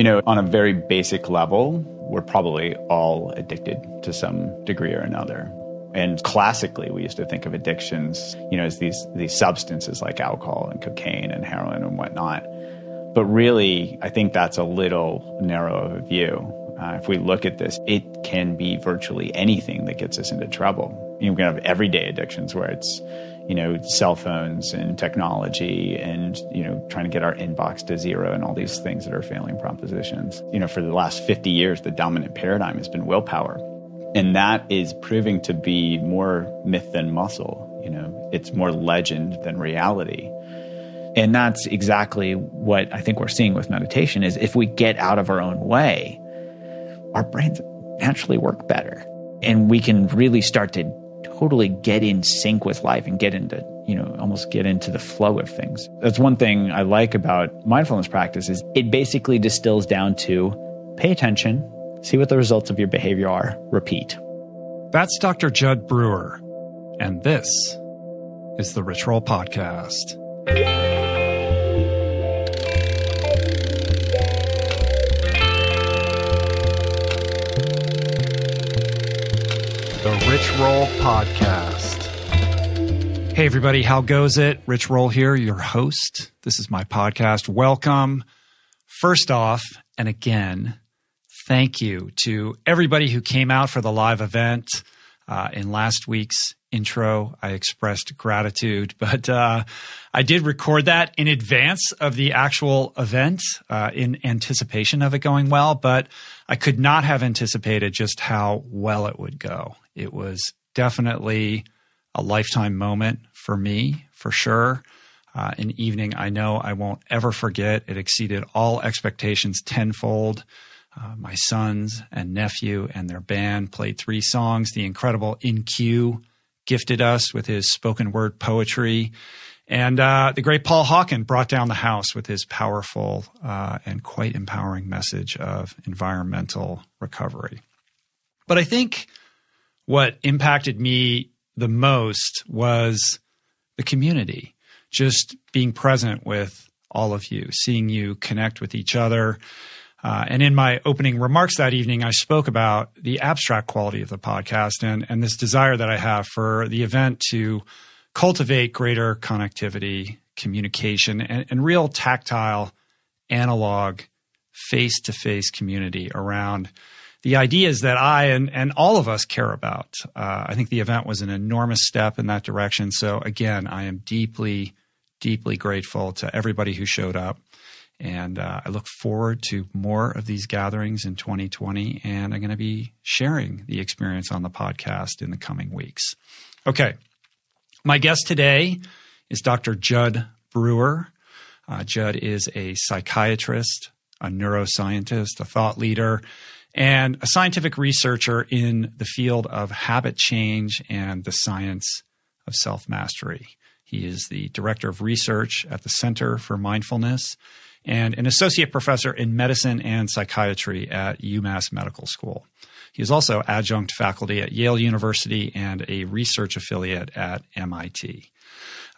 You know, on a very basic level, we're probably all addicted to some degree or another. And classically, we used to think of addictions, you know, as these these substances like alcohol and cocaine and heroin and whatnot. But really, I think that's a little narrow of a view. Uh, if we look at this, it can be virtually anything that gets us into trouble. You know, we can have everyday addictions where it's, you know, cell phones and technology and, you know, trying to get our inbox to zero and all these things that are failing propositions. You know, for the last 50 years, the dominant paradigm has been willpower. And that is proving to be more myth than muscle. You know, it's more legend than reality. And that's exactly what I think we're seeing with meditation is if we get out of our own way, our brains naturally work better. And we can really start to totally get in sync with life and get into, you know, almost get into the flow of things. That's one thing I like about mindfulness practice is it basically distills down to pay attention, see what the results of your behavior are, repeat. That's Dr. Jud Brewer. And this is the Rich Roll Podcast. Rich Roll Podcast. Hey, everybody, how goes it? Rich Roll here, your host. This is my podcast. Welcome. First off, and again, thank you to everybody who came out for the live event. Uh, in last week's intro, I expressed gratitude, but uh, I did record that in advance of the actual event uh, in anticipation of it going well, but I could not have anticipated just how well it would go. It was definitely a lifetime moment for me, for sure. Uh, an evening I know I won't ever forget. It exceeded all expectations tenfold. Uh, my sons and nephew and their band played three songs. The incredible In-Q gifted us with his spoken word poetry. And uh, the great Paul Hawken brought down the house with his powerful uh, and quite empowering message of environmental recovery. But I think what impacted me the most was the community, just being present with all of you, seeing you connect with each other. Uh, and in my opening remarks that evening, I spoke about the abstract quality of the podcast and, and this desire that I have for the event to cultivate greater connectivity, communication, and, and real tactile, analog, face to face community around the ideas that I and, and all of us care about. Uh, I think the event was an enormous step in that direction. So, again, I am deeply, deeply grateful to everybody who showed up. And uh, I look forward to more of these gatherings in 2020. And I'm going to be sharing the experience on the podcast in the coming weeks. Okay. My guest today is Dr. Jud Brewer. Uh, Jud is a psychiatrist, a neuroscientist, a thought leader, and a scientific researcher in the field of habit change and the science of self mastery. He is the director of research at the Center for Mindfulness and an associate professor in medicine and psychiatry at UMass Medical School. He is also adjunct faculty at Yale University and a research affiliate at MIT.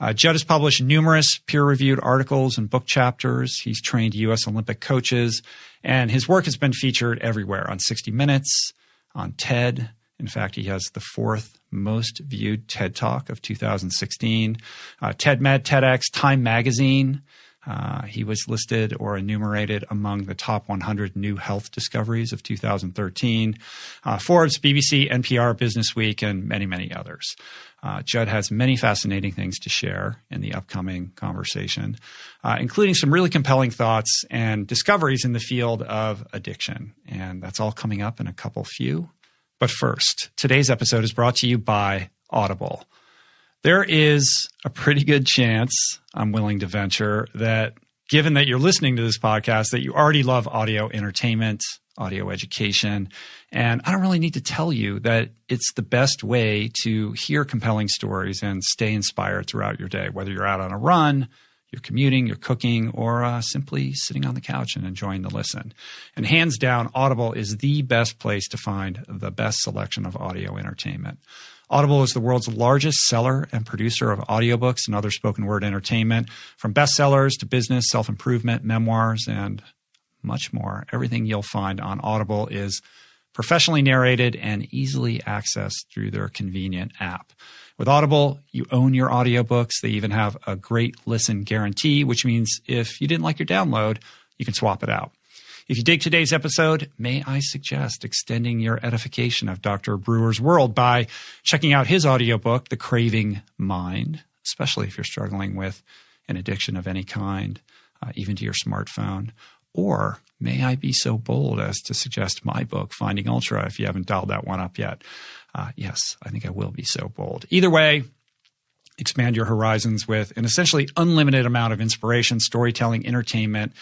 Uh, Jud has published numerous peer reviewed articles and book chapters. He's trained U.S. Olympic coaches, and his work has been featured everywhere on 60 Minutes, on TED. In fact, he has the fourth most viewed TED Talk of 2016, uh, TED Med, TEDx, Time Magazine. Uh, he was listed or enumerated among the top 100 new health discoveries of 2013. Uh, Forbes, BBC, NPR, Business Week, and many, many others. Uh, Jud has many fascinating things to share in the upcoming conversation, uh, including some really compelling thoughts and discoveries in the field of addiction. And that's all coming up in a couple few. But first, today's episode is brought to you by Audible. There is a pretty good chance, I'm willing to venture, that given that you're listening to this podcast, that you already love audio entertainment, audio education. And I don't really need to tell you that it's the best way to hear compelling stories and stay inspired throughout your day, whether you're out on a run, you're commuting, you're cooking, or uh, simply sitting on the couch and enjoying the listen. And hands down, Audible is the best place to find the best selection of audio entertainment. Audible is the world's largest seller and producer of audiobooks and other spoken word entertainment, from bestsellers to business, self improvement, memoirs, and much more. Everything you'll find on Audible is professionally narrated and easily accessed through their convenient app. With Audible, you own your audiobooks. They even have a great listen guarantee, which means if you didn't like your download, you can swap it out. If you dig today's episode, may I suggest extending your edification of Dr. Brewer's world by checking out his audiobook, The Craving Mind, especially if you're struggling with an addiction of any kind, uh, even to your smartphone. Or may I be so bold as to suggest my book, Finding Ultra, if you haven't dialed that one up yet? Uh, yes, I think I will be so bold. Either way, expand your horizons with an essentially unlimited amount of inspiration, storytelling, entertainment,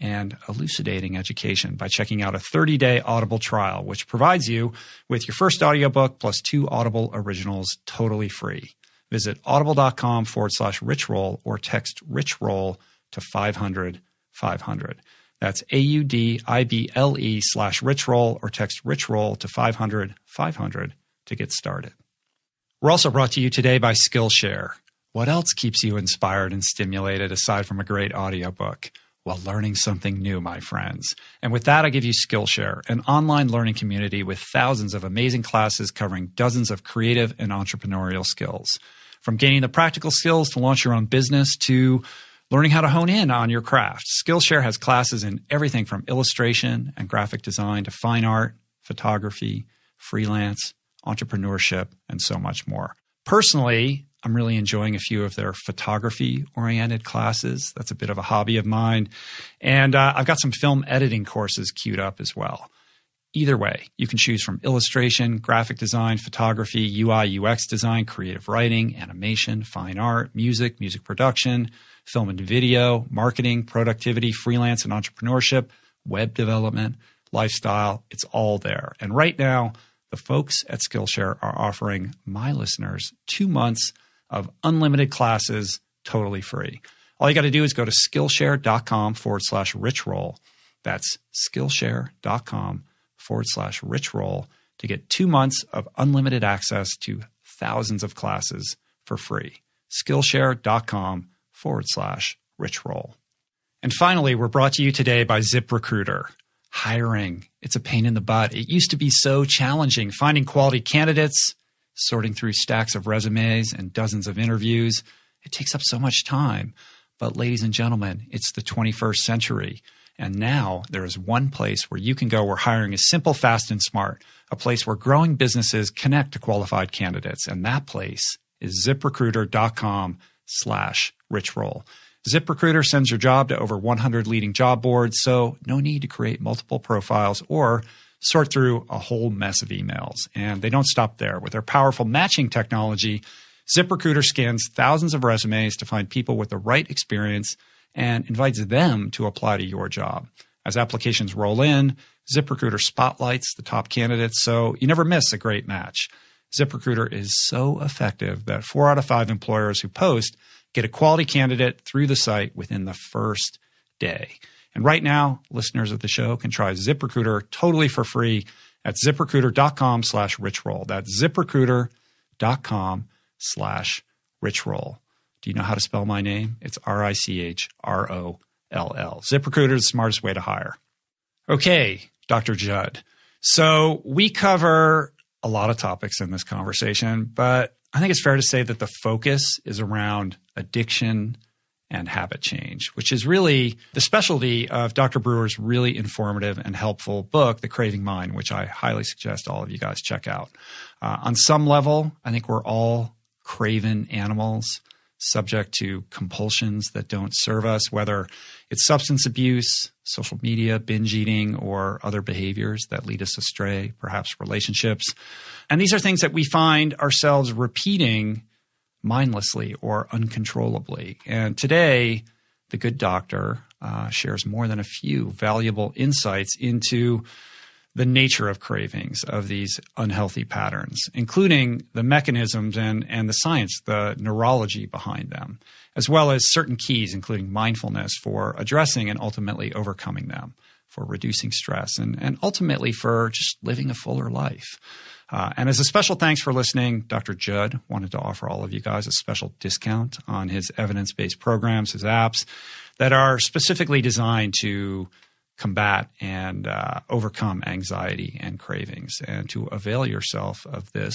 and elucidating education by checking out a 30-day Audible trial, which provides you with your first audiobook plus two Audible originals totally free. Visit audible.com forward slash richroll or text richroll to 500 500. That's A-U-D-I-B-L-E slash richroll or text richroll to 500 500 to get started. We're also brought to you today by Skillshare. What else keeps you inspired and stimulated aside from a great audiobook? Well, learning something new, my friends. And with that, I give you Skillshare, an online learning community with thousands of amazing classes covering dozens of creative and entrepreneurial skills. From gaining the practical skills to launch your own business to learning how to hone in on your craft. Skillshare has classes in everything from illustration and graphic design to fine art, photography, freelance, entrepreneurship, and so much more. Personally, I'm really enjoying a few of their photography oriented classes. That's a bit of a hobby of mine. And uh, I've got some film editing courses queued up as well. Either way, you can choose from illustration, graphic design, photography, UI, UX design, creative writing, animation, fine art, music, music production, film and video, marketing, productivity, freelance and entrepreneurship, web development, lifestyle. It's all there. And right now, the folks at Skillshare are offering my listeners two months of unlimited classes totally free. All you got to do is go to Skillshare.com forward slash richroll. That's Skillshare.com forward slash richroll to get two months of unlimited access to thousands of classes for free. Skillshare.com forward slash richroll. And finally, we're brought to you today by ZipRecruiter. Hiring, it's a pain in the butt. It used to be so challenging finding quality candidates, sorting through stacks of resumes and dozens of interviews. It takes up so much time. But, ladies and gentlemen, it's the 21st century. And now there is one place where you can go where hiring is simple, fast, and smart, a place where growing businesses connect to qualified candidates. And that place is ziprecruiter.com slash richroll. ZipRecruiter sends your job to over 100 leading job boards, so no need to create multiple profiles or sort through a whole mess of emails. And they don't stop there. With their powerful matching technology, ZipRecruiter scans thousands of resumes to find people with the right experience and invites them to apply to your job. As applications roll in, ZipRecruiter spotlights the top candidates, so you never miss a great match. ZipRecruiter is so effective that four out of five employers who post get a quality candidate through the site within the first day. And right now, listeners of the show can try ZipRecruiter totally for free at ziprecruiter.com slash richroll. That's ziprecruiter.com slash richroll. Do you know how to spell my name? It's R I C H R O L L. ZipRecruiter is the smartest way to hire. Okay, Dr. Jud. So we cover a lot of topics in this conversation, but I think it's fair to say that the focus is around addiction and habit change, which is really the specialty of Dr. Brewer's really informative and helpful book, The Craving Mind, which I highly suggest all of you guys check out. Uh, on some level, I think we're all craven animals subject to compulsions that don't serve us, whether it's substance abuse, social media, binge eating, or other behaviors that lead us astray, perhaps relationships. And these are things that we find ourselves repeating mindlessly or uncontrollably. And today, the good doctor uh, shares more than a few valuable insights into the nature of cravings of these unhealthy patterns, including the mechanisms and, and the science, the neurology behind them, as well as certain keys, including mindfulness for addressing and ultimately overcoming them, for reducing stress, and, and ultimately for just living a fuller life. Uh, and as a special thanks for listening, Dr. Jud wanted to offer all of you guys a special discount on his evidence based programs, his apps that are specifically designed to combat and uh, overcome anxiety and cravings. And to avail yourself of this,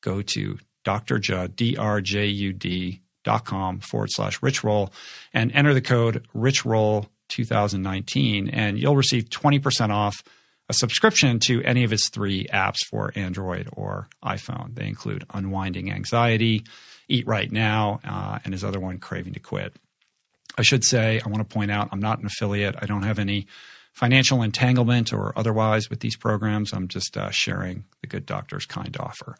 go to Dr. Jud, D-R-J-U-D dot com forward slash rich roll and enter the code rich roll 2019 and you'll receive 20% off a subscription to any of his three apps for Android or iPhone. They include Unwinding Anxiety, Eat Right Now, uh, and his other one, Craving to Quit. I should say, I want to point out, I'm not an affiliate. I don't have any financial entanglement or otherwise with these programs. I'm just uh, sharing the good doctor's kind offer.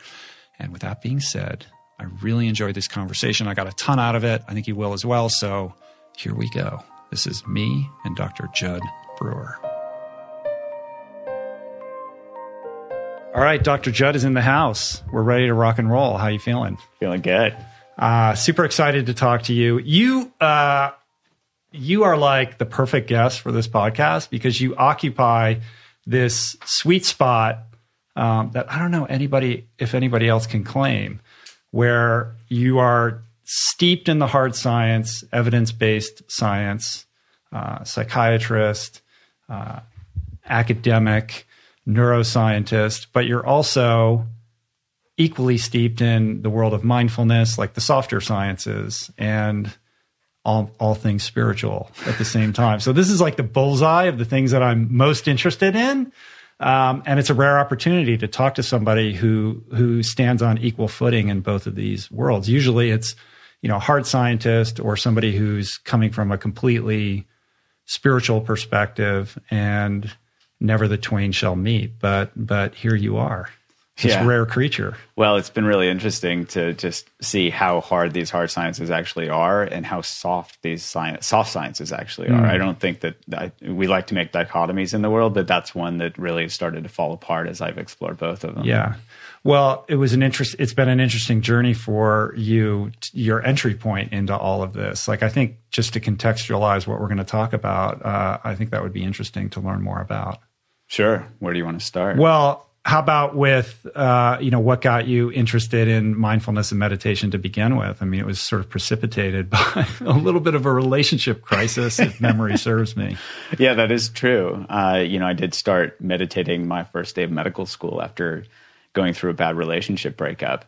And with that being said, I really enjoyed this conversation. I got a ton out of it. I think you will as well. So here we go. This is me and Dr. Jud Brewer. All right, Dr. Jud is in the house. We're ready to rock and roll. How are you feeling? Feeling good. Uh, super excited to talk to you. You uh, you are like the perfect guest for this podcast because you occupy this sweet spot um, that I don't know anybody if anybody else can claim, where you are steeped in the hard science, evidence based science, uh, psychiatrist, uh, academic, neuroscientist, but you're also equally steeped in the world of mindfulness, like the softer sciences, and all, all things spiritual at the same time. So this is like the bullseye of the things that I'm most interested in. Um, and it's a rare opportunity to talk to somebody who who stands on equal footing in both of these worlds. Usually, it's you know a hard scientist or somebody who's coming from a completely spiritual perspective, and never the twain shall meet. But but here you are this yeah. rare creature. Well, it's been really interesting to just see how hard these hard sciences actually are and how soft these science, soft sciences actually are. Mm. I don't think that I, we like to make dichotomies in the world, but that's one that really started to fall apart as I've explored both of them. Yeah. Well, it was an interest. It's been an interesting journey for you, your entry point into all of this. Like, I think just to contextualize what we're going to talk about, uh, I think that would be interesting to learn more about. Sure. Where do you want to start? Well, how about with uh, you know what got you interested in mindfulness and meditation to begin with? I mean, it was sort of precipitated by a little bit of a relationship crisis, if memory serves me. Yeah, that is true. Uh, you know, I did start meditating my first day of medical school after going through a bad relationship breakup.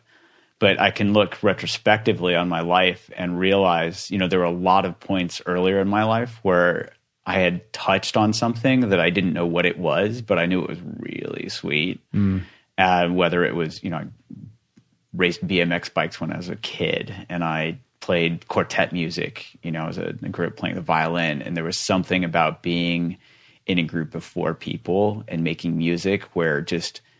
But I can look retrospectively on my life and realize, you know, there were a lot of points earlier in my life where I had touched on something that I didn't know what it was, but I knew it was really sweet. Mm. Uh, whether it was, you know, I raced BMX bikes when I was a kid and I played quartet music, you know, as a, a group playing the violin. And there was something about being in a group of four people and making music where just –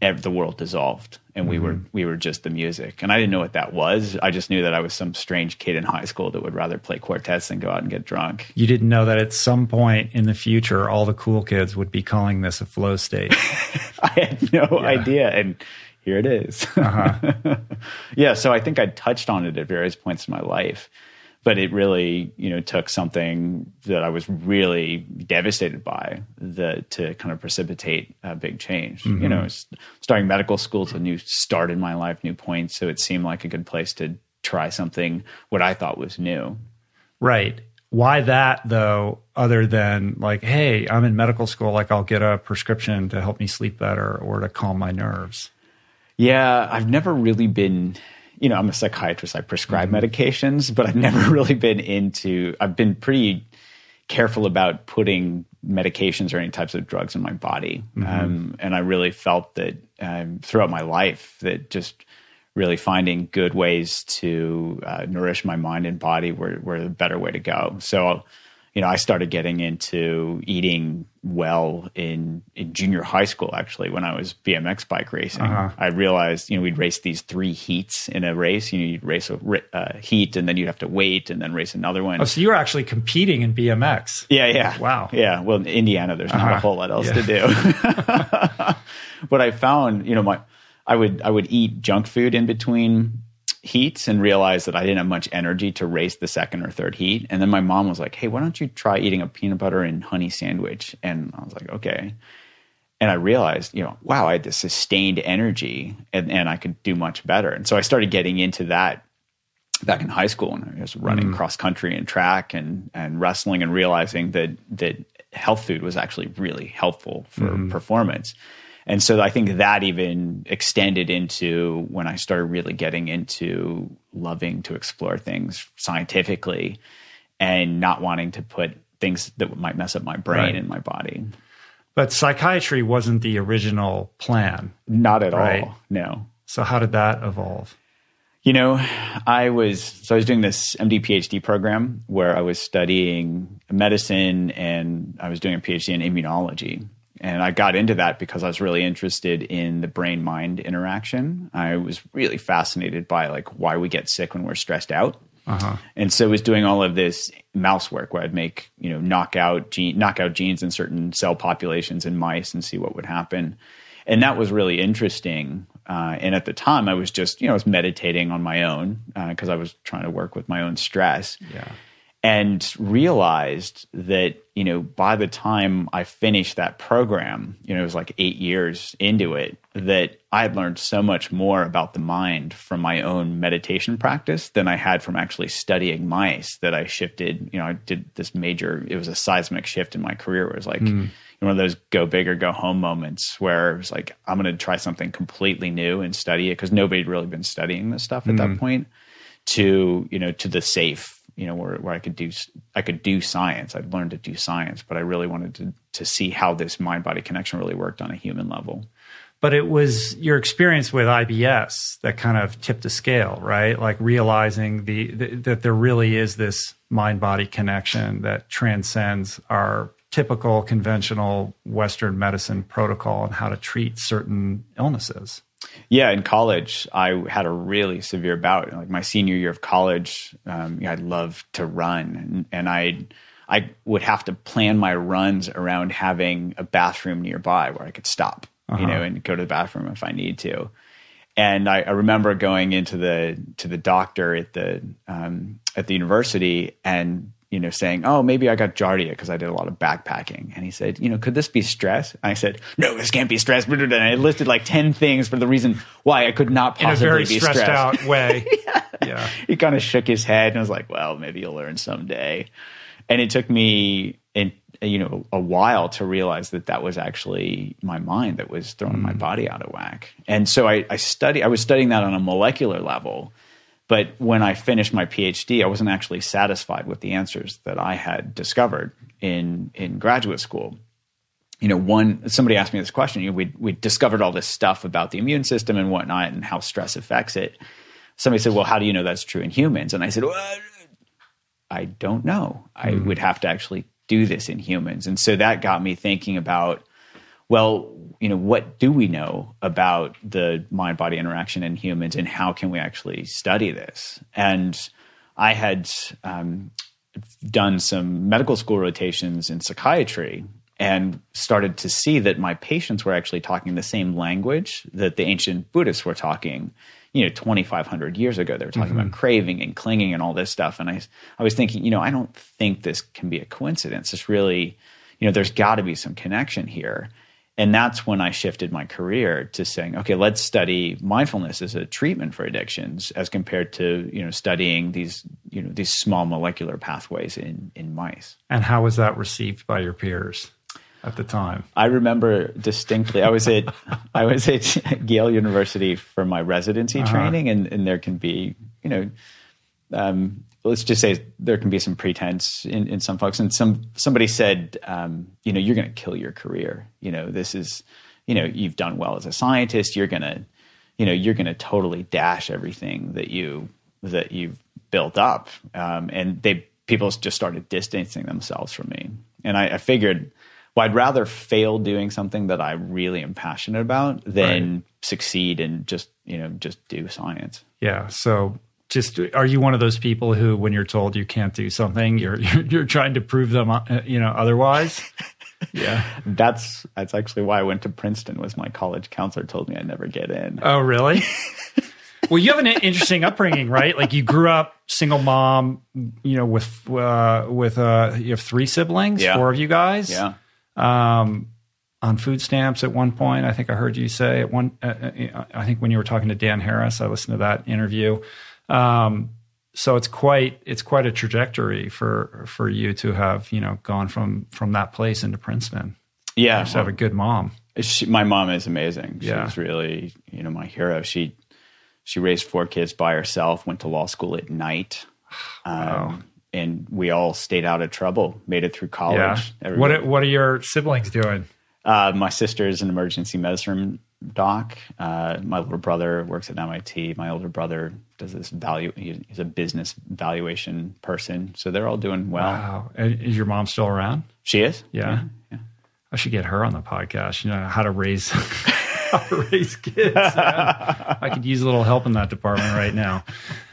the world dissolved and we mm-hmm. were we were just the music and i didn't know what that was i just knew that i was some strange kid in high school that would rather play quartets than go out and get drunk you didn't know that at some point in the future all the cool kids would be calling this a flow state i had no yeah. idea and here it is. uh-huh. yeah so i think i touched on it at various points in my life but it really you know took something that I was really devastated by the to kind of precipitate a big change. Mm-hmm. You know, starting medical school is a new start in my life, new point, so it seemed like a good place to try something what I thought was new. Right. Why that though? Other than like, hey, I'm in medical school, like I'll get a prescription to help me sleep better or to calm my nerves. Yeah, I've never really been you know, I'm a psychiatrist. I prescribe mm-hmm. medications, but I've never really been into. I've been pretty careful about putting medications or any types of drugs in my body, mm-hmm. um, and I really felt that um, throughout my life that just really finding good ways to uh, nourish my mind and body were were the better way to go. So you know, I started getting into eating well in, in junior high school, actually, when I was BMX bike racing. Uh-huh. I realized, you know, we'd race these three heats in a race. You know, you'd race a uh, heat and then you'd have to wait and then race another one. Oh, so you were actually competing in BMX. Yeah, yeah. Wow. Yeah. Well, in Indiana, there's not uh-huh. a whole lot else yeah. to do. but I found, you know, my, I would, I would eat junk food in between heats and realized that I didn't have much energy to race the second or third heat. And then my mom was like, "Hey, why don't you try eating a peanut butter and honey sandwich?" And I was like, "Okay." And I realized, you know, wow, I had this sustained energy and, and I could do much better. And so I started getting into that back in high school and I was running mm. cross country and track and, and wrestling and realizing that that health food was actually really helpful for mm-hmm. performance. And so I think that even extended into when I started really getting into loving to explore things scientifically and not wanting to put things that might mess up my brain right. and my body. But psychiatry wasn't the original plan. Not at right? all. No. So how did that evolve? You know, I was so I was doing this MD PhD program where I was studying medicine and I was doing a PhD in immunology. And I got into that because I was really interested in the brain mind interaction. I was really fascinated by like why we get sick when we're stressed out. Uh-huh. And so I was doing all of this mouse work where I'd make, you know, knockout gene, knockout genes in certain cell populations in mice and see what would happen. And that was really interesting. Uh, and at the time, I was just, you know, I was meditating on my own because uh, I was trying to work with my own stress. Yeah and realized that you know by the time I finished that program, you know it was like eight years into it, that I had learned so much more about the mind from my own meditation practice than I had from actually studying mice. That I shifted, you know, I did this major. It was a seismic shift in my career. It was like. Mm. One of those go big or go home moments where it was like, I'm going to try something completely new and study it because nobody had really been studying this stuff at mm. that point. To you know, to the safe you know where, where I could do I could do science. I'd learned to do science, but I really wanted to to see how this mind body connection really worked on a human level. But it was your experience with IBS that kind of tipped the scale, right? Like realizing the, the that there really is this mind body connection that transcends our typical conventional Western medicine protocol and how to treat certain illnesses. Yeah, in college, I had a really severe bout. Like my senior year of college, um, I loved to run, and, and I, I would have to plan my runs around having a bathroom nearby where I could stop, uh-huh. you know, and go to the bathroom if I need to. And I, I remember going into the to the doctor at the um, at the university and you know, saying, "Oh, maybe I got giardia because I did a lot of backpacking." And he said, "You know, could this be stress?" And I said, "No, this can't be stress." And I listed like ten things for the reason why I could not possibly in a very be stressed, stressed. out way. yeah. yeah. He kind of shook his head and was like, "Well, maybe you'll learn someday." And it took me, in, you know, a while to realize that that was actually my mind that was throwing mm. my body out of whack. And so I, I study. I was studying that on a molecular level but when I finished my PhD, I wasn't actually satisfied with the answers that I had discovered in in graduate school. You know, one somebody asked me this question. You know, we we discovered all this stuff about the immune system and whatnot and how stress affects it. Somebody said, "Well, how do you know that's true in humans?" And I said, well, "I don't know. I mm. would have to actually do this in humans." And so that got me thinking about well, you know, what do we know about the mind body interaction in humans and how can we actually study this? And I had um, done some medical school rotations in psychiatry and started to see that my patients were actually talking the same language that the ancient Buddhists were talking. You know, 2,500 years ago, they were talking mm-hmm. about craving and clinging and all this stuff. And I, I was thinking, you know, I don't think this can be a coincidence. It's really, you know, there's got to be some connection here and that's when I shifted my career to saying, okay, let's study mindfulness as a treatment for addictions, as compared to you know studying these you know these small molecular pathways in in mice. And how was that received by your peers at the time? I remember distinctly. I was at I was at Yale University for my residency uh-huh. training, and and there can be you know. Um, let's just say there can be some pretense in, in some folks. And some somebody said, um, you know, you're going to kill your career. You know, this is, you know, you've done well as a scientist. You're going to, you know, you're going to totally dash everything that you that you've built up. Um, and they people just started distancing themselves from me. And I, I, figured, well, I'd rather fail doing something that I really am passionate about than right. succeed and just you know just do science. Yeah. So just are you one of those people who when you're told you can't do something you're you're, you're trying to prove them uh, you know otherwise? Yeah. That's that's actually why i went to princeton was my college counselor told me i'd never get in. Oh really? Well you have an interesting upbringing right? Like you grew up single mom you know with uh with uh you have three siblings yeah. four of you guys? Yeah. Um on food stamps at one point i think i heard you say at one uh, uh i think when you were talking to dan harris i listened to that interview um, so it's quite it's quite a trajectory for for you to have you know gone from from that place into Princeton. Yeah, you well, have a good mom. She, my mom is amazing. She's yeah. really you know my hero. She she raised four kids by herself. Went to law school at night. Wow. Um, and we all stayed out of trouble. Made it through college. Yeah. What What are your siblings doing? Uh, my sister is an emergency medicine doc. Uh, my little brother works at MIT. My older brother does this value. He's a business valuation person. So they're all doing well. Wow. And is your mom still around? She is. Yeah. yeah, yeah. I should get her on the podcast. You know how to raise how to raise kids. I could use a little help in that department right now.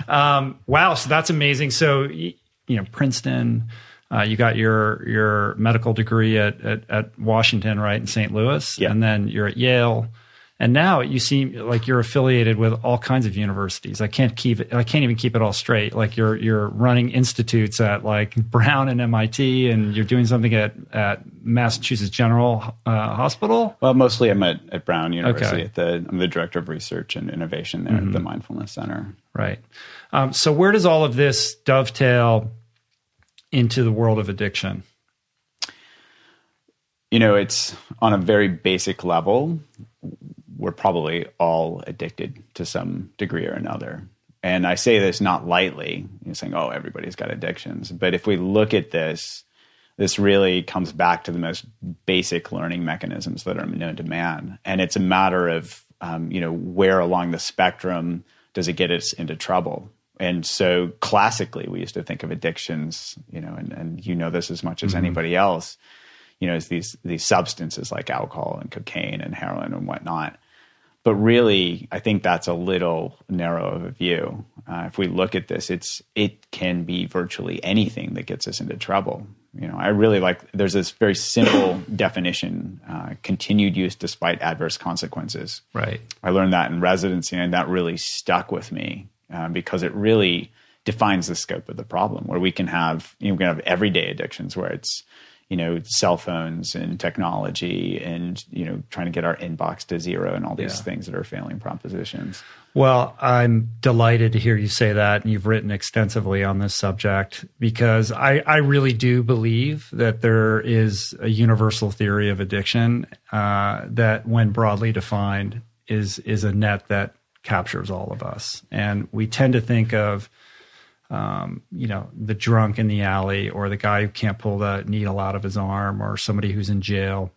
Um, wow. So that's amazing. So you know Princeton. Uh, you got your your medical degree at, at, at Washington, right in St. Louis, yeah. and then you're at Yale and now you seem like you're affiliated with all kinds of universities. I can't keep it. I can't even keep it all straight. Like you're you're running institutes at like Brown and MIT, and you're doing something at at Massachusetts General uh, Hospital. Well, mostly I'm at, at Brown University. Okay. At the I'm the director of research and innovation there mm-hmm. at the mm-hmm. Mindfulness Center. Right. Um, so where does all of this dovetail into the world of addiction? You know, it's on a very basic level we're probably all addicted to some degree or another. And I say this not lightly, you know, saying, oh, everybody's got addictions. But if we look at this, this really comes back to the most basic learning mechanisms that are known to man. And it's a matter of, um, you know, where along the spectrum does it get us into trouble? And so classically, we used to think of addictions, you know, and, and you know this as much as mm-hmm. anybody else, you know, as these, these substances like alcohol and cocaine and heroin and whatnot but really, I think that's a little narrow of a view. Uh, if we look at this, it's it can be virtually anything that gets us into trouble. You know, I really like. There's this very simple definition: uh, continued use despite adverse consequences. Right. I learned that in residency, and that really stuck with me uh, because it really defines the scope of the problem. Where we can have, you know, we can have everyday addictions where it's you know cell phones and technology and you know trying to get our inbox to zero and all these yeah. things that are failing propositions well i'm delighted to hear you say that and you've written extensively on this subject because i, I really do believe that there is a universal theory of addiction uh, that when broadly defined is is a net that captures all of us and we tend to think of um, you know, the drunk in the alley or the guy who can't pull the needle out of his arm or somebody who's in jail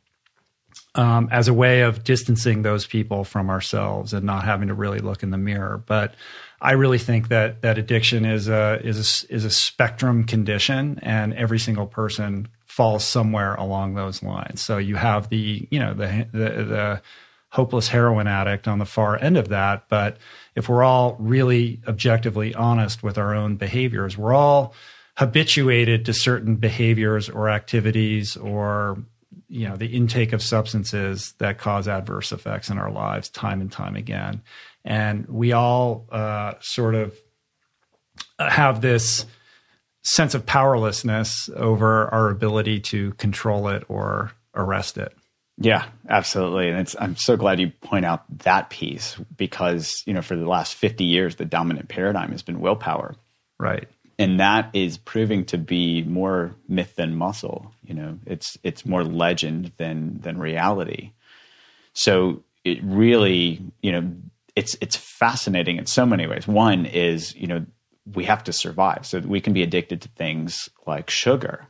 um, as a way of distancing those people from ourselves and not having to really look in the mirror. But I really think that that addiction is a is a, is a spectrum condition, and every single person falls somewhere along those lines. So you have the you know the the, the hopeless heroin addict on the far end of that. But if we're all really objectively honest with our own behaviors, we're all habituated to certain behaviors or activities or you know the intake of substances that cause adverse effects in our lives time and time again. And we all uh, sort of have this sense of powerlessness over our ability to control it or arrest it yeah, absolutely. And it's, I'm so glad you point out that piece because, you know, for the last 50 years, the dominant paradigm has been willpower. Right. And that is proving to be more myth than muscle. You know, it's, it's more legend than, than reality. So it really, you know, it's, it's fascinating in so many ways. One is, you know, we have to survive. So we can be addicted to things like sugar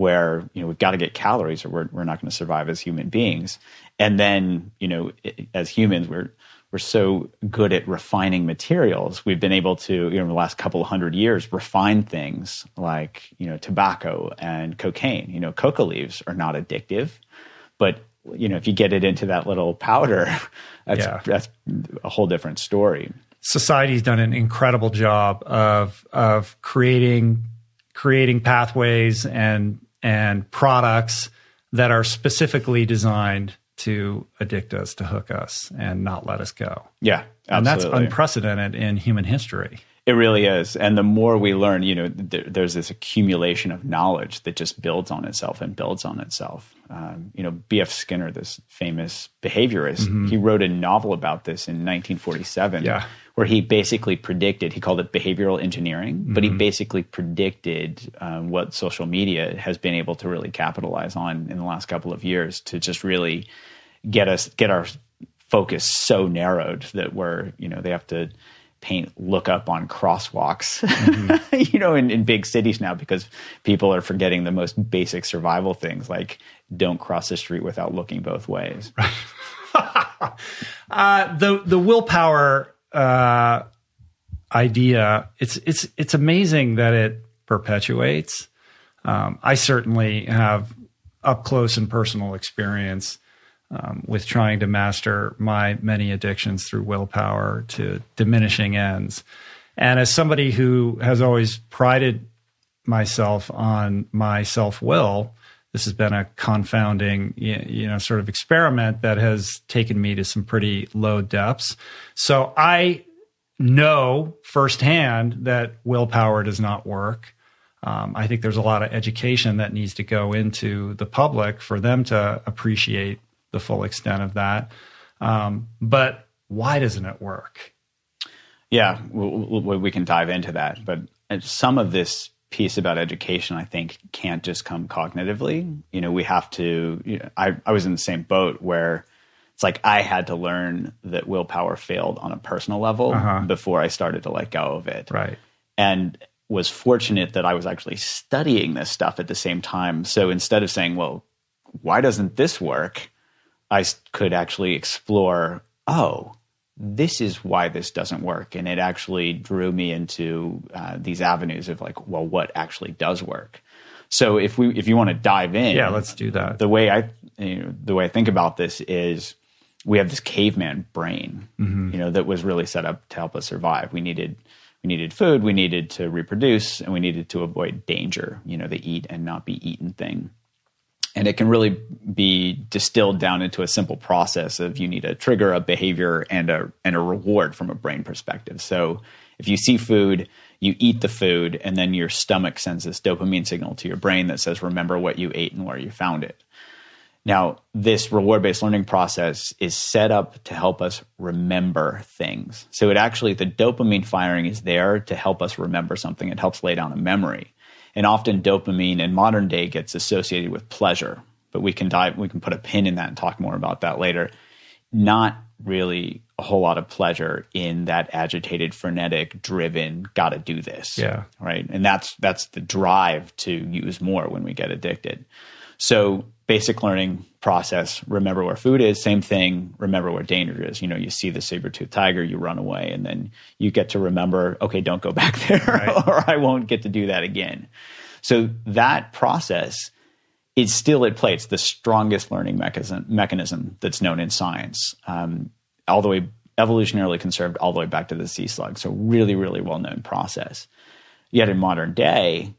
where you know we've got to get calories or we're, we're not going to survive as human beings. And then you know as humans we're we're so good at refining materials. We've been able to you know in the last couple of hundred years refine things like you know tobacco and cocaine. You know coca leaves are not addictive but you know if you get it into that little powder that's yeah. that's a whole different story. Society's done an incredible job of of creating creating pathways and and products that are specifically designed to addict us, to hook us, and not let us go. Yeah, absolutely. and that's unprecedented in human history. It really is. And the more we learn, you know, there, there's this accumulation of knowledge that just builds on itself and builds on itself. Um, you know, B.F. Skinner, this famous behaviorist, mm-hmm. he wrote a novel about this in 1947, yeah. where he basically predicted, he called it behavioral engineering, mm-hmm. but he mm-hmm. basically predicted um, what social media has been able to really capitalize on in the last couple of years to just really get us, get our focus so narrowed that we're, you know, they have to paint look up on crosswalks, mm-hmm. you know, in, in big cities now because people are forgetting the most basic survival things like don't cross the street without looking both ways. uh, the the willpower uh, idea it's it's it's amazing that it perpetuates. Um, I certainly have up close and personal experience um, with trying to master my many addictions through willpower to diminishing ends. And as somebody who has always prided myself on my self will, this has been a confounding, you know, sort of experiment that has taken me to some pretty low depths. So I know firsthand that willpower does not work. Um, I think there's a lot of education that needs to go into the public for them to appreciate the full extent of that. Um, but why doesn't it work? Yeah, we, we can dive into that. But some of this piece about education, I think, can't just come cognitively. You know, we have to. You know, I, I was in the same boat where it's like I had to learn that willpower failed on a personal level uh-huh. before I started to let go of it. Right. And was fortunate that I was actually studying this stuff at the same time. So instead of saying, well, why doesn't this work? I could actually explore, oh, this is why this doesn't work. And it actually drew me into uh, these avenues of like, well, what actually does work? So if we, if you want to dive in, yeah, let's do that. The way I, you know, the way I think about this is we have this caveman brain, mm-hmm. you know, that was really set up to help us survive. We needed, we needed food, we needed to reproduce, and we needed to avoid danger, you know, the eat and not be eaten thing and it can really be distilled down into a simple process of you need a trigger, a behavior, and a and a reward from a brain perspective. So if you see food, you eat the food, and then your stomach sends this dopamine signal to your brain that says, "Remember what you ate and where you found it." Now, this reward based learning process is set up to help us remember things. So it actually, the dopamine firing is there to help us remember something. It helps lay down a memory. And often dopamine in modern day gets associated with pleasure, but we can dive, we can put a pin in that and talk more about that later. Not really a whole lot of pleasure in that agitated, frenetic, driven, gotta do this. Yeah. Right. And that's that's the drive to use more when we get addicted. So basic learning process, remember where food is, same thing, remember where danger is. You know, you see the saber-tooth tiger, you run away, and then you get to remember, okay, don't go back there, right. or I won't get to do that again. So that process is still at play. It's the strongest learning mechanism, mechanism that's known in science, um, all the way evolutionarily conserved all the way back to the sea slug. So really, really well known process. Yet in modern day,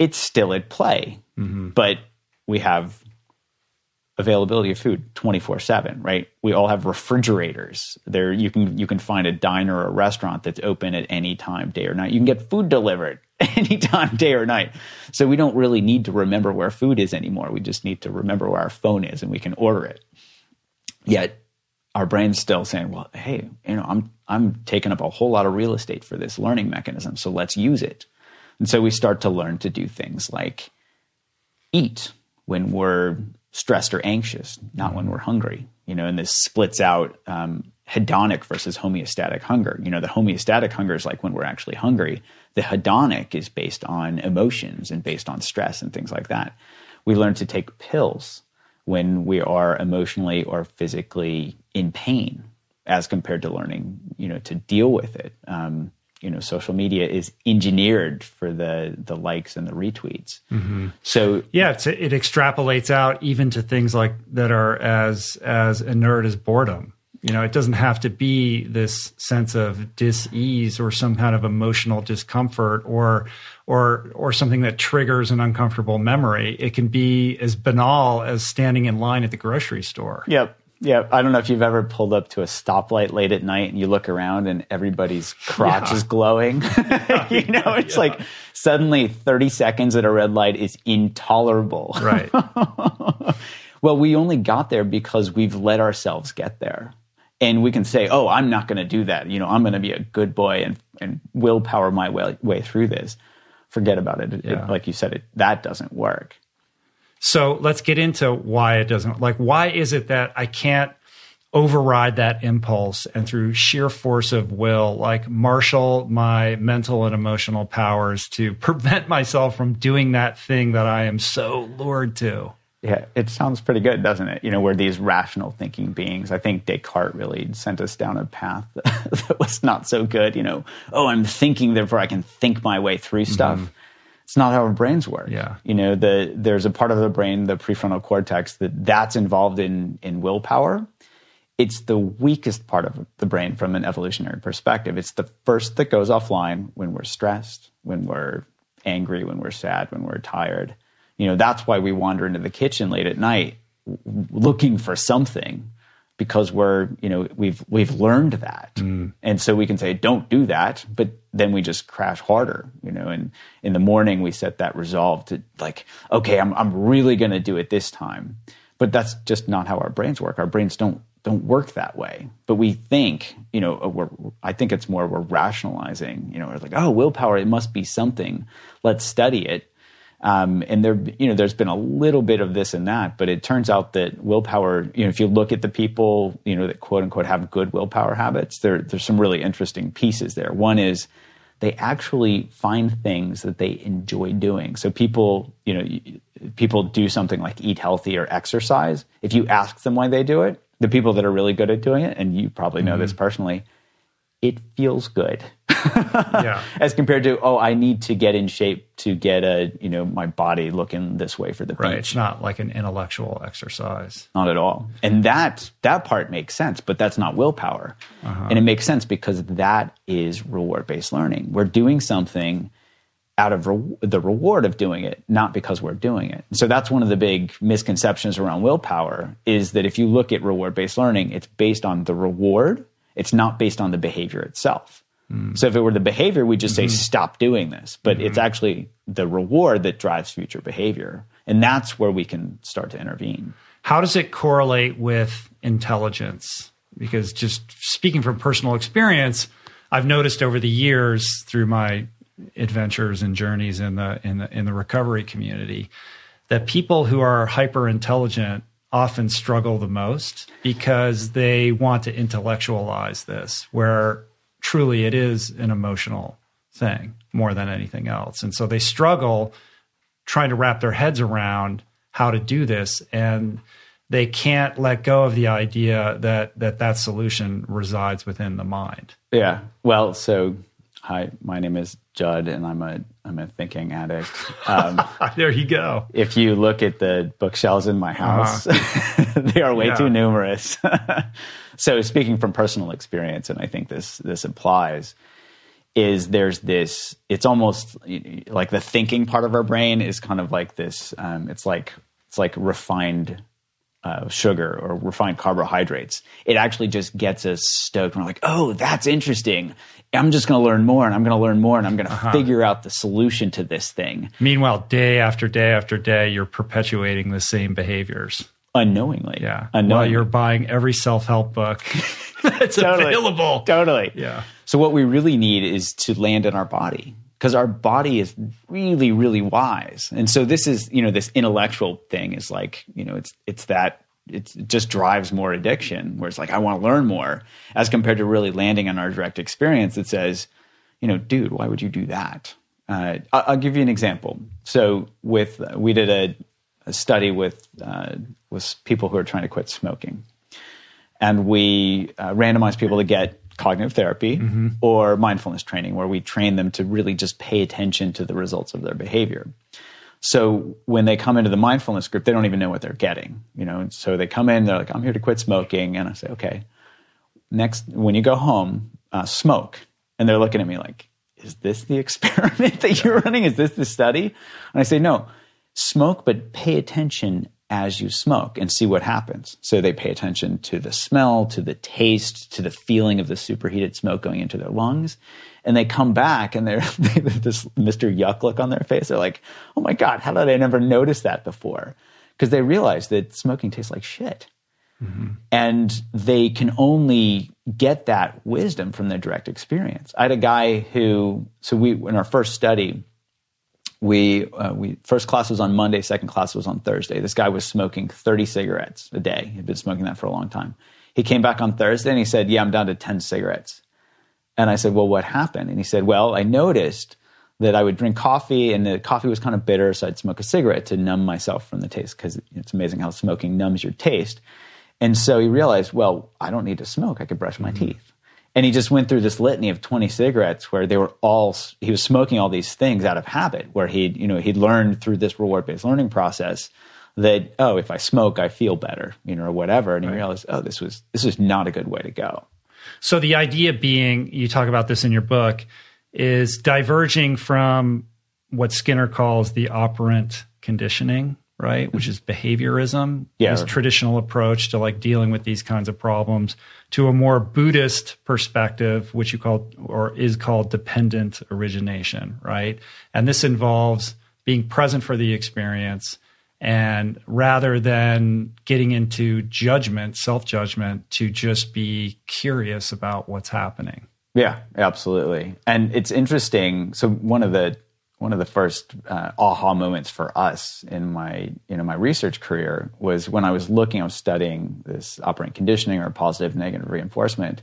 it's still at play, mm-hmm. but we have availability of food 24/7 right? We all have refrigerators. There you can you can find a diner or a restaurant that's open at any time day or night. You can get food delivered anytime day or night. So we don't really need to remember where food is anymore. We just need to remember where our phone is and we can order it. Yet our brain's still saying well hey you know i'm i'm taking up a whole lot of real estate for this learning mechanism so let's use it. And so we start to learn to do things like eat when we're stressed or anxious, not when we're hungry. You know, and this splits out um, hedonic versus homeostatic hunger. You know, the homeostatic hunger is like when we're actually hungry. The hedonic is based on emotions and based on stress and things like that. We learn to take pills when we are emotionally or physically in pain, as compared to learning, you know, to deal with it. Um, you know social media is engineered for the the likes and the retweets. Mm-hmm. so yeah it extrapolates out even to things like that are as as inert as boredom. You know it doesn't have to be this sense of dis-ease or some kind of emotional discomfort or or or something that triggers an uncomfortable memory. It can be as banal as standing in line at the grocery store. Yep Yeah, I don't know if you've ever pulled up to a stoplight late at night and you look around and everybody's crotch Yeah. is glowing. you know, it's like suddenly 30 seconds at a red light is intolerable. Right. Well, we only got there because we've let ourselves get there. And we can say, oh, I'm not going to do that. You know, I'm going to be a good boy and, and willpower my way, way through this. Forget about it. It- Like you said, it, that doesn't work. So let's get into why it doesn't like why is it that I can't override that impulse and through sheer force of will like marshal my mental and emotional powers to prevent myself from doing that thing that I am so lured to. Yeah, it sounds pretty good, doesn't it? You know, we're these rational thinking beings. I think Descartes really sent us down a path that, that was not so good. You know, oh, I'm thinking, therefore I can think my way through stuff. Mm-hmm. It's not how our brains work. Yeah. You know, the there's a part of the brain, the prefrontal cortex, that that's involved in in willpower. It's the weakest part of the brain from an evolutionary perspective. It's the first that goes offline when we're stressed, when we're angry, when we're sad, when we're tired. You know, that's why we wander into the kitchen late at night looking for something because we're, you know, we've we've learned that. Mm. And so we can say don't do that, but then we just crash harder, you know, and in the morning we set that resolve to like, okay, I'm I'm really going to do it this time. But that's just not how our brains work. Our brains don't don't work that way. But we think, you know, we're, I think it's more we're rationalizing. You know, we're like, oh, willpower, it must be something. Let's study it. Um, and there, you know, there's been a little bit of this and that, but it turns out that willpower, you know, if you look at the people, you know, that quote unquote have good willpower habits, there, there's some really interesting pieces there. One is they actually find things that they enjoy doing. So people, you know, people do something like eat healthy or exercise. If you ask them why they do it, the people that are really good at doing it, and you probably know this personally, it feels good. Yeah. As compared to, oh, I need to get in shape to get a, you know, my body looking this way for the Right. beach. It's not like an intellectual exercise. Not at all. And that that part makes sense, but that's not willpower. Uh-huh. And it makes sense because that is reward based learning. We're doing something out of re- the reward of doing it, not because we're doing it. So that's one of the big misconceptions around willpower is that if you look at reward based learning, it's based on the reward. It's not based on the behavior itself. Mm. So if it were the behavior, we just say mm-hmm. stop doing this. But it's mm-hmm. actually the reward that drives future behavior, and that's where we can start to intervene. How does it correlate with intelligence? Because just speaking from personal experience, I've noticed over the years through my adventures and journeys in the in the in the recovery community that people who are hyper intelligent often struggle the most because they want to intellectualize this where truly it is an emotional thing more than anything else and so they struggle trying to wrap their heads around how to do this and they can't let go of the idea that that that solution resides within the mind Yeah. Well, so hi, my name is Jud, and I'm a I'm a thinking addict. Um, there you go if you look at the bookshelves in my house, they are way Yeah. too numerous. so, speaking from personal experience, and I think this this applies, is there's this. It's almost like the thinking part of our brain is kind of like this. Um, it's like it's like refined uh, sugar or refined carbohydrates. It actually just gets us stoked. We're like, oh, that's interesting. I'm just going to learn more and I'm going to learn more and I'm going to figure out the solution to this thing meanwhile day after day after day you're perpetuating the same behaviors unknowingly. yeah Unknowingly. while you're buying every self-help book that's Totally. available Totally. Yeah. So what we really need is to land in our body because our body is really, really wise. And so this is, you know, this intellectual thing is like, you know, it's it's that it's, it just drives more addiction where it's like I want to learn more as compared to really landing on our direct experience that says, you know, dude, why would you do that? Uh, I'll, I'll give you an example. So with uh, we did a, a study with uh, with people who are trying to quit smoking and we uh, randomize people to get cognitive therapy or mindfulness training where we train them to really just pay attention to the results of their behavior. So when they come into the mindfulness group they don't even know what they're getting you know? And so they come in they're like i'm here to quit smoking. And i say okay next when you go home uh, smoke. And they're looking at me like is this the experiment that you're running? Is this the study? And i say no smoke but pay attention as you smoke and see what happens. So they pay attention to the smell, to the taste, to the feeling of the superheated smoke going into their lungs. And they come back and they're they this Mr. Yuck look on their face. They're like, oh my God, how did I never notice that before? Because they realize that smoking tastes like shit. Mm-hmm. And they can only get that wisdom from their direct experience. I had a guy who, so we, in our first study, we uh, we first class was on Monday, second class was on Thursday. This guy was smoking 30 cigarettes a day. He'd been smoking that for a long time. He came back on Thursday and he said, "Yeah, I'm down to 10 cigarettes." And I said, "Well, what happened?" And he said, "Well, I noticed that I would drink coffee and the coffee was kind of bitter, so I'd smoke a cigarette to numb myself from the taste because it's amazing how smoking numbs your taste." And so he realized, "Well, I don't need to smoke. I could brush my mm-hmm. teeth." And he just went through this litany of 20 cigarettes where they were all he was smoking all these things out of habit where he'd you know he'd learned through this reward based learning process that oh if i smoke i feel better you know or whatever. And he right. realized oh this was this is not a good way to go. So the idea being you talk about this in your book is diverging from what skinner calls the operant conditioning right? Which is behaviorism, yeah. this traditional approach to like dealing with these kinds of problems, to a more Buddhist perspective, which you call or is called dependent origination, right? And this involves being present for the experience and rather than getting into judgment, self judgment, to just be curious about what's happening. Yeah, absolutely. And it's interesting. So, one of the one of the first uh, aha moments for us in my you know my research career was when I was looking, I was studying this operant conditioning or positive negative reinforcement,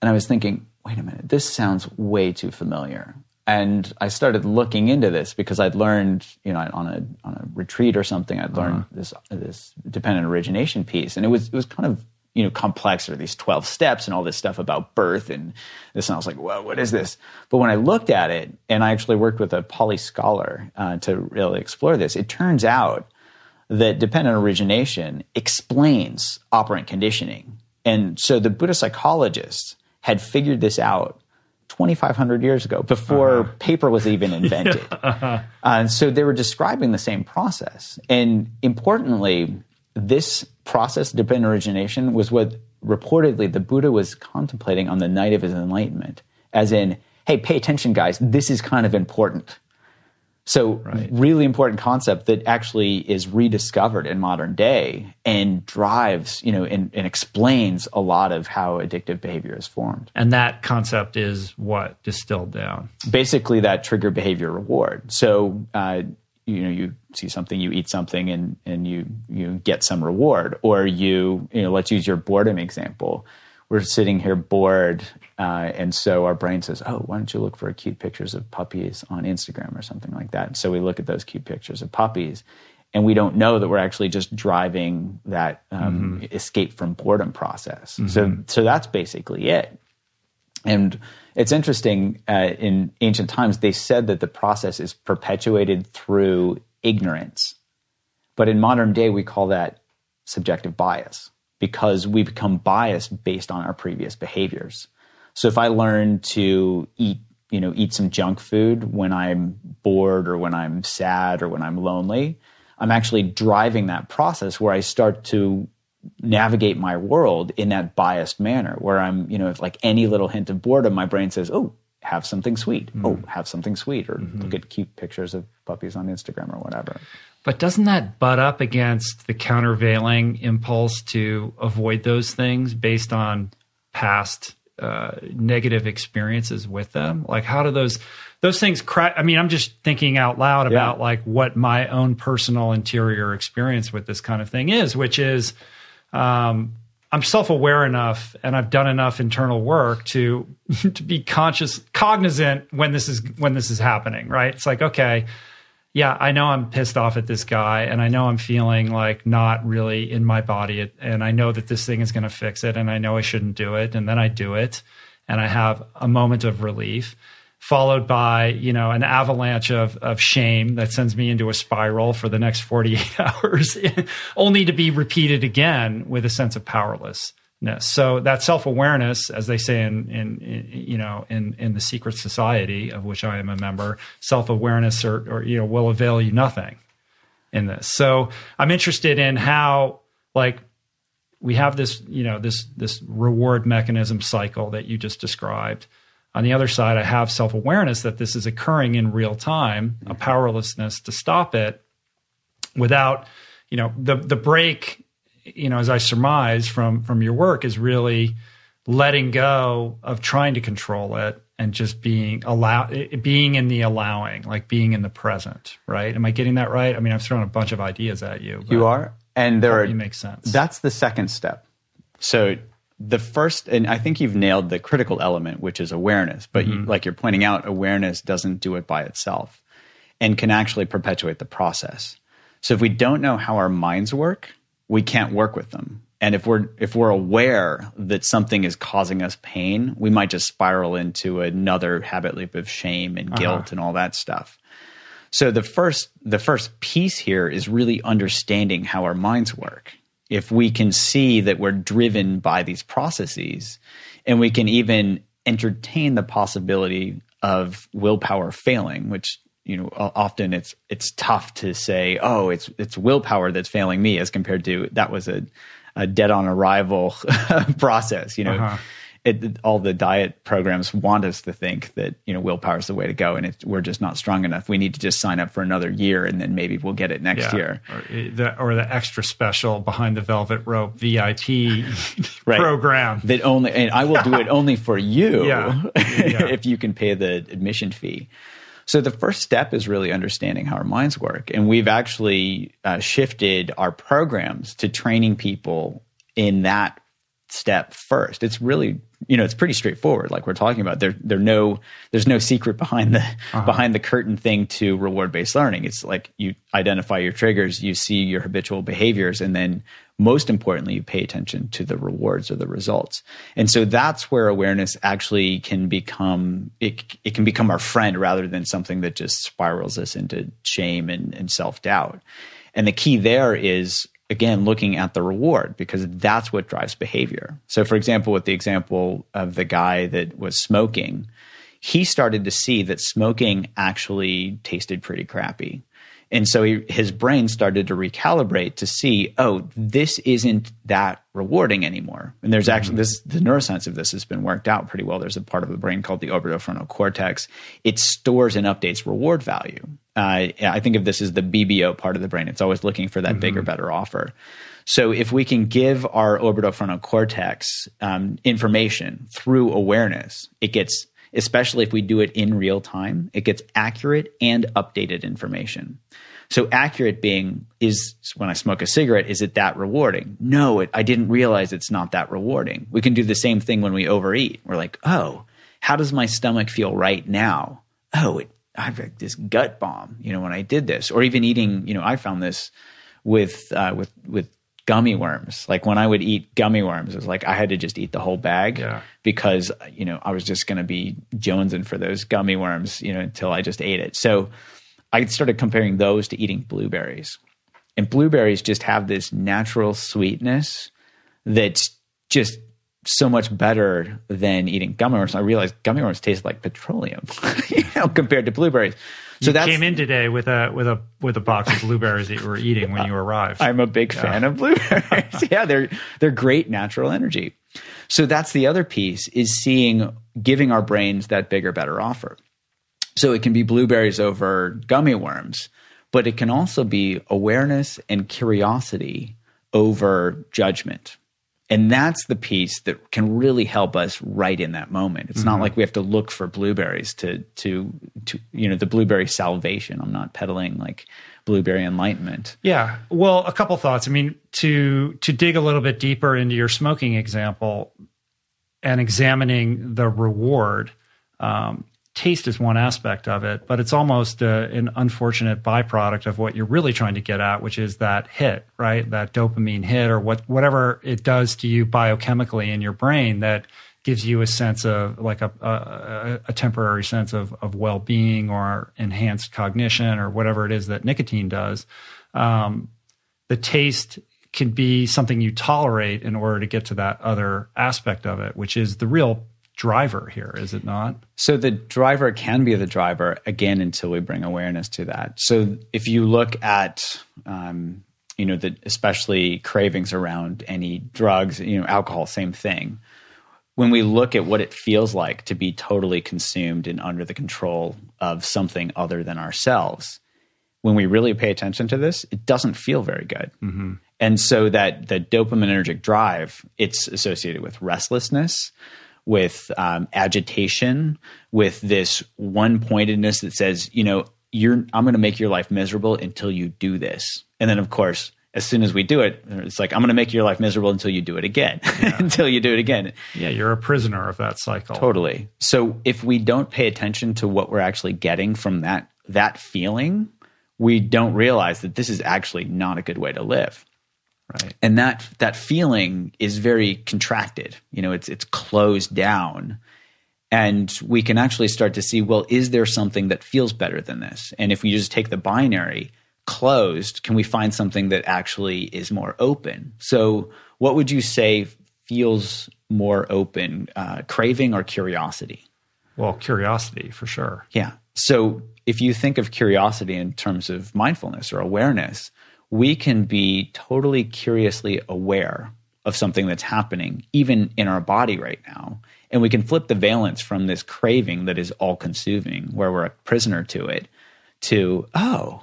and I was thinking, wait a minute, this sounds way too familiar. And I started looking into this because I'd learned, you know, on a on a retreat or something, I'd learned uh-huh. this this dependent origination piece, and it was it was kind of you know complex or these 12 steps and all this stuff about birth and this and i was like well what is this but when i looked at it and i actually worked with a Pali scholar uh, to really explore this it turns out that dependent origination explains operant conditioning and so the buddhist psychologists had figured this out 2500 years ago before uh-huh. paper was even invented yeah. uh-huh. uh, so they were describing the same process and importantly this process, dependent origination, was what reportedly the Buddha was contemplating on the night of his enlightenment, as in, hey, pay attention, guys, this is kind of important. So, right. really important concept that actually is rediscovered in modern day and drives, you know, and, and, explains a lot of how addictive behavior is formed. And that concept is what distilled down? Basically, that trigger behavior reward. So, uh, you know you see something you eat something and and you you get some reward. Or you you know let's use your boredom example. We're sitting here bored uh, and so our brain says oh why don't you look for cute pictures of puppies on instagram or something like that? And so we look at those cute pictures of puppies and we don't know that we're actually just driving that um, mm-hmm. escape from boredom process. Mm-hmm. so so that's basically it. And it's interesting, uh, in ancient times, they said that the process is perpetuated through ignorance. But in modern day, we call that subjective bias because we become biased based on our previous behaviors. So if I learn to eat, you know, eat some junk food when I'm bored or when I'm sad or when I'm lonely, I'm actually driving that process where I start to navigate my world in that biased manner where I'm, you know, if like any little hint of boredom, my brain says, oh, have something sweet. Mm. Oh, have something sweet. Or mm-hmm. look at cute pictures of puppies on Instagram or whatever. But doesn't that butt up against the countervailing impulse to avoid those things based on past uh, negative experiences with them? Like, how do those those things crack? I mean, I'm just thinking out loud about yeah. like what my own personal interior experience with this kind of thing is, which is um, I'm self-aware enough and I've done enough internal work to to be conscious cognizant when this is when this is happening, right? It's like, okay, yeah, I know I'm pissed off at this guy and I know I'm feeling like not really in my body and I know that this thing is going to fix it and I know I shouldn't do it and then I do it and I have a moment of relief followed by you know an avalanche of, of shame that sends me into a spiral for the next 48 hours only to be repeated again with a sense of powerlessness so that self-awareness as they say in, in, in, you know in, in the secret society of which i am a member self-awareness or, or you know will avail you nothing in this. So I'm interested in how like we have this, you know, this this reward mechanism cycle that you just described. On the other side, I have self awareness that this is occurring in real time, a mm-hmm. powerlessness to stop it without, you know, the the break, you know, as I surmise from from your work is really letting go of trying to control it and just being allow eh, being in the allowing, like being in the present, right? Am I getting that right? I mean, I've thrown a bunch of ideas at you. You are, and there are. makes sense. That's the second step. So the first, and I think you've nailed the critical element, which is awareness. But you, like you're pointing out, awareness doesn't do it by itself, and can actually perpetuate the process. So if we don't know how our minds work, we can't work with them and if we're if we're aware that something is causing us pain we might just spiral into another habit loop of shame and guilt uh-huh. and all that stuff so the first the first piece here is really understanding how our minds work if we can see that we're driven by these processes and we can even entertain the possibility of willpower failing which you know often it's it's tough to say oh it's it's willpower that's failing me as compared to that was a a dead on arrival process. You know, uh-huh. It, all the diet programs want us to think that you know willpower is the way to go, and we're just not strong enough. We need to just sign up for another year, and then maybe we'll get it next yeah. year. Or the, or the extra special behind the velvet rope VIP program that only, and I will do it only for you yeah. Yeah. if you can pay the admission fee. So the first step is really understanding how our minds work. And we've actually uh, shifted our programs to training people in that step first. It's really, you know, it's pretty straightforward. Like we're talking about, there, there no, there's no secret behind the uh-huh. behind the curtain thing to reward based learning. It's like you identify your triggers, you see your habitual behaviors, and then most importantly, you pay attention to the rewards or the results. And so that's where awareness actually can become it, it can become our friend rather than something that just spirals us into shame and, and self doubt. And the key there is again looking at the reward because that's what drives behavior. So for example, with the example of the guy that was smoking, he started to see that smoking actually tasted pretty crappy. And so he, his brain started to recalibrate to see, oh, this isn't that rewarding anymore. And there's actually mm-hmm. this the neuroscience of this has been worked out pretty well. There's a part of the brain called the orbitofrontal cortex. It stores and updates reward value. Uh, I think of this as the BBO part of the brain. It's always looking for that mm-hmm. bigger, better offer. So if we can give our orbitofrontal cortex um, information through awareness, it gets especially if we do it in real time, it gets accurate and updated information. So accurate being is when I smoke a cigarette, is it that rewarding? No, it, I didn't realize it's not that rewarding. We can do the same thing when we overeat. We're like, oh, how does my stomach feel right now? Oh, it, I've got this gut bomb, you know, when I did this, or even eating, you know, I found this with uh, with with gummy worms. Like when I would eat gummy worms, it was like I had to just eat the whole bag yeah. because you know I was just going to be jonesing for those gummy worms, you know, until I just ate it. So I started comparing those to eating blueberries, and blueberries just have this natural sweetness that's just so much better than eating gummy worms. I realized gummy worms taste like petroleum, you know, compared to blueberries. So you came in today with a with a with a box of blueberries that you were eating when you arrived. I'm a big yeah. fan of blueberries. yeah, they're they're great natural energy. So that's the other piece is seeing giving our brains that bigger better offer. So it can be blueberries over gummy worms, but it can also be awareness and curiosity over judgment and that's the piece that can really help us right in that moment. It's mm-hmm. not like we have to look for blueberries to to to you know the blueberry salvation. I'm not peddling like blueberry enlightenment. Yeah. Well a couple thoughts. I mean to to dig a little bit deeper into your smoking example and examining the reward um, taste is one aspect of it, but it's almost uh, an unfortunate byproduct of what you're really trying to get at, which is that hit, right? That dopamine hit or what, whatever it does to you biochemically in your brain that gives you a sense of like a, a, a temporary sense of, of well-being or enhanced cognition or whatever it is that nicotine does. Um, the taste can be something you tolerate in order to get to that other aspect of it, which is the real driver here, is it not? So the driver can be the driver again until we bring awareness to that. So if you look at, um, you know, the especially cravings around any drugs, you know, alcohol, same thing. When we look at what it feels like to be totally consumed and under the control of something other than ourselves, when we really pay attention to this, it doesn't feel very good. Mm-hmm. And so that the dopaminergic drive, it's associated with restlessness, with um, agitation, with this one pointedness that says, you know, you're I'm going to make your life miserable until you do this. And then of course, as soon as we do it, it's like I'm going to make your life miserable until you do it again, yeah. until you do it again. Yeah, you're a prisoner of that cycle. Totally. So if we don't pay attention to what we're actually getting from that that feeling, we don't realize that this is actually not a good way to live. Right. And that that feeling is very contracted. You know, it's it's closed down. And we can actually start to see, well, is there something that feels better than this? And if we just take the binary, closed, can we find something that actually is more open? So, what would you say feels more open, uh, craving or curiosity? Well, curiosity for sure. Yeah. So, if you think of curiosity in terms of mindfulness or awareness, we can be totally curiously aware of something that's happening, even in our body right now. And we can flip the valence from this craving that is all consuming, where we're a prisoner to it, to, oh,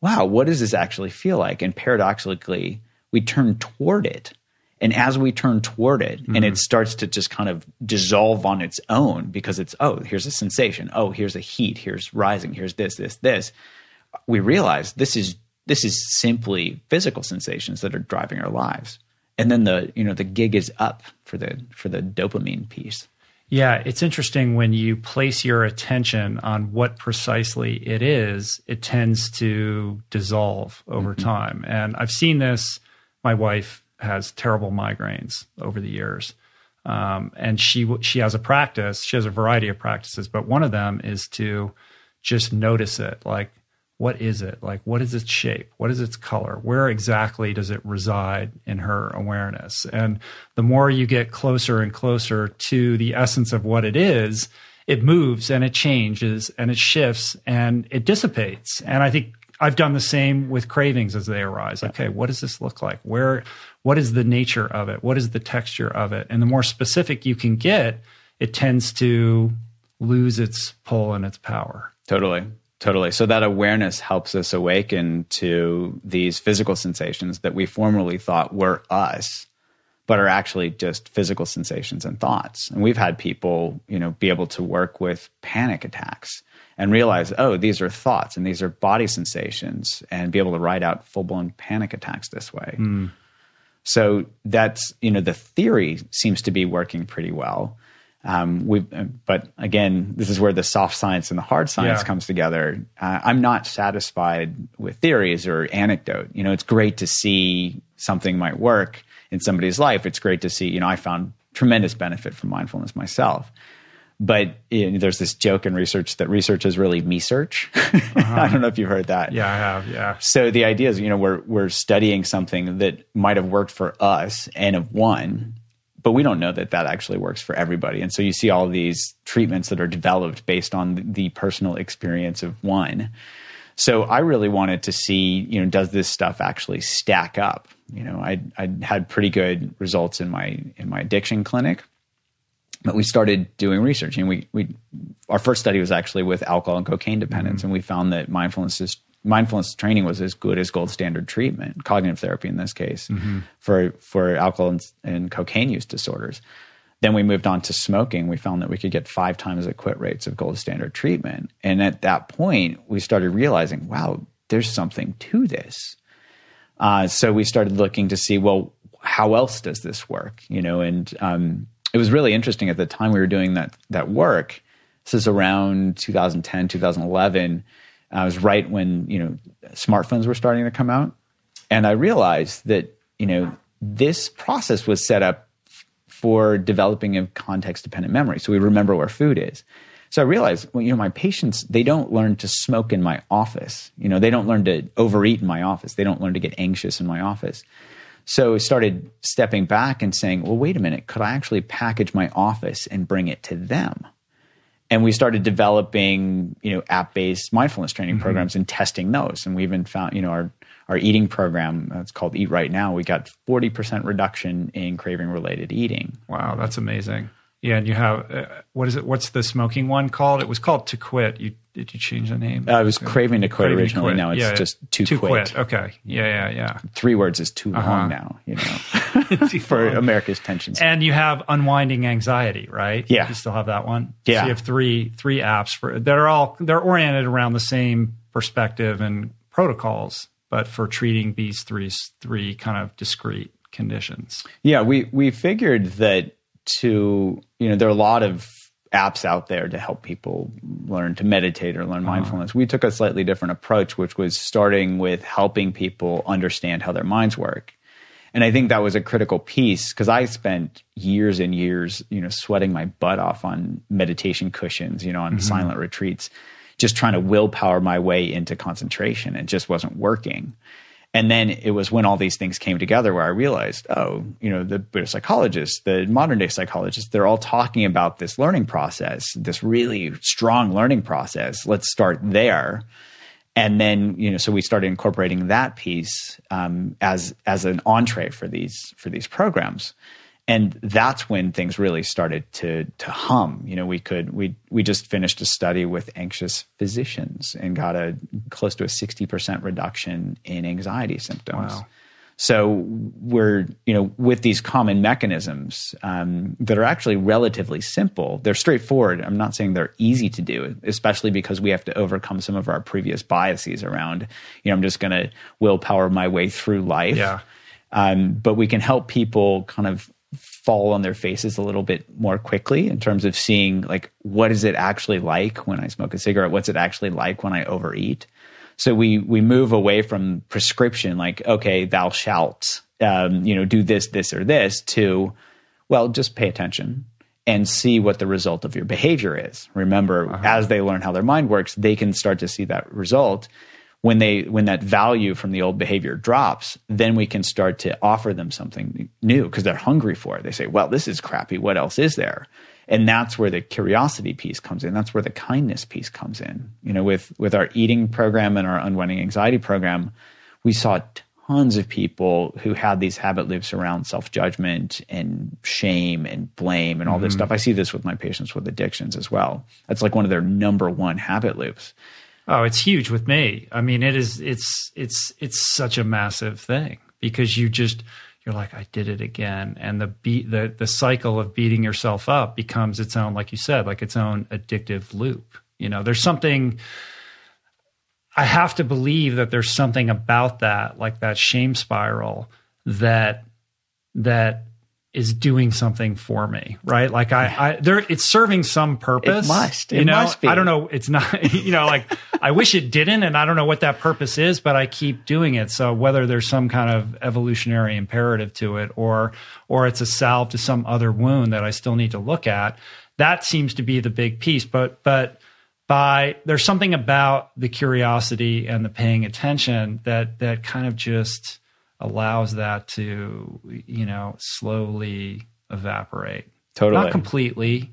wow, what does this actually feel like? And paradoxically, we turn toward it. And as we turn toward it, mm-hmm. and it mm-hmm. starts to just kind of dissolve on its own because it's, oh, here's a sensation. Oh, here's a heat. Here's rising. Here's this, this, this. We realize this is this is simply physical sensations that are driving our lives. And then the, you know, the gig is up for the for the dopamine piece. Yeah, it's interesting when you place your attention on what precisely it is, it tends to dissolve over mm-hmm. time. And I've seen this. My wife has terrible migraines over the years. Um, and she she has a practice. She has a variety of practices, but one of them is to just notice it. Like what is it? Like, what is its shape? What is its color? Where exactly does it reside in her awareness? And the more you get closer and closer to the essence of what it is, it moves and it changes and it shifts and it dissipates. And I think I've done the same with cravings as they arise. Okay, what does this look like? Where, what is the nature of it? What is the texture of it? And the more specific you can get, it tends to lose its pull and its power. Totally. Totally. So that awareness helps us awaken to these physical sensations that we formerly thought were us, but are actually just physical sensations and thoughts. And we've had people, you know, be able to work with panic attacks and realize, oh, these are thoughts and these are body sensations and be able to ride out full blown panic attacks this way. Mm. So that's, you know, the theory seems to be working pretty well. Um, we, but again, this is where the soft science and the hard science yeah. comes together. Uh, I'm not satisfied with theories or anecdote. You know, it's great to see something might work in somebody's life. It's great to see. You know, I found tremendous benefit from mindfulness myself. But you know, there's this joke in research that research is really me search. Uh-huh. I don't know if you've heard that. Yeah, I have. Yeah. So the idea is, you know, we're we're studying something that might have worked for us and of one, but we don't know that that actually works for everybody. And so you see all these treatments that are developed based on the personal experience of one. So I really wanted to see, you know, does this stuff actually stack up? You know, I I had pretty good results in my in my addiction clinic, but we started doing research, and we we our first study was actually with alcohol and cocaine dependence, mm-hmm. and we found that mindfulness is mindfulness training was as good as gold standard treatment, cognitive therapy in this case, mm-hmm. for for alcohol and, and, cocaine use disorders. Then we moved on to smoking. We found that we could get five times the quit rates of gold standard treatment. And at that point, we started realizing, wow, there's something to this. Uh, so we started looking to see, well, how else does this work? You know, and um, it was really interesting at the time we were doing that that work. This is around 2010, 2011 Uh, I was right when you know smartphones were starting to come out, and I realized that you know this process was set up for developing a context dependent memory, so we remember where food is. So I realized, well, you know, my patients they don't learn to smoke in my office. You know, they don't learn to overeat in my office. They don't learn to get anxious in my office. So I started stepping back and saying, well, wait a minute, could I actually package my office and bring it to them? And we started developing, you know, app-based mindfulness training programs and testing those. And we even found, you know, our our eating program, uh, it's called Eat Right Now, we got 40% reduction in craving related eating. Wow, that's amazing. Yeah, and you have uh, what is it? What's the smoking one called? It was called To Quit. You did you change the name? Uh, it was Craving to Quit Craving to originally. Quit. Now it's Yeah, just To, To quit. Quit. Okay. Yeah, yeah, yeah. Three words is too Uh-huh. long now, you know, for America's tensions. And you have unwinding anxiety, right? Yeah. You still have that one. Yeah. So you have three three apps for that are all they're oriented around the same perspective and protocols, but for treating these three three kind of discrete conditions. Yeah, we we figured that to you know there are a lot of apps out there to help people learn to meditate or learn uh-huh. mindfulness. We took a slightly different approach, which was starting with helping people understand how their minds work. And I think that was a critical piece because I spent years and years, you know, sweating my butt off on meditation cushions, you know, on mm-hmm. silent retreats, just trying to willpower my way into concentration. It just wasn't working. And then it was when all these things came together where I realized, oh, you know, the Buddhist psychologists, the modern day psychologists, they're all talking about this learning process, this really strong learning process. Let's start there. And then, you know, so we started incorporating that piece um, as as an entree for these for these programs, and that's when things really started to to hum. You know, we could we we just finished a study with anxious physicians and got a close to a sixty percent reduction in anxiety symptoms. Wow. So we're, you know, with these common mechanisms um, that are actually relatively simple. They're straightforward. I'm not saying they're easy to do, especially because we have to overcome some of our previous biases around, you know, I'm just going to willpower my way through life. Yeah. Um, but we can help people kind of fall on their faces a little bit more quickly in terms of seeing like what is it actually like when I smoke a cigarette? What's it actually like when I overeat? So we we move away from prescription, like okay, thou shalt, um, you know, do this, this, or this, to well, just pay attention and see what the result of your behavior is. Remember, as they learn how their mind works, they can start to see that result. When they when that value from the old behavior drops, then we can start to offer them something new because they're hungry for it. They say, "Well, this is crappy. What else is there?" and that's where the curiosity piece comes in that's where the kindness piece comes in you know with with our eating program and our unwinding anxiety program we saw tons of people who had these habit loops around self-judgment and shame and blame and all this mm-hmm. stuff i see this with my patients with addictions as well that's like one of their number one habit loops Oh, it's huge with me. I mean, it is. It's it's it's such a massive thing because you just you're like, I did it again, and the beat the the cycle of beating yourself up becomes its own, like you said, like its own addictive loop. You know, there's something. I have to believe that there's something about that, like that shame spiral, that that is doing something for me, right? Like I, I there, it's serving some purpose. It must. You know, must be. I don't know. It's not. You know, like I wish it didn't, and I don't know what that purpose is, but I keep doing it. So whether there's some kind of evolutionary imperative to it, or or it's a salve to some other wound that I still need to look at, that seems to be the big piece. But but by there's something about the curiosity and the paying attention that that kind of just allows that to you know slowly evaporate totally not completely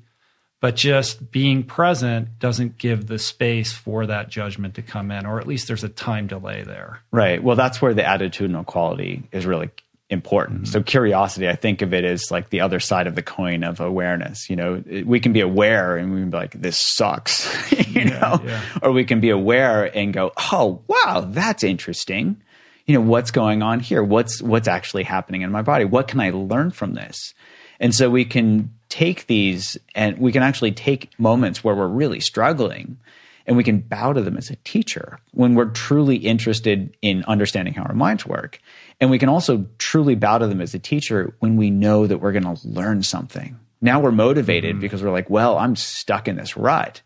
but just being present doesn't give the space for that judgment to come in or at least there's a time delay there Right. Well, that's where the attitudinal quality is really important. Mm-hmm. So curiosity, I think of it as like the other side of the coin of awareness. You know, we can be aware and we can be like, this sucks, you know, yeah. or we can be aware and go, oh, wow, that's interesting. You know, what's going on here? What's, what's actually happening in my body? What can I learn from this? And so we can take these and we can actually take moments where we're really struggling and we can bow to them as a teacher when we're truly interested in understanding how our minds work. And we can also truly bow to them as a teacher when we know that we're going to learn something. Now we're motivated mm-hmm. because we're like, well, I'm stuck in this rut.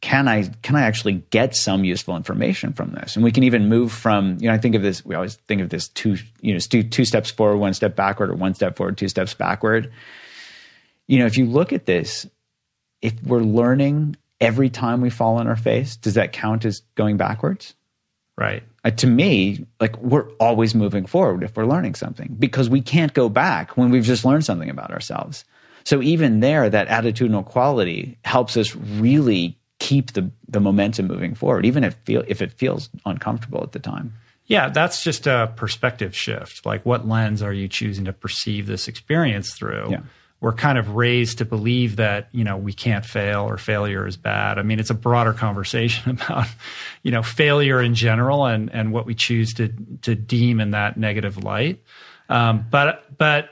Can I can I actually get some useful information from this? And we can even move from, you know, I think of this, we always think of this two, you know, two, two steps forward, one step backward, or one step forward, two steps backward. You know, if you look at this, if we're learning every time we fall on our face, does that count as going backwards? right uh, to me, like we're always moving forward if we're learning something because we can't go back when we've just learned something about ourselves. So even there, that attitudinal quality helps us really keep the, the momentum moving forward, even if, feel, if it feels uncomfortable at the time. Yeah, that's just a perspective shift. Like, what lens are you choosing to perceive this experience through? Yeah. We're kind of raised to believe that, you know, we can't fail or failure is bad. I mean, it's a broader conversation about, you know, failure in general and, and what we choose to, to deem in that negative light. Um, but, but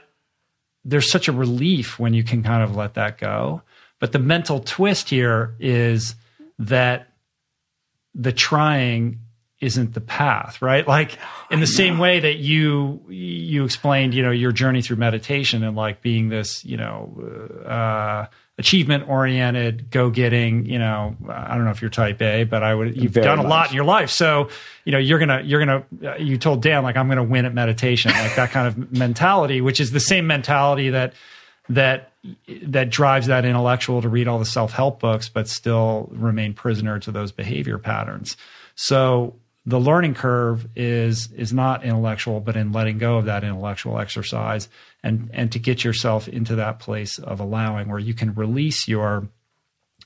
there's such a relief when you can kind of let that go. But the mental twist here is that the trying isn't the path, right? Like in the same way that you you explained, you know, your journey through meditation and like being this, you know, uh, achievement oriented, go getting, you know, I don't know if you're type A, but I would you've Very done a much. lot in your life, so you know you're gonna you're gonna uh, you told Dan like I'm gonna win at meditation, like that kind of mentality, which is the same mentality that that that drives that intellectual to read all the self-help books but still remain prisoner to those behavior patterns. So the learning curve is is not intellectual but in letting go of that intellectual exercise and and to get yourself into that place of allowing where you can release your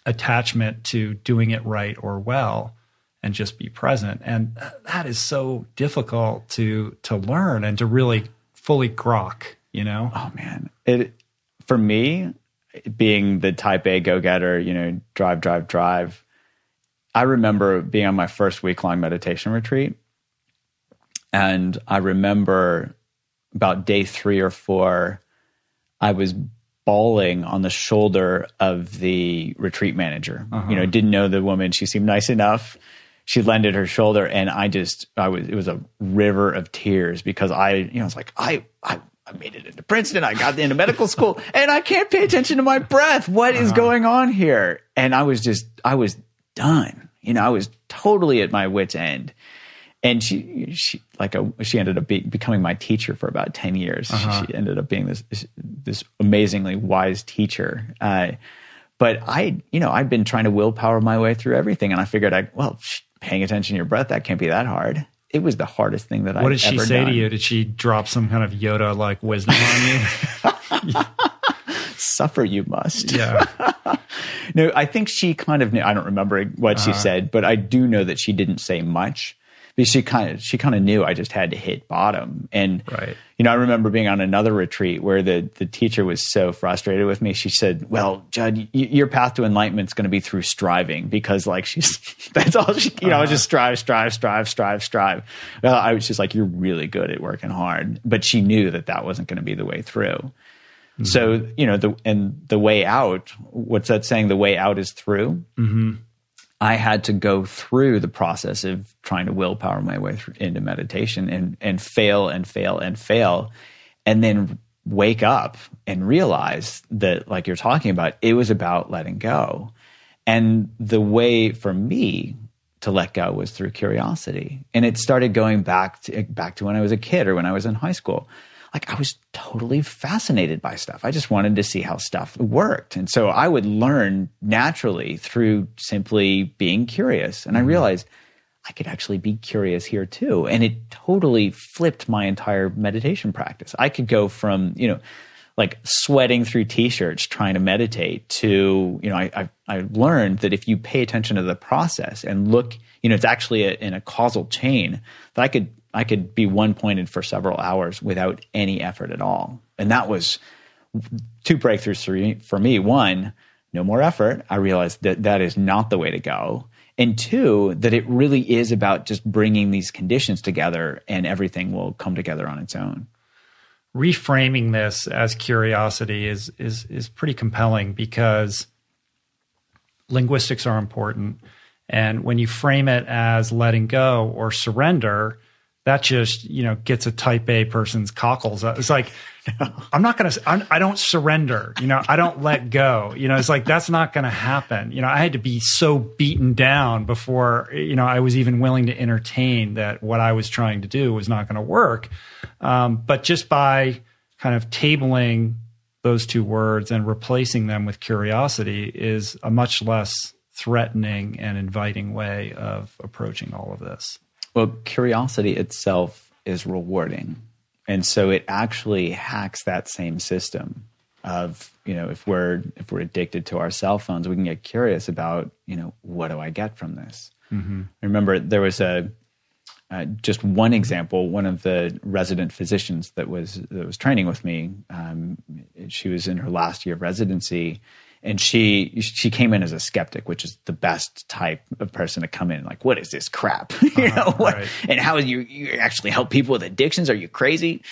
attachment to doing it right or well and just be present. And that is so difficult to to learn and to really fully grok you know? Oh man, it for me, being the type A go getter, you know, drive, drive, drive. I remember being on my first week long meditation retreat, and I remember about day three or four, I was bawling on the shoulder of the retreat manager. You know, uh-huh. didn't know the woman. She seemed nice enough. She lended her shoulder, and I just, I was, it was a river of tears because I, you know, I was like, I, I, I made it into Princeton. I got into medical school, and I can't pay attention to my breath. What is going on here? And I was just, I was done. You know, I was totally at my wits' end and she she like a, she ended up be, becoming my teacher for about 10 years she, she ended up being this this, this amazingly wise teacher uh, but i you know i'd been trying to willpower my way through everything and i figured i well paying attention to your breath that can't be that hard it was the hardest thing that i what did she say done. to you? Did she drop some kind of yoda like wisdom on you? Suffer you must. Yeah. No i think she kind of knew. I don't remember what she Uh-huh. said but i do know that she didn't say much because she kind of she kind of knew i just had to hit bottom and Right. you know i remember being on another retreat where the the teacher was so frustrated with me she said well jud y- your path to enlightenment is going to be through striving because like she's that's all she you know just strive strive strive strive strive well i was just like you're really good at working hard but she knew that that wasn't going to be the way through so you know the and the way out. What's that saying? The way out is through. Mm-hmm. I had to go through the process of trying to willpower my way through, into meditation and and fail and fail and fail, and then wake up and realize that, like you're talking about, it was about letting go. And the way for me to let go was through curiosity. And it started going back to back to when I was a kid or when I was in high school. Like I was totally fascinated by stuff. I just wanted to see how stuff worked. And so I would learn naturally through simply being curious. And I mm-hmm. realized I could actually be curious here too. And it totally flipped my entire meditation practice. I could go from, you know, like sweating through t-shirts trying to meditate to you know I, I i learned that if you pay attention to the process and look you know it's actually a, in a causal chain that i could i could be one pointed for several hours without any effort at all. And that was two breakthroughs for me, one no more effort. I realized that that is not the way to go. And two that it really is about just bringing these conditions together and everything will come together on its own. Reframing this as curiosity is is is pretty compelling because linguistics are important. And when you frame it as letting go or surrender that just you know gets a type a person's cockles. Up. it's like i'm not gonna I'm, i don't surrender you know i don't let go. You know it's like that's not gonna happen. You know i had to be so beaten down before you know i was even willing to entertain that what i was trying to do was not gonna work. Um, but just by kind of tabling those two words and replacing them with curiosity is a much less threatening and inviting way of approaching all of this Well, curiosity itself is rewarding. And so it actually hacks that same system of, you know, if we're if we're addicted to our cell phones, we can get curious about, you know, what do I get from this? Mm-hmm. I remember there was a uh, just one example. One of the resident physicians that was that was training with me, um, she was in her last year of residency, and she she came in as a skeptic, which is the best type of person to come in. Like, what is this crap? you uh-huh, know, what, right. and how you you actually help people with addictions? Are you crazy?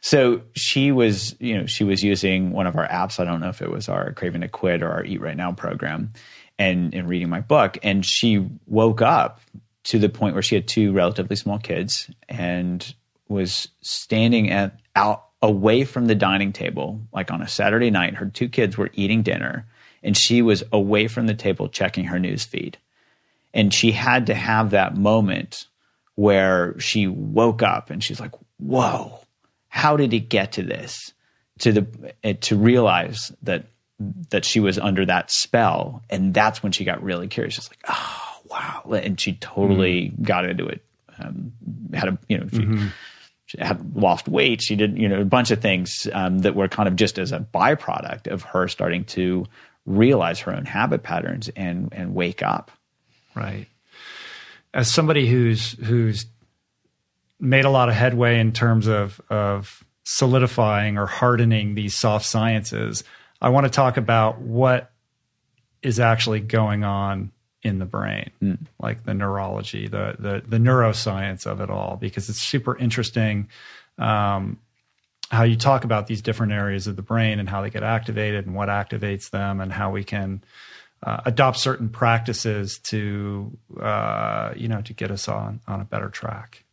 So she was, you know, she was using one of our apps. I don't know if it was our Craving to Quit or our Eat Right Now program, and in reading my book, and she woke up to the point where she had two relatively small kids and was standing at out away from the dining table like on a Saturday night her two kids were eating dinner and she was away from the table checking her news feed and she had to have that moment where she woke up and she's like whoa how did it get to this to the eh, to realize that that she was under that spell and that's when she got really curious she's like oh wow. And she totally mm-hmm. got into it. Um, had a, you know, she, mm-hmm. She, had lost weight. She did, you know, a bunch of things um, that were kind of just as a byproduct of her starting to realize her own habit patterns and and wake up. Right. As somebody who's who's made a lot of headway in terms of of solidifying or hardening these soft sciences, I want to talk about what is actually going on in the brain, mm. like the neurology, the, the the neuroscience of it all, because it's super interesting um, how you talk about these different areas of the brain and how they get activated and what activates them, and how we can uh, adopt certain practices to uh, you know to get us on on a better track.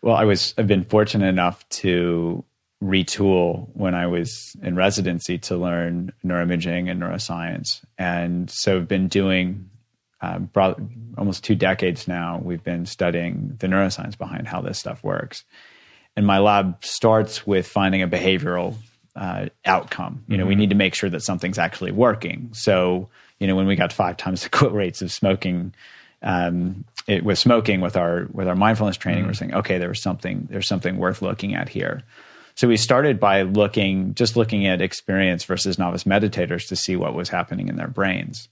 Well, I was I've been fortunate enough to retool when I was in residency to learn neuroimaging and neuroscience. And so I've been doing uh, almost two decades now, we've been studying the neuroscience behind how this stuff works. And my lab starts with finding a behavioral uh, outcome. You know, mm-hmm. we need to make sure that something's actually working. So, you know, when we got five times the quit rates of smoking, um, it was smoking with our with our mindfulness training, mm-hmm. we're saying, okay, there was something there's something worth looking at here. So we started by looking, just looking at experienced versus novice meditators to see what was happening in their brains.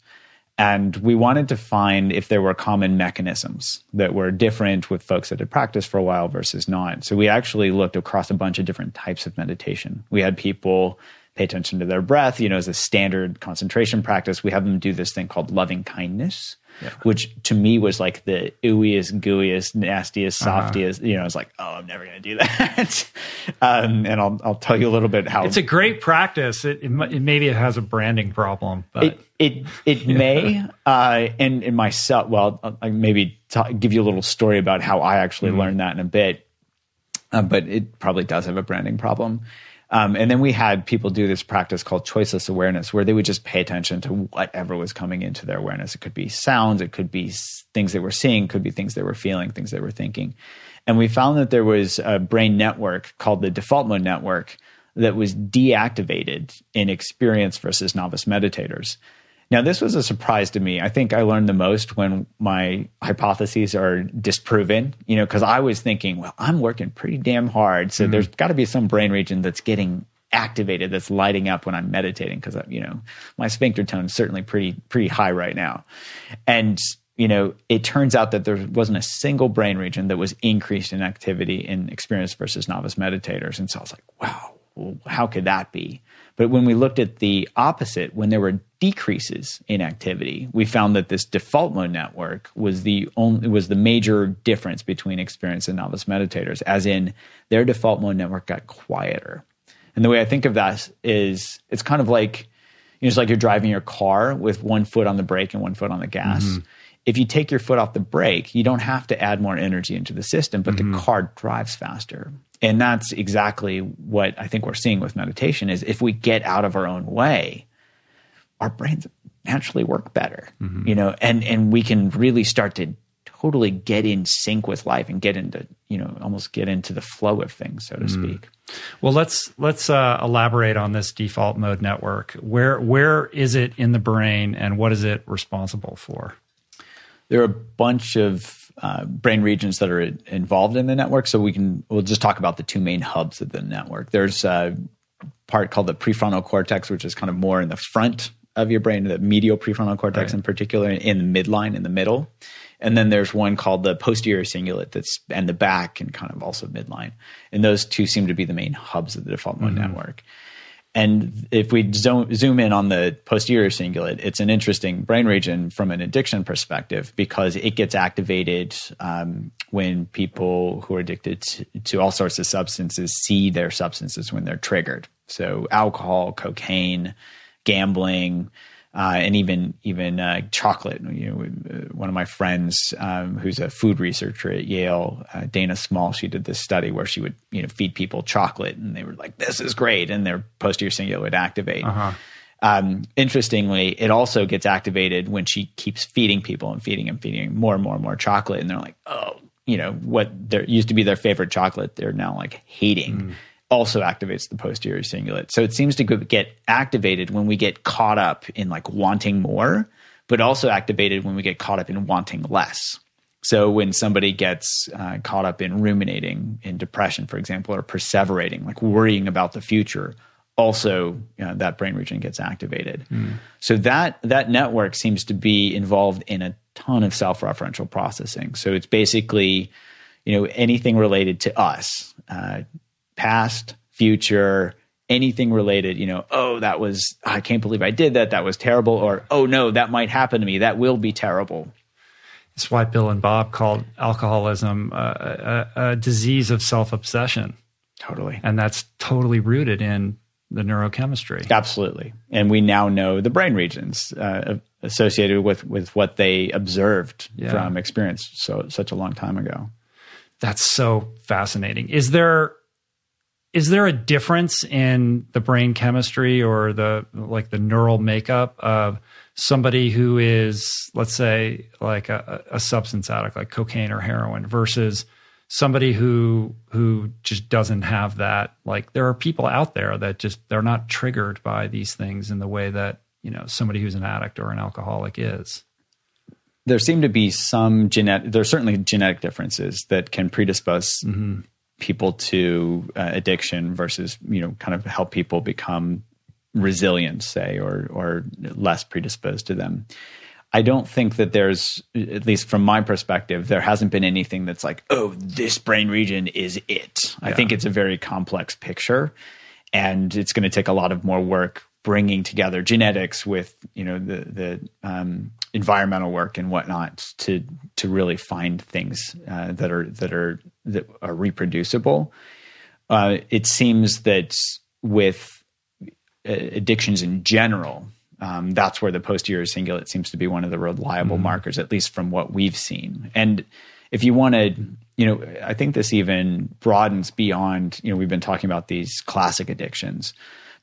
And we wanted to find if there were common mechanisms that were different with folks that had practiced for a while versus not. So we actually looked across a bunch of different types of meditation. We had people pay attention to their breath, you know, as a standard concentration practice. We have them do this thing called loving kindness, yeah. which to me was like the ooeyest, gooeyest, nastiest, uh-huh. softiest. Uh-huh. You know, I was like, oh, I'm never going to do that. um, and I'll I'll tell you a little bit how it's a great practice. It, it, it maybe it has a branding problem, but it it, it may. Uh, and in myself, well, I maybe t- give you a little story about how I actually mm-hmm. learned that in a bit. Uh, but it probably does have a branding problem. Um, and then we had people do this practice called choiceless awareness, where they would just pay attention to whatever was coming into their awareness. It could be sounds, it could be things they were seeing, could be things they were feeling, things they were thinking. And we found that there was a brain network called the default mode network that was deactivated in experienced versus novice meditators. Now, this was a surprise to me. I think I learned the most when my hypotheses are disproven, you know, because I was thinking, well, I'm working pretty damn hard. So mm-hmm. there's got to be some brain region that's getting activated, that's lighting up when I'm meditating, because, you know, my sphincter tone is certainly pretty, pretty high right now. And, you know, it turns out that there wasn't a single brain region that was increased in activity in experienced versus novice meditators. And so I was like, wow, well, how could that be? But when we looked at the opposite, when there were decreases in activity, we found that this default mode network was the only was the major difference between experienced and novice meditators, as in their default mode network got quieter. And the way I think of that is it's kind of like you know, it's like you're driving your car with one foot on the brake and one foot on the gas. Mm-hmm. If you take your foot off the brake, you don't have to add more energy into the system, but mm-hmm. the car drives faster and that's exactly what I think we're seeing with meditation is if we get out of our own way, our brains naturally work better, mm-hmm. you know, and, and we can really start to totally get in sync with life and get into, you know, almost get into the flow of things, so to mm. speak. Well, let's, let's uh, elaborate on this default mode network. Where, where is it in the brain and what is it responsible for? There are a bunch of uh, brain regions that are involved in the network. So we can we'll just talk about the two main hubs of the network. There's a part called the prefrontal cortex, which is kind of more in the front of your brain, the medial prefrontal cortex right. in particular, in the midline in the middle. And then there's one called the posterior cingulate that's and the back and kind of also midline. And those two seem to be the main hubs of the default mode mm-hmm. network. And if we zoom, in on the posterior cingulate, it's an interesting brain region from an addiction perspective because it gets activated um, when people who are addicted to, to, all sorts of substances see their substances when they're triggered. So, alcohol, cocaine, gambling, uh, and even even uh, chocolate. You know, uh, one of my friends um, who's a food researcher at Yale, uh, Dana Small, she did this study where she would you know feed people chocolate, and they were like, "This is great," and their posterior cingulate would activate. Uh-huh. Um, interestingly, it also gets activated when she keeps feeding people and feeding and feeding more and more and more chocolate, and they're like, "Oh." You know what there used to be their favorite chocolate, they're now like hating. Mm also activates the posterior cingulate. So it seems to get activated when we get caught up in like wanting more, but also activated when we get caught up in wanting less. So when somebody gets uh, caught up in ruminating, in depression, for example, or perseverating, like worrying about the future, also you know, that brain region gets activated. Mm. So that that network seems to be involved in a ton of self-referential processing. So it's basically you know anything related to us, uh, past, future, anything related, you know, oh, that was, I can't believe I did that. That was terrible. Or, oh, no, that might happen to me. That will be terrible. It's why Bill and Bob called alcoholism a, a, a disease of self obsession. Totally. And that's totally rooted in the neurochemistry. Absolutely. And we now know the brain regions uh, associated with, with what they observed yeah. from experience so such a long time ago. That's so fascinating. Is there is there a difference in the brain chemistry or the like the neural makeup of somebody who is let's say like a, a, substance addict like cocaine or heroin versus somebody who who just doesn't have that? Like there are people out there that just they're not triggered by these things in the way that you know somebody who's an addict or an alcoholic is. There seem to be some genetic there are certainly genetic differences that can predispose mm-hmm people to uh, addiction versus you know kind of help people become resilient say or or less predisposed to them i don't think that there's at least from my perspective there hasn't been anything that's like oh this brain region is it yeah. i think it's a very complex picture and it's going to take a lot of more work bringing together genetics with you know the the um, environmental work and whatnot to to really find things uh, that are that are that are reproducible. Uh, it seems that with uh, addictions in general, um, that's where the posterior cingulate seems to be one of the reliable mm markers, at least from what we've seen. And if you wanted, you know, I think this even broadens beyond. You know, we've been talking about these classic addictions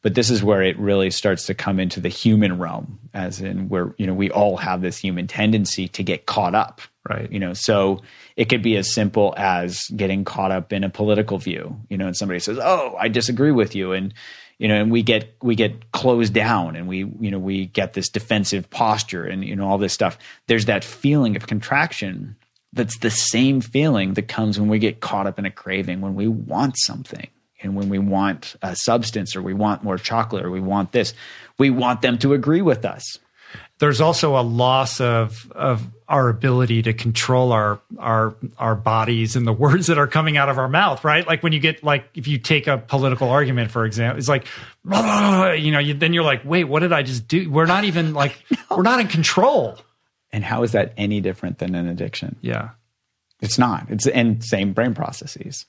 but this is where it really starts to come into the human realm as in where you know we all have this human tendency to get caught up. Right. You know so it could be as simple as getting caught up in a political view you know and somebody says oh i disagree with you and you know and we get we get closed down and we you know we get this defensive posture and you know all this stuff. There's that feeling of contraction that's the same feeling that comes when we get caught up in a craving when we want something and when we want a substance or we want more chocolate or we want this, we want them to agree with us. There's also a loss of of our ability to control our our our bodies and the words that are coming out of our mouth, right? Like when you get like if you take a political argument, for example, it's like, you know, you, then you're like, wait, what did I just do? We're not even like we're not in control. And how is that any different than an addiction? Yeah, it's not. It's and same brain processes.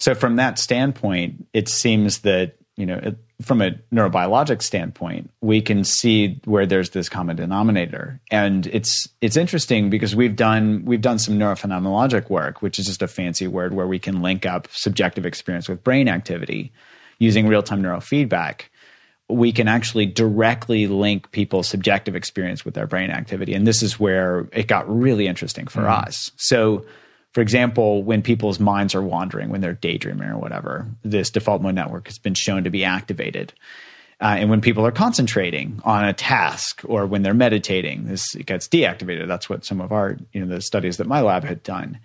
So from that standpoint, it seems that you know, it, from a neurobiologic standpoint, we can see where there's this common denominator, and it's it's interesting because we've done we've done some neurophenomenologic work, which is just a fancy word where we can link up subjective experience with brain activity using real time neurofeedback. We can actually directly link people's subjective experience with their brain activity, and this is where it got really interesting for mm. us. So for example, when people's minds are wandering, when they're daydreaming or whatever, this default mode network has been shown to be activated. Uh, and when people are concentrating on a task or when they're meditating, this gets deactivated. That's what some of our, you know, the studies that my lab had done.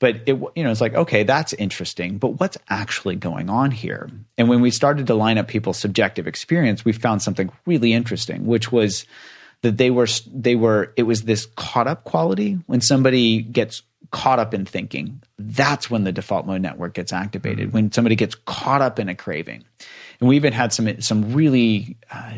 But it, you know, it's like, okay, that's interesting, but what's actually going on here? And when we started to line up people's subjective experience, we found something really interesting, which was that they were, they were, it was this caught up quality when somebody gets caught up in thinking, that's when the default mode network gets activated. Mm-hmm. When somebody gets caught up in a craving, and we even had some some really uh,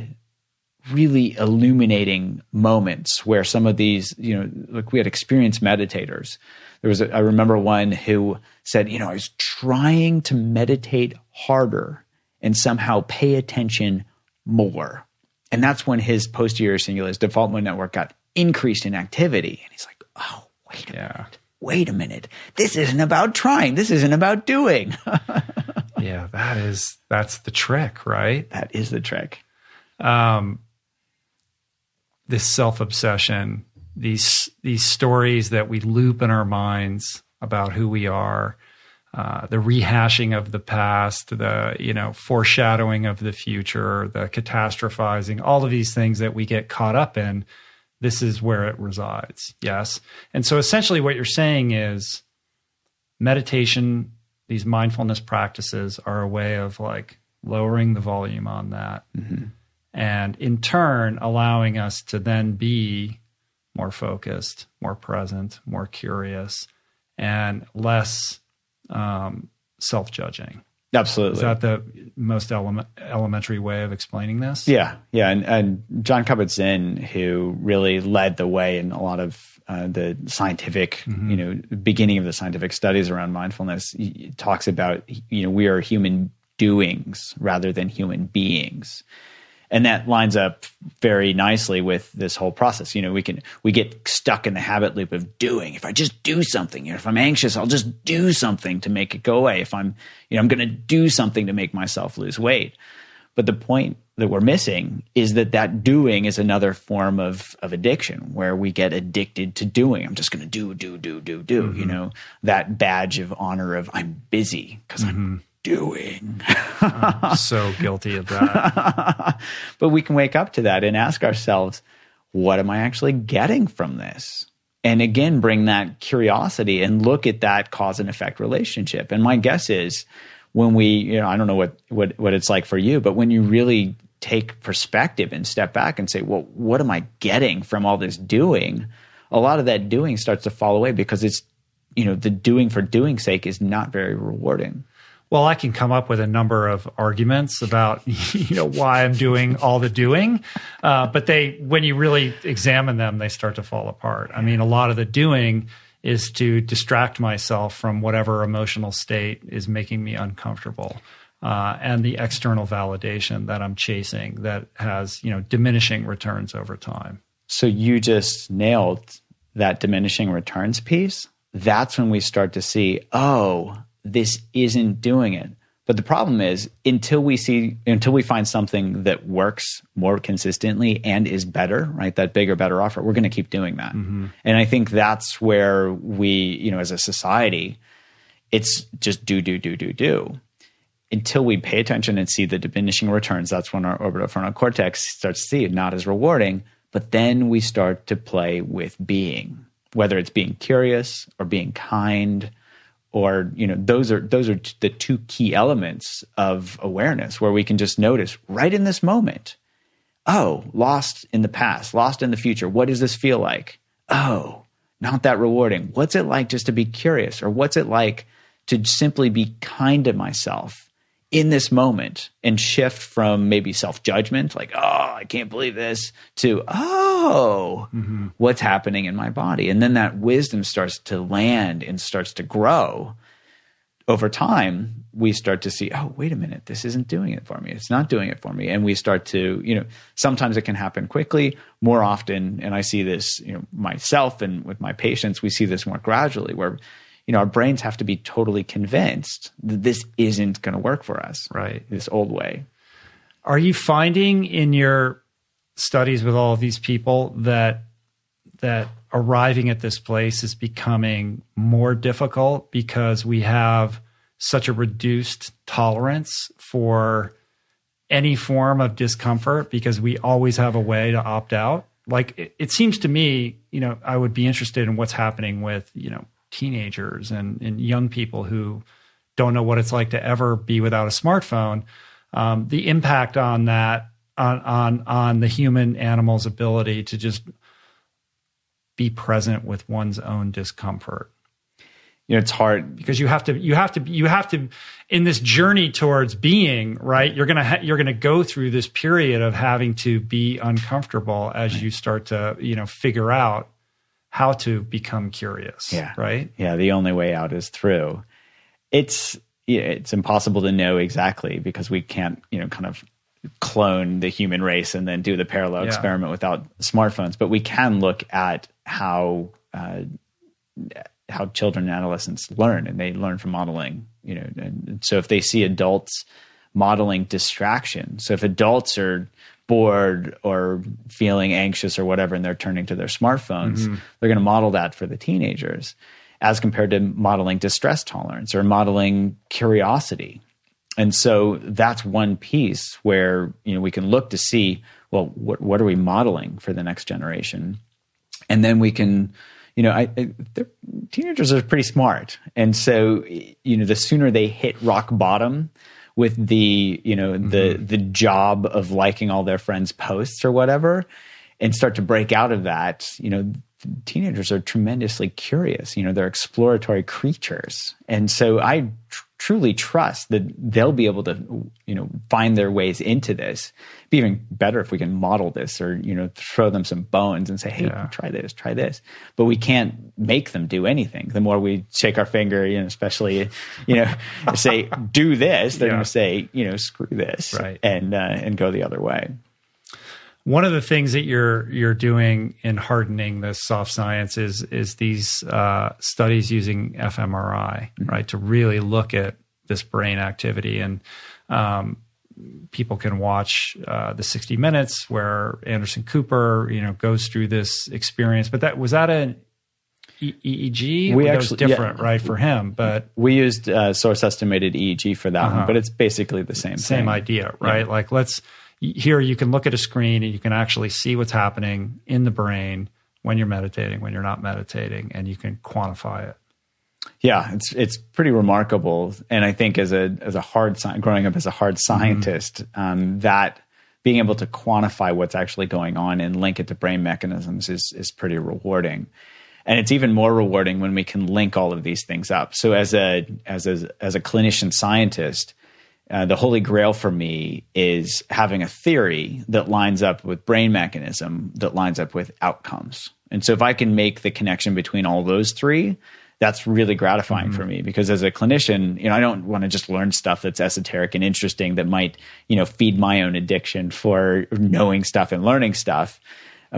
really illuminating moments where some of these, you know, like we had experienced meditators. There was, a, I remember one who said, you know, I was trying to meditate harder and somehow pay attention more. And that's when his posterior cingulate, default mode network got increased in activity. And he's like, oh, wait a yeah. minute wait a minute, this isn't about trying. This isn't about doing. yeah, that is, that's the trick, right? That is the trick. Um, this self obsession, these, these stories that we loop in our minds about who we are, uh, the rehashing of the past, the you know foreshadowing of the future, the catastrophizing, all of these things that we get caught up in this is where it resides. Yes. And so essentially what you're saying is meditation, these mindfulness practices are a way of like lowering the volume on that. Mm-hmm. And in turn, allowing us to then be more focused, more present, more curious, and less um, self judging. Absolutely. Is that the most element, elementary way of explaining this? Yeah, yeah, and, and Jon Kabat-Zinn, who really led the way in a lot of uh, the scientific, mm-hmm. you know, beginning of the scientific studies around mindfulness, talks about you know we are human doings rather than human beings and that lines up very nicely with this whole process. You know we can we get stuck in the habit loop of doing. If i just do something if i'm anxious i'll just do something to make it go away. If i'm you know i'm going to do something to make myself lose weight. But the point that we're missing is that that doing is another form of of addiction where we get addicted to doing. I'm just going to do do do do do mm-hmm. you know that badge of honor of i'm busy because mm-hmm. i'm doing. I'm so guilty of that. but we can wake up to that and ask ourselves, what am I actually getting from this? And again, bring that curiosity and look at that cause and effect relationship. And my guess is when we, you know, I don't know what, what, what it's like for you, but when you really take perspective and step back and say, well, what am I getting from all this doing? A lot of that doing starts to fall away because it's, you know, the doing for doing sake is not very rewarding. Well, I can come up with a number of arguments about you know why I'm doing all the doing, uh, but they when you really examine them, they start to fall apart. I mean, a lot of the doing is to distract myself from whatever emotional state is making me uncomfortable. Uh, and the external validation that I'm chasing that has, you know, diminishing returns over time. So you just nailed that diminishing returns piece. That's when we start to see, oh, this isn't doing it. But the problem is until we see until we find something that works more consistently and is better, right? That bigger, better offer, we're going to keep doing that. Mm-hmm. And I think that's where we, you know, as a society, it's just do, do, do, do, do. Until we pay attention and see the diminishing returns, that's when our orbitofrontal cortex starts to see it not as rewarding. But then we start to play with being, whether it's being curious or being kind or you know those are those are the two key elements of awareness where we can just notice right in this moment oh lost in the past lost in the future. What does this feel like? Oh not that rewarding. What's it like just to be curious? Or what's it like to simply be kind to myself in this moment and shift from maybe self judgment, like, oh, I can't believe this, to, oh, mm-hmm. what's happening in my body? And then that wisdom starts to land and starts to grow. Over time, we start to see, oh, wait a minute, this isn't doing it for me. It's not doing it for me. And we start to, you know, sometimes it can happen quickly. More often, and I see this, you know, myself and with my patients, we see this more gradually where you know, our brains have to be totally convinced that this isn't going to work for us. Right. This old way. Are you finding in your studies with all of these people that that arriving at this place is becoming more difficult because we have such a reduced tolerance for any form of discomfort because we always have a way to opt out. Like it, it seems to me, you know, I would be interested in what's happening with, you know, teenagers and, and young people who don't know what it's like to ever be without a smartphone. Um, the impact on that on on on the human animal's ability to just be present with one's own discomfort you know it's hard because you have to you have to you have to in this journey towards being right you're gonna ha- you're gonna go through this period of having to be uncomfortable as you start to you know figure out how to become curious yeah. right? Yeah the only way out is through. It's it's impossible to know exactly because we can't you know kind of clone the human race and then do the parallel yeah. experiment without smartphones. But we can look at how uh, how children and adolescents learn and they learn from modeling you know and, and so if they see adults modeling distraction so if adults are bored or feeling anxious or whatever and they're turning to their smartphones mm-hmm. they're going to model that for the teenagers as compared to modeling distress tolerance or modeling curiosity. And so that's one piece where you know we can look to see well what what are we modeling for the next generation? And then we can you know, I, I teenagers are pretty smart, and so you know, the sooner they hit rock bottom with the you know mm-hmm. the the job of liking all their friends' posts or whatever, and start to break out of that, you know, teenagers are tremendously curious. You know, they're exploratory creatures, and so I tr- truly trust that they'll be able to, you know, find their ways into this. It'd be even better if we can model this, or you know, throw them some bones and say, "Hey, yeah. try this, try this." But we can't make them do anything. The more we shake our finger, you know, especially, you know, say, "Do this," they're yeah. going to say, you know, "Screw this," right. and uh, and go the other way. One of the things that you're you're doing in hardening the soft science is is these uh, studies using fMRI, mm-hmm. right, to really look at this brain activity and. Um, people can watch uh, the 60 minutes where Anderson Cooper, you know, goes through this experience. But that was that an EEG? We that actually different, yeah, right, for him. But we used uh, source estimated EEG for that uh-huh. one, but it's basically the same. Same thing. idea, right? Yeah. Like let's here you can look at a screen and you can actually see what's happening in the brain when you're meditating, when you're not meditating, and you can quantify it. Yeah, it's it's pretty remarkable, and I think as a as a hard sci- growing up as a hard mm-hmm. scientist, mm-hmm. um, that being able to quantify what's actually going on and link it to brain mechanisms is is pretty rewarding. And it's even more rewarding when we can link all of these things up. So as a as a as a clinician scientist, uh, the holy grail for me is having a theory that lines up with brain mechanism that lines up with outcomes. And so if I can make the connection between all those three, that's really gratifying mm-hmm. for me because as a clinician, you know, I don't want to just learn stuff that's esoteric and interesting that might, you know, feed my own addiction for knowing stuff and learning stuff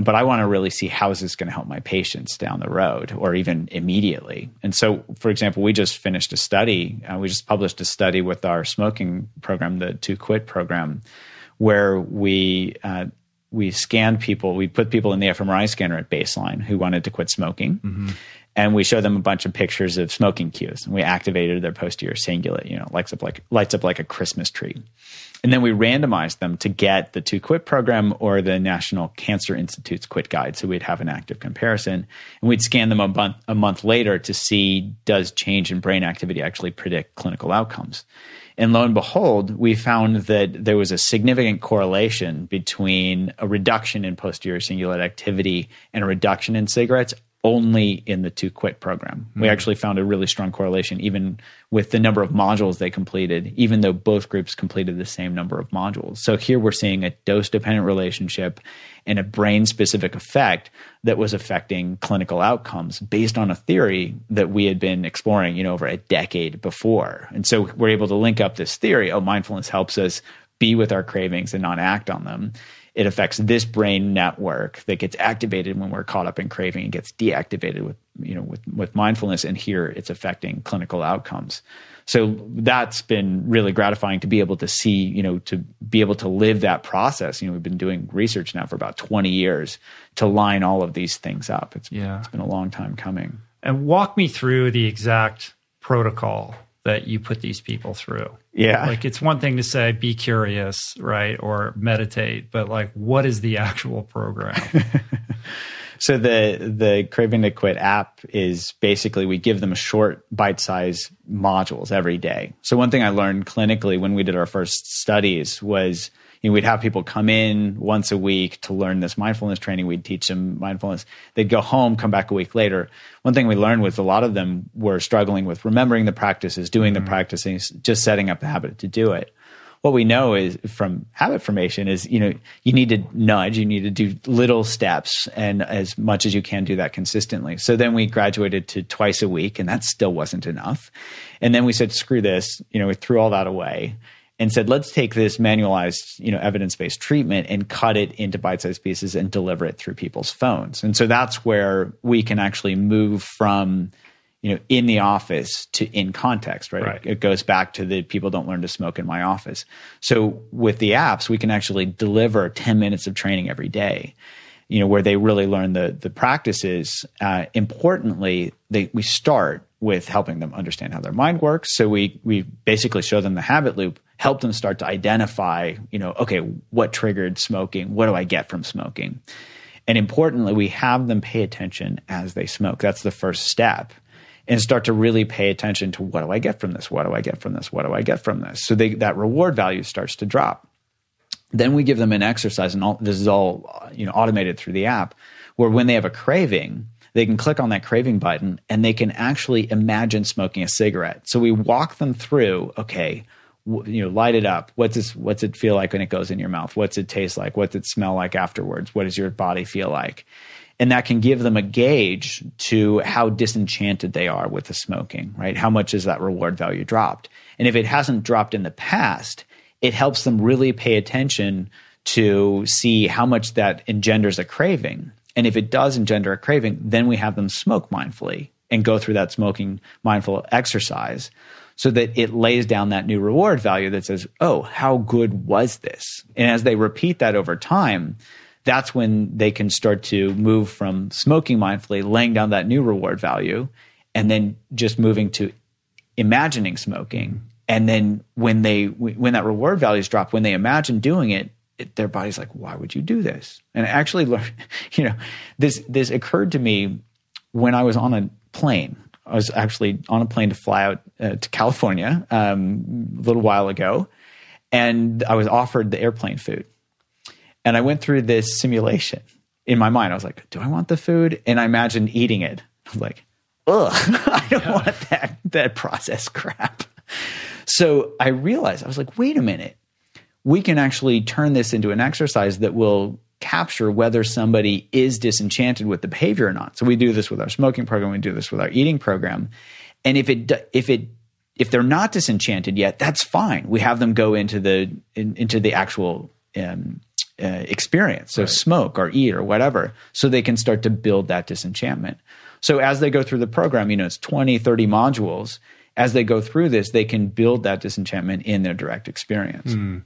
but I want to really see how is this going to help my patients down the road or even immediately. And so, for example, we just finished a study. Uh, we just published a study with our smoking program, the To Quit program, where we uh, we scanned people. We put people in the fMRI scanner at baseline who wanted to quit smoking. Mm-hmm and we show them a bunch of pictures of smoking cues. And we activated their posterior cingulate, you know, lights up like lights up like a Christmas tree. And then we randomized them to get the To Quit program or the National Cancer Institute's Quit Guide. So we'd have an active comparison. And we'd scan them a month, a month later to see does change in brain activity actually predict clinical outcomes. And lo and behold, we found that there was a significant correlation between a reduction in posterior cingulate activity and a reduction in cigarettes only in the To Quit program. Mm-hmm. We hmm. actually found a really strong correlation even with the number of modules they completed, even though both groups completed the same number of modules. So here we're seeing a dose dependent relationship and a brain specific effect that was affecting clinical outcomes based on a theory that we had been exploring, you know, over a decade before. And so we're able to link up this theory, oh, mindfulness helps us be with our cravings and not act on them it affects this brain network that gets activated when we're caught up in craving and gets deactivated with you know with with mindfulness and here it's affecting clinical outcomes. So that's been really gratifying to be able to see you know to be able to live that process. You know we've been doing research now for about 20 years to line all of these things up. It's, yeah. it's been a long time coming. And walk me through the exact protocol that you put these people through. Yeah. Like it's one thing to say be curious, right? Or meditate, but like what is the actual program? so the the Craving to Quit app is basically we give them a short bite-sized modules every day. So one thing I learned clinically when we did our first studies was you know, we'd have people come in once a week to learn this mindfulness training. We'd teach them mindfulness. They'd go home, come back a week later. One thing we learned was a lot of them were struggling with remembering the practices, doing mm-hmm. the practices, just setting up the habit to do it. What we know is from habit formation is, you know, you need to nudge, you need to do little steps and as much as you can do that consistently. So then we graduated to twice a week and that still wasn't enough. And then we said, screw this, you know, we threw all that away and said, let's take this manualized, you know, evidence-based treatment and cut it into bite-sized pieces and deliver it through people's phones. And so that's where we can actually move from, you know, in the office to in context, right? right? It goes back to the people don't learn to smoke in my office. So with the apps, we can actually deliver 10 minutes of training every day you know where they really learn the the practices uh, importantly they we start with helping them understand how their mind works so we we basically show them the habit loop help them start to identify, you know, okay, what triggered smoking? What do I get from smoking? And importantly, we have them pay attention as they smoke. That's the first step. And start to really pay attention to what do I get from this? What do I get from this? What do I get from this? So they, that reward value starts to drop. Then we give them an exercise, and all, this is all you know automated through the app, where when they have a craving, they can click on that craving button and they can actually imagine smoking a cigarette. So we walk them through, okay, you know light it up. What's it what's it feel like when it goes in your mouth? What's it taste like? What's it smell like afterwards? What does your body feel like? And that can give them a gauge to how disenchanted they are with the smoking right? How much is that reward value dropped? And if it hasn't dropped in the past it helps them really pay attention to see how much that engenders a craving. And if it does engender a craving then we have them smoke mindfully and go through that smoking mindful exercise so that it lays down that new reward value that says, oh, how good was this? And as they repeat that over time, that's when they can start to move from smoking mindfully, laying down that new reward value, and then just moving to imagining smoking. And then when they when that reward value is dropped, when they imagine doing it, it, their body's like, why would you do this? And I actually, learned, you know, this this occurred to me when I was on a plane I was actually on a plane to fly out uh, to California um, a little while ago, and I was offered the airplane food. And I went through this simulation in my mind. I was like, "Do I want the food?" And I imagined eating it. I was like, "Ugh, I don't yeah. want that that processed crap." So I realized I was like, "Wait a minute." We can actually turn this into an exercise that will capture whether somebody is disenchanted with the behavior or not. So we do this with our smoking program, we do this with our eating program. And if it if it if they're not disenchanted yet, that's fine. We have them go into the in, into the actual um, uh, experience, so right. smoke or eat or whatever, so they can start to build that disenchantment. So as they go through the program, you know, it's 20, 30 modules. As they go through this, they can build that disenchantment in their direct experience. Mm.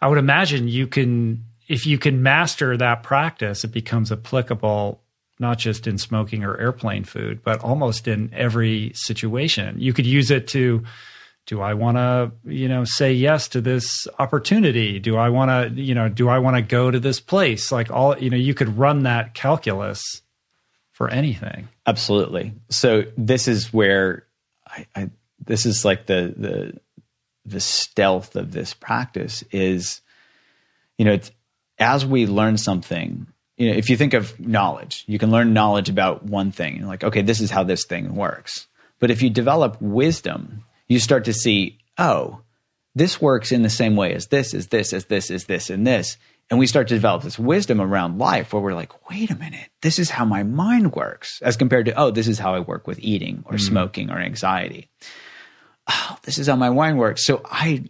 I would imagine you can if you can master that practice, it becomes applicable not just in smoking or airplane food, but almost in every situation. You could use it to do I want to, you know, say yes to this opportunity? Do I want to, you know, do I want to go to this place? Like all, you know, you could run that calculus for anything. Absolutely. So this is where I, I this is like the the the stealth of this practice is, you know, it's as we learn something, you know, if you think of knowledge, you can learn knowledge about one thing. You're like, okay, this is how this thing works. But if you develop wisdom, you start to see, oh, this works in the same way as this, as this, as this, as this, and this. And we start to develop this wisdom around life where we're like, wait a minute, this is how my mind works, as compared to, oh, this is how I work with eating or mm. smoking or anxiety. Oh, this is how my mind works. So I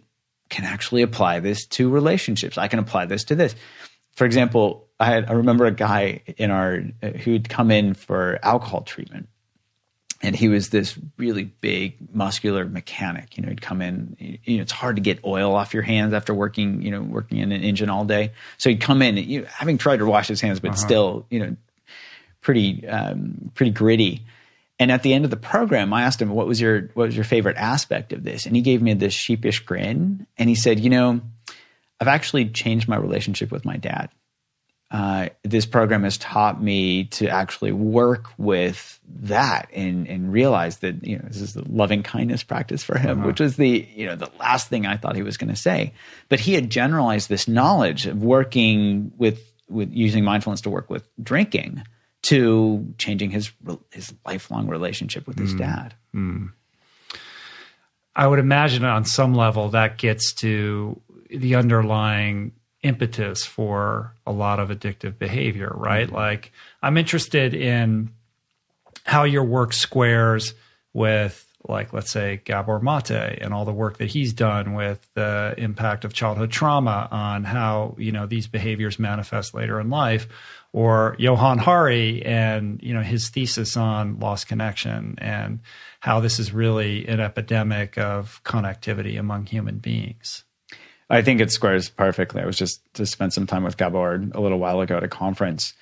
can actually apply this to relationships. I can apply this to this for example, I, had, I remember a guy in our who'd come in for alcohol treatment, and he was this really big, muscular mechanic. You know, he'd come in. You know, it's hard to get oil off your hands after working. You know, working in an engine all day. So he'd come in, you know, having tried to wash his hands, but uh-huh. still, you know, pretty um, pretty gritty. And at the end of the program, I asked him, "What was your what was your favorite aspect of this?" And he gave me this sheepish grin, and he said, "You know, I've actually changed my relationship with my dad. Uh, this program has taught me to actually work with that and and realize that you know this is the loving kindness practice for him, uh-huh. which was the you know the last thing I thought he was going to say. But he had generalized this knowledge of working with with using mindfulness to work with drinking to changing his his lifelong relationship with his mm. dad. Mm. I would imagine on some level that gets to the underlying impetus for a lot of addictive behavior, right? Mm-hmm. Like I'm interested in how your work squares with like let's say Gabor Mate and all the work that he's done with the impact of childhood trauma on how you know these behaviors manifest later in life or Johann Hari and you know his thesis on lost connection and how this is really an epidemic of connectivity among human beings. I think it squares perfectly. I was just to spend some time with Gabor a little while ago at a conference,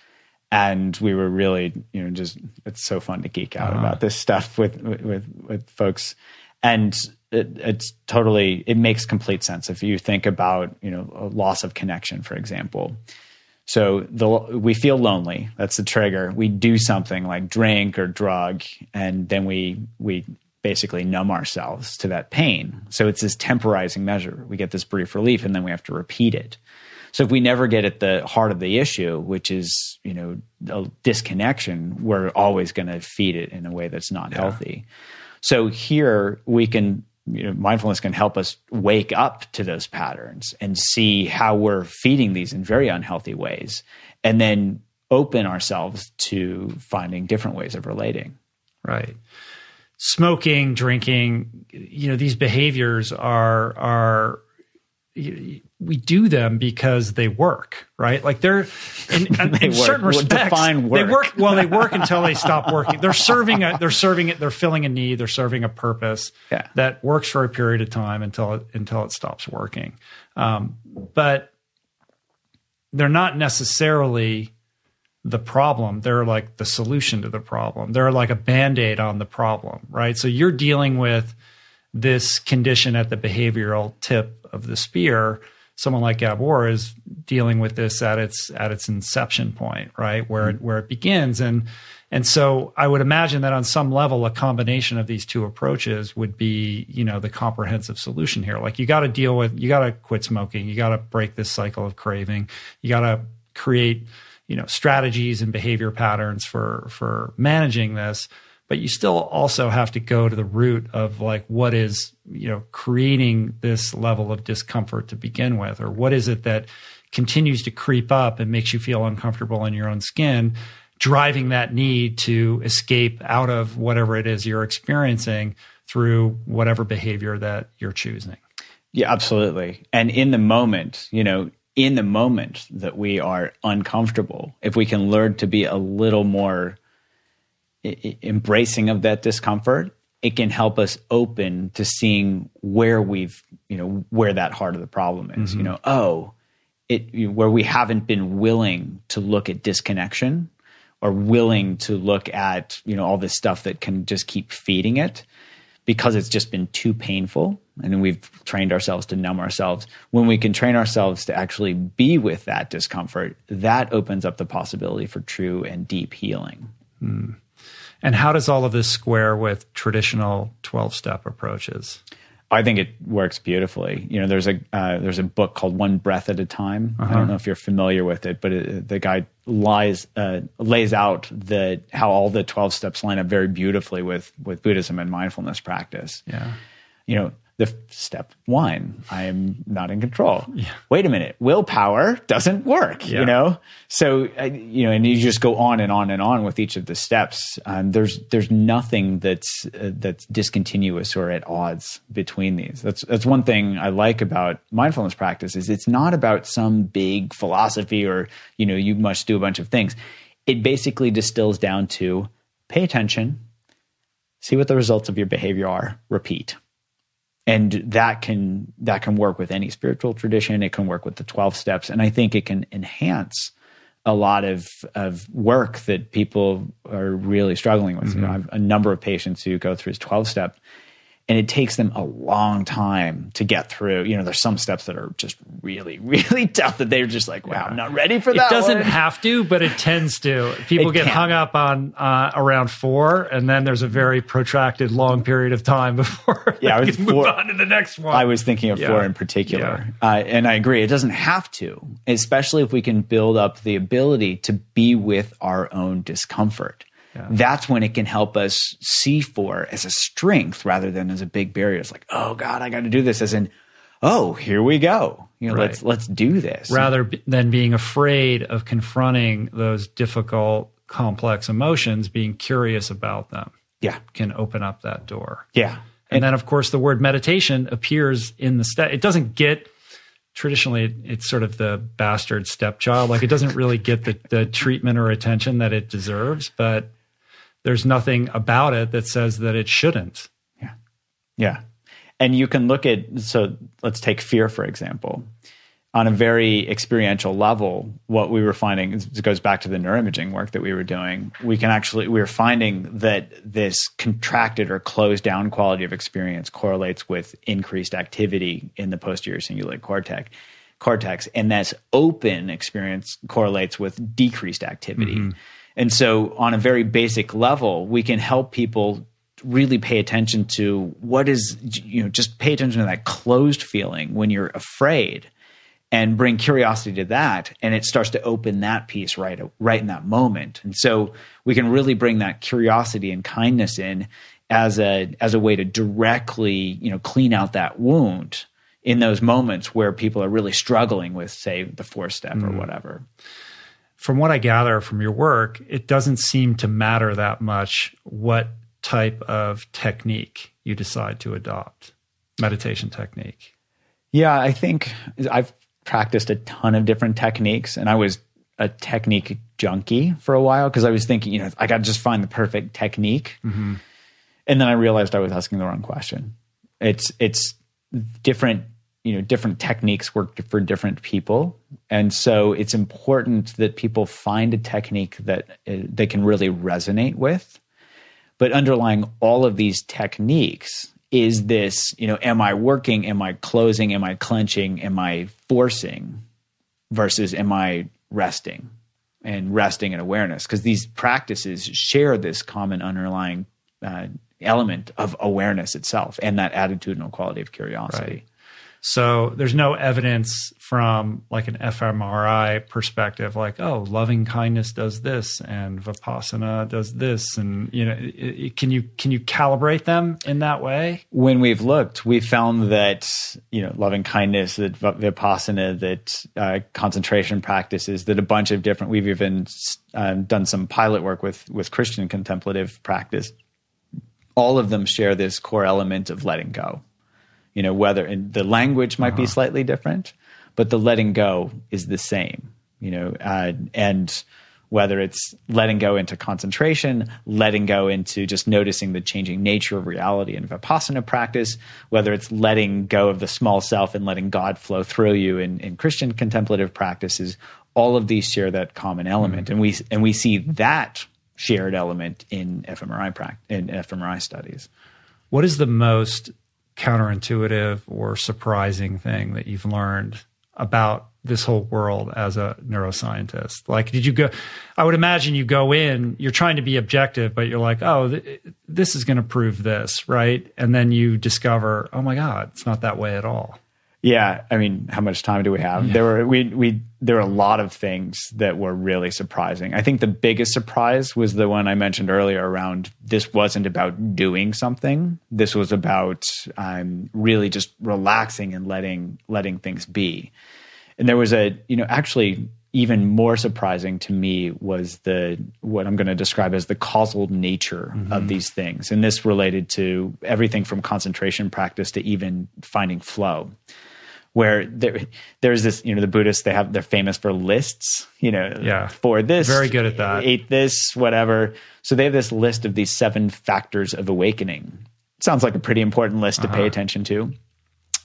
and we were really, you know, just it's so fun to geek out uh-huh. about this stuff with with with folks, and it, it's totally it makes complete sense if you think about you know a loss of connection, for example. So the we feel lonely. That's the trigger. We do something like drink or drug, and then we we basically numb ourselves to that pain. So it's this temporizing measure. We get this brief relief and then we have to repeat it. So if we never get at the heart of the issue, which is, you know, a disconnection, we're always going to feed it in a way that's not yeah. healthy. So here we can, you know, mindfulness can help us wake up to those patterns and see how we're feeding these in very unhealthy ways and then open ourselves to finding different ways of relating. Right smoking, drinking, you know, these behaviors are are we do them because they work, right? Like they're in, they in certain respects work. they work. Well, they work until they stop working. They're serving a, they're serving it. They're filling a need. They're serving a purpose yeah. that works for a period of time until it, until it stops working. Um, but they're not necessarily the problem. They're like the solution to the problem. They're like a band aid on the problem, right? So you're dealing with this condition at the behavioral tip of the spear. Someone like Gabor is dealing with this at its at its inception point, right, where mm-hmm. it, where it begins, and and so I would imagine that on some level, a combination of these two approaches would be, you know, the comprehensive solution here. Like you got to deal with, you got to quit smoking, you got to break this cycle of craving, you got to create you know strategies and behavior patterns for for managing this but you still also have to go to the root of like what is you know creating this level of discomfort to begin with or what is it that continues to creep up and makes you feel uncomfortable in your own skin driving that need to escape out of whatever it is you're experiencing through whatever behavior that you're choosing? Yeah absolutely. And in the moment you know in the moment that we are uncomfortable, if we can learn to be a little more embracing of that discomfort, it can help us open to seeing where we've, you know, where that heart of the problem is. Mm-hmm. You know, oh, it where we haven't been willing to look at disconnection or willing to look at, you know, all this stuff that can just keep feeding it because it's just been too painful and we've trained ourselves to numb ourselves when we can train ourselves to actually be with that discomfort that opens up the possibility for true and deep healing mm. And how does all of this square with traditional 12 step approaches I think it works beautifully. You know, there's a uh, there's a book called One Breath at a Time. Uh-huh. I don't uh-huh. know if you're familiar with it, but it, the guy lies uh, lays out the how all the twelve steps line up very beautifully with with Buddhism and mindfulness practice. Yeah, you know, the step one. I am not in control. Yeah. wait a minute. Willpower doesn't work yeah. you know? So you know and you just go on and on and on with each of the steps. Um, there's there's nothing that's uh, that's discontinuous or at odds between these. That's that's one thing i like about mindfulness practice is it's not about some big philosophy or you know you must do a bunch of things. It basically distills down to pay attention see what the results of your behavior are repeat and that can that can work with any spiritual tradition it can work with the 12 steps and i think it can enhance a lot of of work that people are really struggling with. Mm-hmm. You know, I have a number of patients who go through 12 step and it takes them a long time to get through. You know, there's some steps that are just really, really tough that they're just like, wow, yeah. I'm not ready for that. It doesn't one. have to, but it tends to. People it get can. hung up on uh, around four, and then there's a very protracted, long period of time before yeah, I was move four, on to the next one. I was thinking of yeah. four in particular, yeah. uh, and I agree. It doesn't have to, especially if we can build up the ability to be with our own discomfort. Yeah. That's when it can help us see four as a strength rather than as a big barrier. It's like, oh God, I got to do this. As in, oh, here we go. You know, right. let's let's do this. Rather b- than being afraid of confronting those difficult, complex emotions, being curious about them. Yeah, can open up that door. Yeah, and, and then of course the word meditation appears in the step. It doesn't get traditionally it's sort of the bastard stepchild. Like it doesn't really get the, the treatment or attention that it deserves, but there's nothing about it that says that it shouldn't. Yeah. Yeah. And you can look at, so let's take fear, for example. On a very experiential level, what we were finding it goes back to the neuroimaging work that we were doing. We can actually, we were finding that this contracted or closed down quality of experience correlates with increased activity in the posterior cingulate cortex cortex and this open experience correlates with decreased activity mm-hmm. And so, on a very basic level, we can help people really pay attention to what is, you know, just pay attention to that closed feeling when you're afraid and bring curiosity to that. And it starts to open that piece right right in that moment. And so we can really bring that curiosity and kindness in as a as a way to directly you know clean out that wound in those moments where people are really struggling with say the four step mm. or whatever from what I gather from your work, it doesn't seem to matter that much what type of technique you decide to adopt, meditation technique. Yeah, I think I've practiced a ton of different techniques and I was a technique junkie for a while because I was thinking, you know, I got to just find the perfect technique. Mm-hmm. And then I realized I was asking the wrong question. It's it's different you know different techniques work for different people. And so it's important that people find a technique that uh, they can really resonate with. But underlying all of these techniques is this you know am i working? Am i closing? Am i clenching? Am i forcing versus am i resting and resting and awareness? Because these practices share this common underlying uh, element of awareness itself and that attitudinal quality of curiosity. Right. So there's no evidence from like an fMRI perspective, like oh, loving kindness does this and vipassana does this, and you know, it, it, can you can you calibrate them in that way? When we've looked, we found that you know, loving kindness, that vipassana, that uh, concentration practices, that a bunch of different. We've even um, done some pilot work with with Christian contemplative practice. All of them share this core element of letting go you know whether the language might uh-huh. be slightly different but the letting go is the same you know uh, and whether it's letting go into concentration, letting go into just noticing the changing nature of reality in Vipassana practice, whether it's letting go of the small self and letting God flow through you in, in Christian contemplative practices, all of these share that common element. Mm-hmm. And we and we see that shared element in fMRI practice in fMRI studies. What is the most counterintuitive or surprising thing that you've learned about this whole world as a neuroscientist? Like, did you go? I would imagine you go in, you're trying to be objective, but you're like, oh, th- this is going to prove this, right? And then you discover, oh my God, it's not that way at all. Yeah, I mean, how much time do we have? Yeah. There were we we there were a lot of things that were really surprising. I think the biggest surprise was the one I mentioned earlier around this wasn't about doing something. This was about um, really just relaxing and letting letting things be. And there was a you know actually even more surprising to me was the what I'm going to describe as the causal nature mm-hmm. of these things. And this related to everything from concentration practice to even finding flow where there there's this you know the buddhists they have they're famous for lists you know yeah for this very good at that ate this whatever so they have this list of these seven factors of awakening sounds like a pretty important list uh-huh. to pay uh-huh. attention to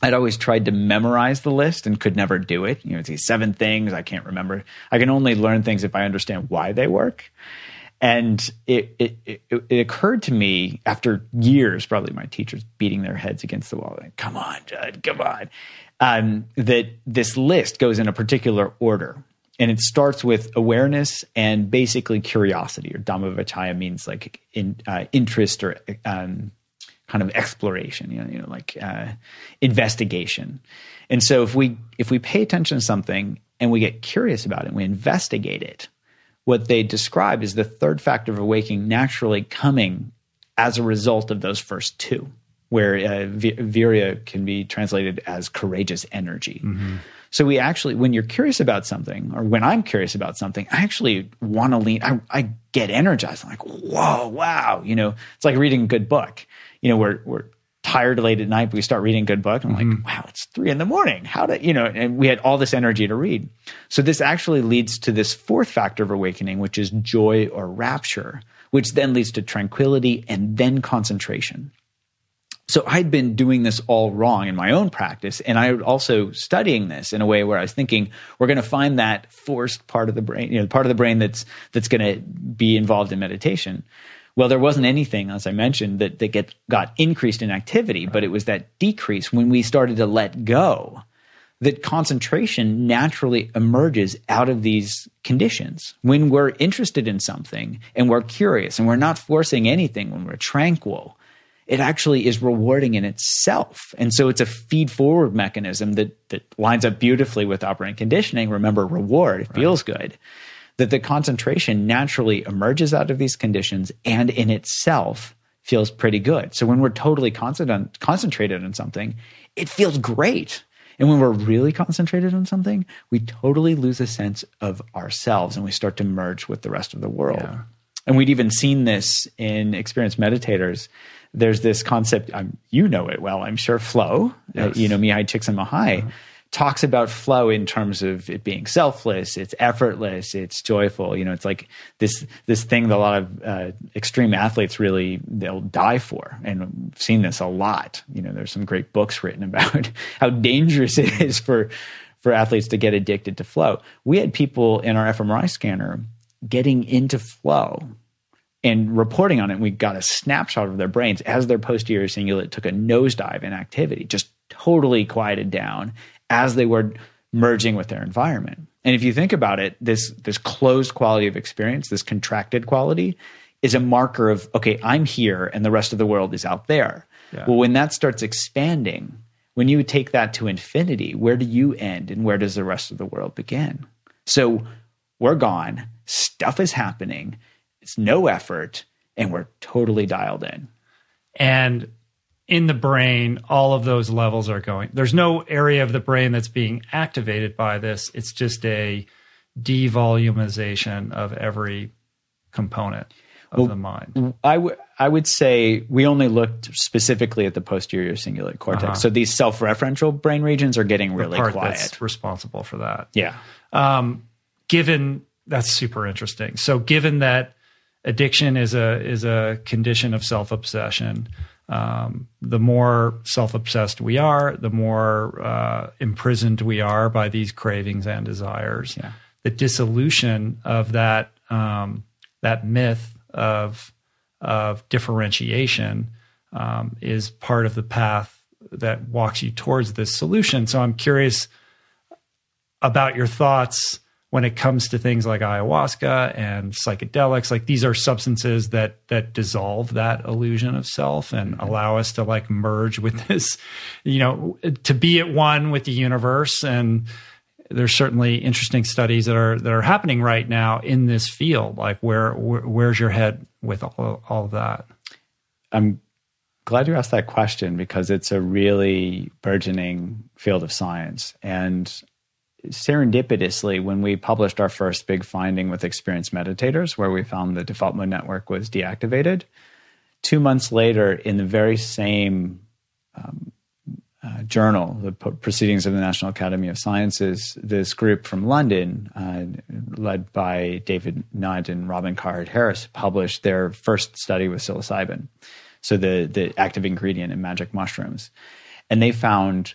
I'd always tried to memorize the list and could never do it. You know, it's these seven things I can't remember. I can only learn things if I understand why they work. And it, it, it, it occurred to me after years, probably my teachers beating their heads against the wall, like, come on, Jud, come on, um, that this list goes in a particular order. And it starts with awareness and basically curiosity, or Dhammavicaya means like in, uh, interest or um, kind of exploration, you know, you know like uh, investigation. And so if we if we pay attention to something and we get curious about it, and we investigate it, what they describe is the third factor of awakening naturally coming as a result of those first two, where uh, virya can be translated as courageous energy. Mm-hmm. So we actually, when you're curious about something, or when I'm curious about something, I actually want to lean. I, I get energized. I'm like, whoa, wow! You know, it's like reading a good book you know, we're, we're tired late at night, but we start reading a good book. And I'm mm-hmm. like, wow, it's three in the morning. How did, you know, and we had all this energy to read. So this actually leads to this fourth factor of awakening, which is joy or rapture, which then leads to tranquility and then concentration. So I'd been doing this all wrong in my own practice. And I was also studying this in a way where I was thinking, we're going to find that forced part of the brain, you know, part of the brain that's, that's going to be involved in meditation. Well, there wasn't anything, as I mentioned, that, that get, got increased in activity, but it was that decrease when we started to let go that concentration naturally emerges out of these conditions. When we're interested in something and we're curious and we're not forcing anything, when we're tranquil, it actually is rewarding in itself. And so it's a feed forward mechanism that, that lines up beautifully with operant conditioning. Remember, reward, it right. feels good that the concentration naturally emerges out of these conditions and in itself feels pretty good. So when we're totally concentrated on something, it feels great. And when we're really concentrated on something, we totally lose a sense of ourselves and we start to merge with the rest of the world. Yeah. And we'd even seen this in experienced meditators. There's this concept, um, you know it well, I'm sure, flow. Yes. Uh, you know, Mihaly Csikszentmihalyi. Uh-huh talks about flow in terms of it being selfless, it's effortless, it's joyful. You know, it's like this this thing that a lot of uh, extreme athletes really they'll die for, and I've seen this a lot. You know, there's some great books written about how dangerous it is for for athletes to get addicted to flow. We had people in our fMRI scanner getting into flow and reporting on it. We got a snapshot of their brains as their posterior cingulate took a nosedive in activity, just totally quieted down as they were merging with their environment. And if you think about it, this this closed quality of experience, this contracted quality, is a marker of okay, I'm here and the rest of the world is out there. Yeah. Well, when that starts expanding, when you take that to infinity, where do you end and where does the rest of the world begin? So we're gone, stuff is happening, it's no effort, and we're totally dialed in. And in the brain, all of those levels are going. There's no area of the brain that's being activated by this. It's just a devolumization of every component of well, the mind. I would I would say we only looked specifically at the posterior cingulate cortex. Uh-huh. So these self-referential brain regions are getting really the part quiet. That's responsible for that. Yeah. Um, given that's super interesting. So given that addiction is a is a condition of self-obsession um, the more self obsessed we are, the more uh, imprisoned we are by these cravings and desires. Yeah. The dissolution of that um, that myth of of differentiation um, is part of the path that walks you towards this solution. So I'm curious about your thoughts when it comes to things like ayahuasca and psychedelics like these are substances that that dissolve that illusion of self and mm-hmm. allow us to like merge with this you know to be at one with the universe. And there's certainly interesting studies that are that are happening right now in this field. Like where, where where's your head with all, all of that? I'm glad you asked that question because it's a really burgeoning field of science. And serendipitously, when we published our first big finding with experienced meditators, where we found the default mode network was deactivated, two months later, in the very same um, uh, journal, the Proceedings of the National Academy of Sciences, this group from London, uh, led by David Nutt and Robin Carhart Harris, published their first study with psilocybin, so the the active ingredient in magic mushrooms, and they found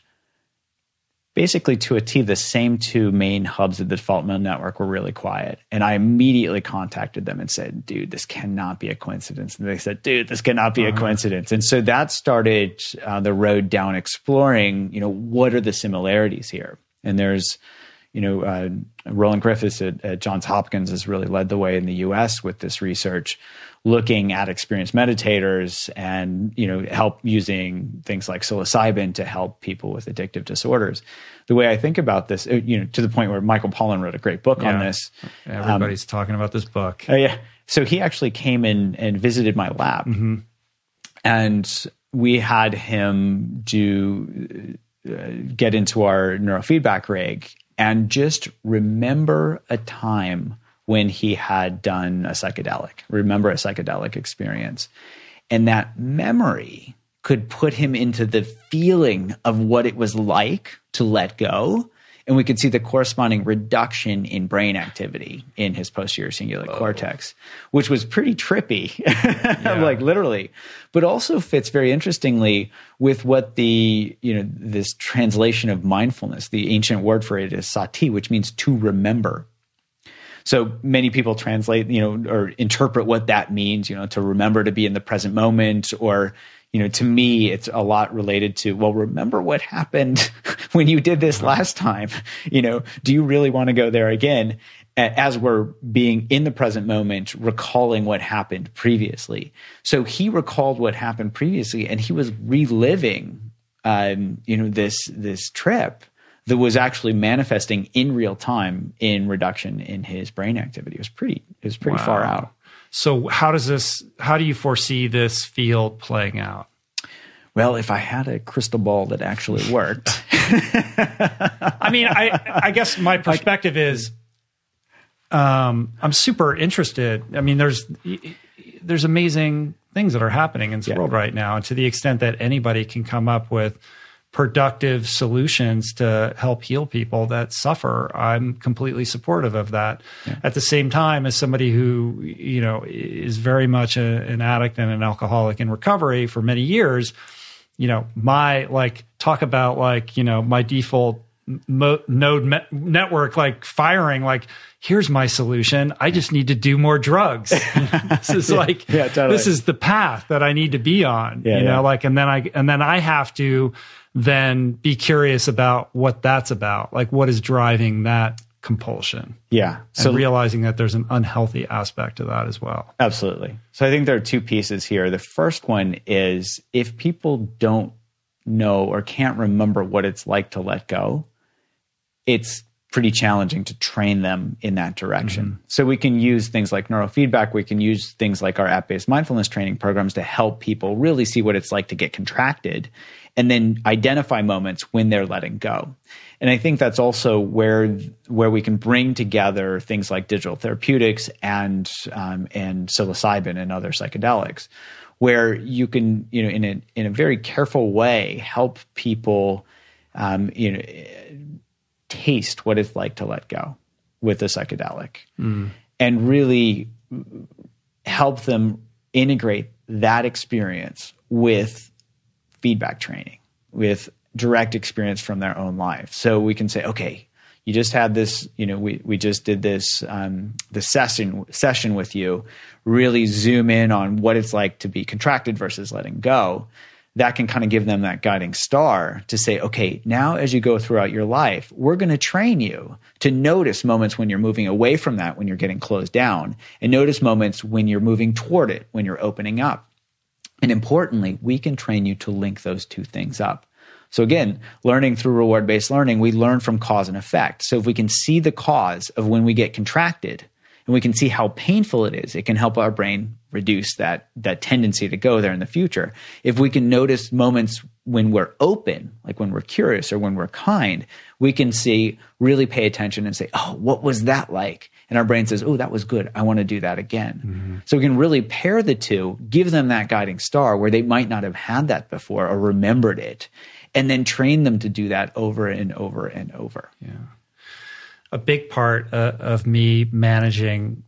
basically to a T, the same two main hubs of the developmental network were really quiet. And I immediately contacted them and said, dude, this cannot be a coincidence. And they said, dude, this cannot be uh-huh. a coincidence. And so that started uh, the road down exploring, you know, what are the similarities here? And there's, you know, uh, Roland Griffiths at, at Johns Hopkins has really led the way in the US with this research looking at experienced meditators and you know help using things like psilocybin to help people with addictive disorders. The way i think about this uh, you know to the point where michael pollan wrote a great book yeah. on this. Everybody's um, talking about this book. Uh, yeah. So he actually came in and visited my lab. Mm-hmm. and we had him do uh, get into our neurofeedback rig and just remember a time when he had done a psychedelic, remember a psychedelic experience. And that memory could put him into the feeling of what it was like to let go. And we could see the corresponding reduction in brain activity in his posterior cingulate cortex, which was pretty trippy, yeah. like literally, but also fits very interestingly with what the, you know, this translation of mindfulness, the ancient word for it is sati, which means to remember. So many people translate, you know, or interpret what that means, you know, to remember to be in the present moment or you know, to me, it's a lot related to, well, remember what happened when you did this last time? You know, do you really want to go there again? As we're being in the present moment, recalling what happened previously. So he recalled what happened previously and he was reliving, um, you know, this, this trip that was actually manifesting in real time in reduction in his brain activity. It was pretty it was pretty wow. far out. So how does this how do you foresee this field playing out? Well, if I had a crystal ball that actually worked. I mean, I I guess my perspective is um, I'm super interested. I mean, there's there's amazing things that are happening in this yeah. world right now, and to the extent that anybody can come up with productive solutions to help heal people that suffer i'm completely supportive of that yeah. at the same time as somebody who you know is very much a, an addict and an alcoholic in recovery for many years you know my like talk about like you know my default mo- node me- network like firing like here's my solution i just need to do more drugs this is yeah. like yeah, totally. this is the path that i need to be on you know like and then i and then i have to then be curious about what that's about. Like what is driving that compulsion? Yeah. So and realizing that there's an unhealthy aspect to that as well. Absolutely. So I think there are two pieces here. The first one is if people don't know or can't remember what it's like to let go, it's pretty challenging to train them in that direction. Mm-hmm. So we can use things like neurofeedback, we can use things like our app-based mindfulness training programs to help people really see what it's like to get contracted and then identify moments when they're letting go. And I think that's also where where we can bring together things like digital therapeutics and um, and psilocybin and other psychedelics, where you can you know in a in a very careful way help people um, you know taste what it's like to let go with a psychedelic, mm. and really help them integrate that experience with feedback training with direct experience from their own life. So we can say, okay, you just had this, you know, we, we just did this um, the session session with you, really zoom in on what it's like to be contracted versus letting go. That can kind of give them that guiding star to say, okay, now as you go throughout your life, we're going to train you to notice moments when you're moving away from that, when you're getting closed down, and notice moments when you're moving toward it, when you're opening up. And importantly, we can train you to link those two things up. So again, learning through reward based learning, we learn from cause and effect. So if we can see the cause of when we get contracted and we can see how painful it is, it can help our brain reduce that, that tendency to go there in the future. If we can notice moments when we're open, like when we're curious or when we're kind, we can see, really pay attention and say, Oh, what was that like? and our brain says, "Oh, that was good. I want to do that again." Mm-hmm. So we can really pair the two, give them that guiding star where they might not have had that before or remembered it, and then train them to do that over and over and over. Yeah. A big part uh, of me managing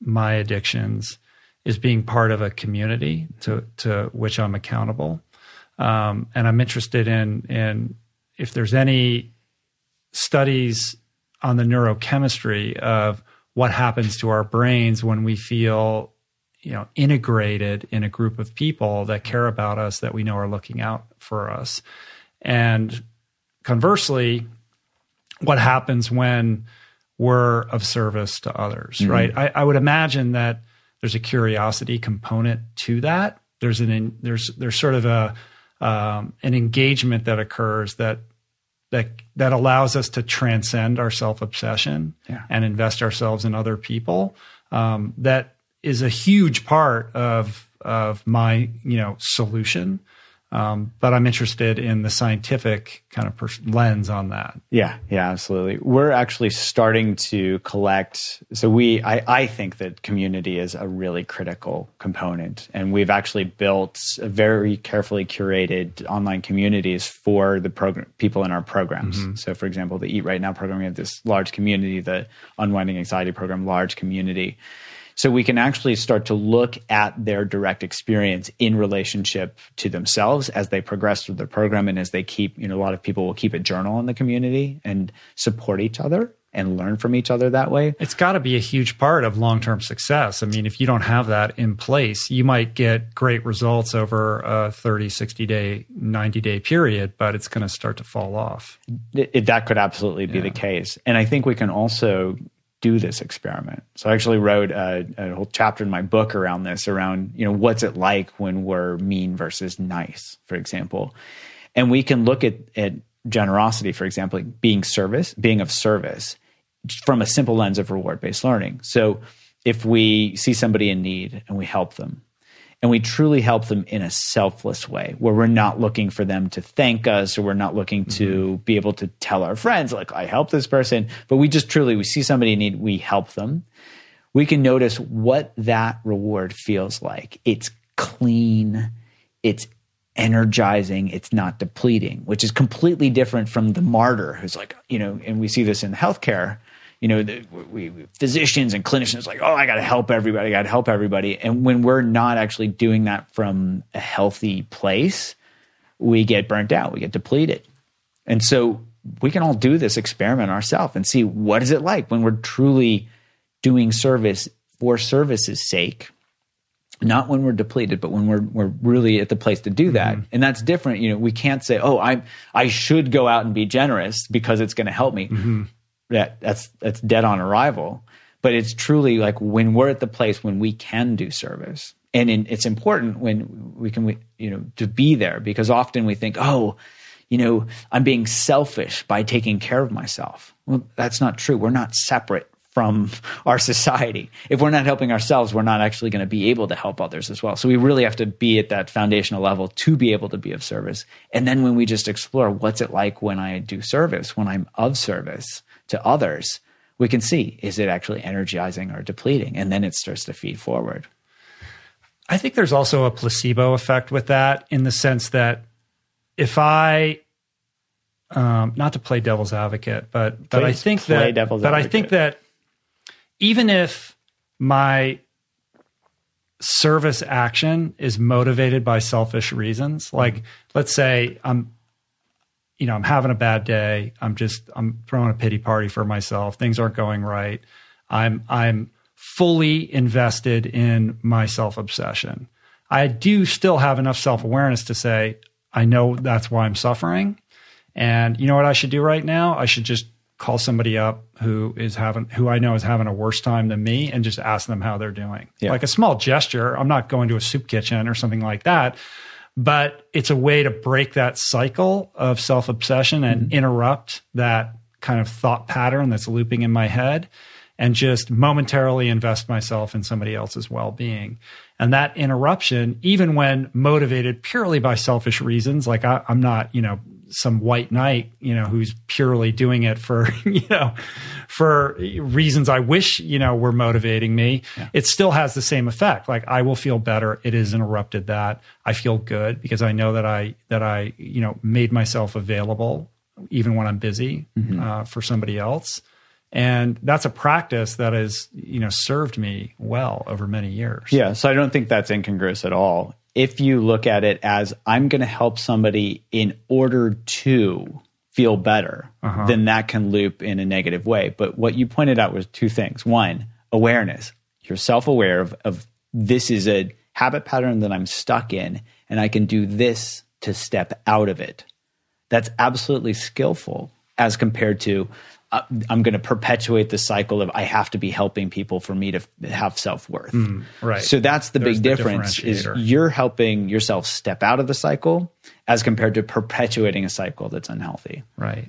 my addictions is being part of a community to to which I'm accountable, um, and I'm interested in in if there's any studies on the neurochemistry of what happens to our brains when we feel you know integrated in a group of people that care about us that we know are looking out for us. And conversely what happens when we're of service to others mm-hmm. right? I, I, would imagine that there's a curiosity component to that. There's an there's there's sort of a um, an engagement that occurs that that that allows us to transcend our self obsession yeah. and invest ourselves in other people. Um, that is a huge part of of my you know solution um, but I'm interested in the scientific kind of pers- lens on that. Yeah, yeah, absolutely. We're actually starting to collect. So we, I, I think that community is a really critical component, and we've actually built very carefully curated online communities for the program people in our programs. Mm-hmm. So, for example, the Eat Right Now program, we have this large community, the Unwinding Anxiety program, large community so we can actually start to look at their direct experience in relationship to themselves as they progress through the program and as they keep, you know, a lot of people will keep a journal in the community and support each other and learn from each other that way. It's got to be a huge part of long term success. I mean, if you don't have that in place, you might get great results over a 30, 60 day, 90 day period, but it's going to start to fall off. It, that could absolutely be yeah. the case. And I think we can also do this experiment. So I actually wrote a, a, whole chapter in my book around this, around you know what's it like when we're mean versus nice, for example, and we can look at at generosity, for example, like being service, being of service, from a simple lens of reward based learning. So if we see somebody in need and we help them, and we truly help them in a selfless way where we're not looking for them to thank us or we're not looking to mm-hmm. be able to tell our friends like i helped this person. But we just truly we see somebody in need we help them. We can notice what that reward feels like. It's clean it's energizing it's not depleting which is completely different from the martyr who's like you know and we see this in healthcare you know, the, we, we, physicians and clinicians like, oh, I got to help everybody, I got to help everybody. And when we're not actually doing that from a healthy place, we get burnt out, we get depleted. And so we can all do this experiment ourselves and see what is it like when we're truly doing service for service's sake not when we're depleted, but when we're we're really at the place to do that. Mm-hmm. And that's different. You know, we can't say, "Oh, I I should go out and be generous because it's going to help me." Mm-hmm that that's that's dead on arrival. But it's truly like when we're at the place when we can do service, and in, it's important when we can, you know, to be there because often we think, oh, you know, I'm being selfish by taking care of myself. Well, that's not true. We're not separate from our society. If we're not helping ourselves, we're not actually going to be able to help others as well. So we really have to be at that foundational level to be able to be of service. And then when we just explore what's it like when I do service, when I'm of service, to others, we can see is it actually energizing or depleting? And then it starts to feed forward. I think there's also a placebo effect with that in the sense that if I, um, not to play devil's advocate, but but I think that but advocate. I think that even if my service action is motivated by selfish reasons, like let's say I'm you know, I'm having a bad day. I'm just I'm throwing a pity party for myself. Things aren't going right. I'm I'm fully invested in my self-obsession. I do still have enough self-awareness to say I know that's why I'm suffering. And you know what I should do right now? I should just call somebody up who is having who I know is having a worse time than me and just ask them how they're doing. Yeah. Like a small gesture. I'm not going to a soup kitchen or something like that but it's a way to break that cycle of self obsession and mm-hmm. interrupt that kind of thought pattern that's looping in my head and just momentarily invest myself in somebody else's well being. And that interruption, even when motivated purely by selfish reasons, like I, am not, you know, some white knight, you know, who's purely doing it for, you know, for reasons I wish, you know, were motivating me, yeah. it still has the same effect. Like I will feel better. It has interrupted that. I feel good because I know that I, that I, you know, made myself available even when I'm busy mm-hmm. uh, for somebody else. And that's a practice that has, you know, served me well over many years. Yeah. So I don't think that's incongruous at all if you look at it as I'm going to help somebody in order to feel better, uh-huh. then that can loop in a negative way. But what you pointed out was two things. One, awareness. You're self aware of, of this is a habit pattern that I'm stuck in, and I can do this to step out of it. That's absolutely skillful as compared to I'm going to perpetuate the cycle of I have to be helping people for me to have self worth. Hmm, right. So that's the There's big the difference is you're helping yourself step out of the cycle as compared to perpetuating a cycle that's unhealthy. Right.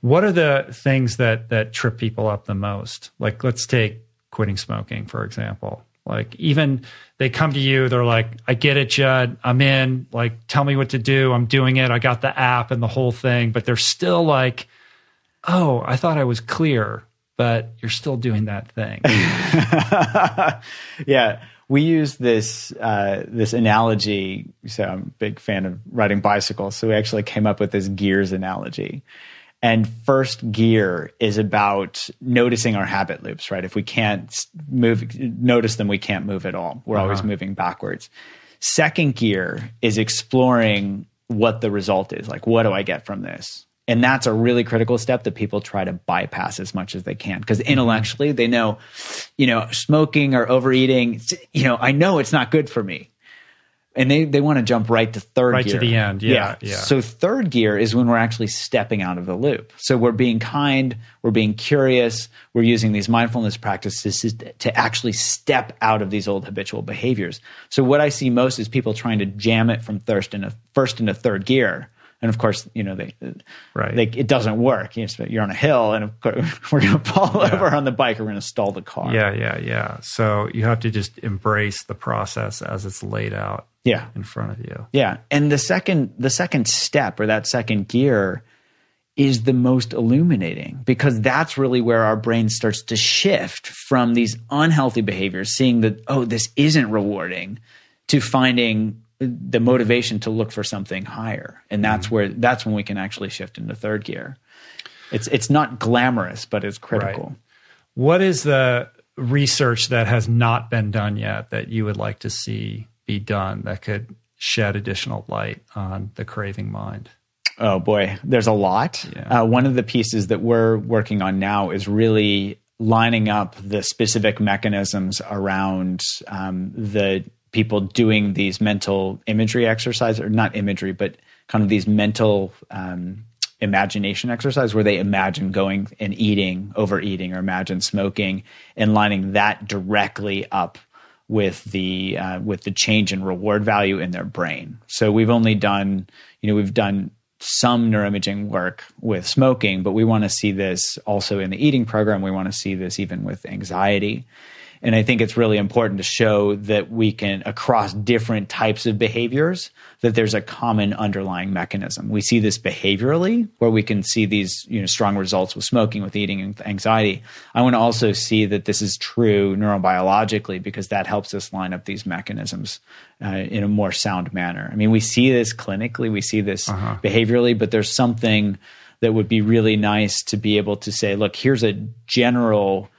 What are the things that that trip people up the most? Like let's take quitting smoking for example. Like even they come to you, they're like, "I get it, Jud. I'm in. Like tell me what to do. I'm doing it. I got the app and the whole thing." But they're still like, "Oh, I thought I was clear, but you're still doing that thing." yeah, we use this uh, this analogy. So I'm a big fan of riding bicycles. So we actually came up with this gears analogy. And first gear is about noticing our habit loops, right? If we can't move, notice them, we can't move at all. We're always moving backwards. Second gear is exploring what the result is. Like, what do I get from this? And that's a really critical step that people try to bypass as much as they can because mm-hmm. intellectually they know, you know, smoking or overeating, you know, I know it's not good for me. And they, they want to jump right to third Right gear. to the end. Yeah, yeah. So third gear is when we're actually stepping out of the loop. So we're being kind, we're being curious, we're using these mindfulness practices to, to actually step out of these old habitual behaviors. So what I see most is people trying to jam it from first into first into third gear. And of course, you know, they, Right. they, it doesn't work. You know, you're on a hill, and of course, we're going to fall over on the bike, or we're going to stall the car. yeah, yeah, yeah. So you have to just embrace the process as it's laid out yeah. in front of you. Yeah. And the second the second step or that second gear is the most illuminating because that's really where our brain starts to shift from these unhealthy behaviors, seeing that, oh, this isn't rewarding, to finding the motivation to look for something higher. And that's where that's when we can actually shift into third gear. It's it's not glamorous, but it's critical. What is the research that has not been done yet that you would like to see be done that could shed additional light on the craving mind? Oh boy, there's a lot. Yeah. Uh, one of the pieces that we're working on now is really lining up the specific mechanisms around um, the people doing these mental imagery exercises, or not imagery, but kind of these mental um, imagination exercise where they imagine going and eating, overeating, or imagine smoking, and lining that directly up with the uh, with the change in reward value in their brain. So we've only done, you know, we've done some neuroimaging work with smoking, but we want to see this also in the eating program. We want to see this even with anxiety. And I think it's really important to show that we can, across different types of behaviors, that there's a common underlying mechanism. We see this behaviorally, where we can see these you know, strong results with smoking, with eating, and anxiety. I want to also see that this is true neurobiologically because that helps us line up these mechanisms uh, in a more sound manner. I mean, we see this clinically, we see this behaviorally, but there's something that would be really nice to be able to say, look, here's a general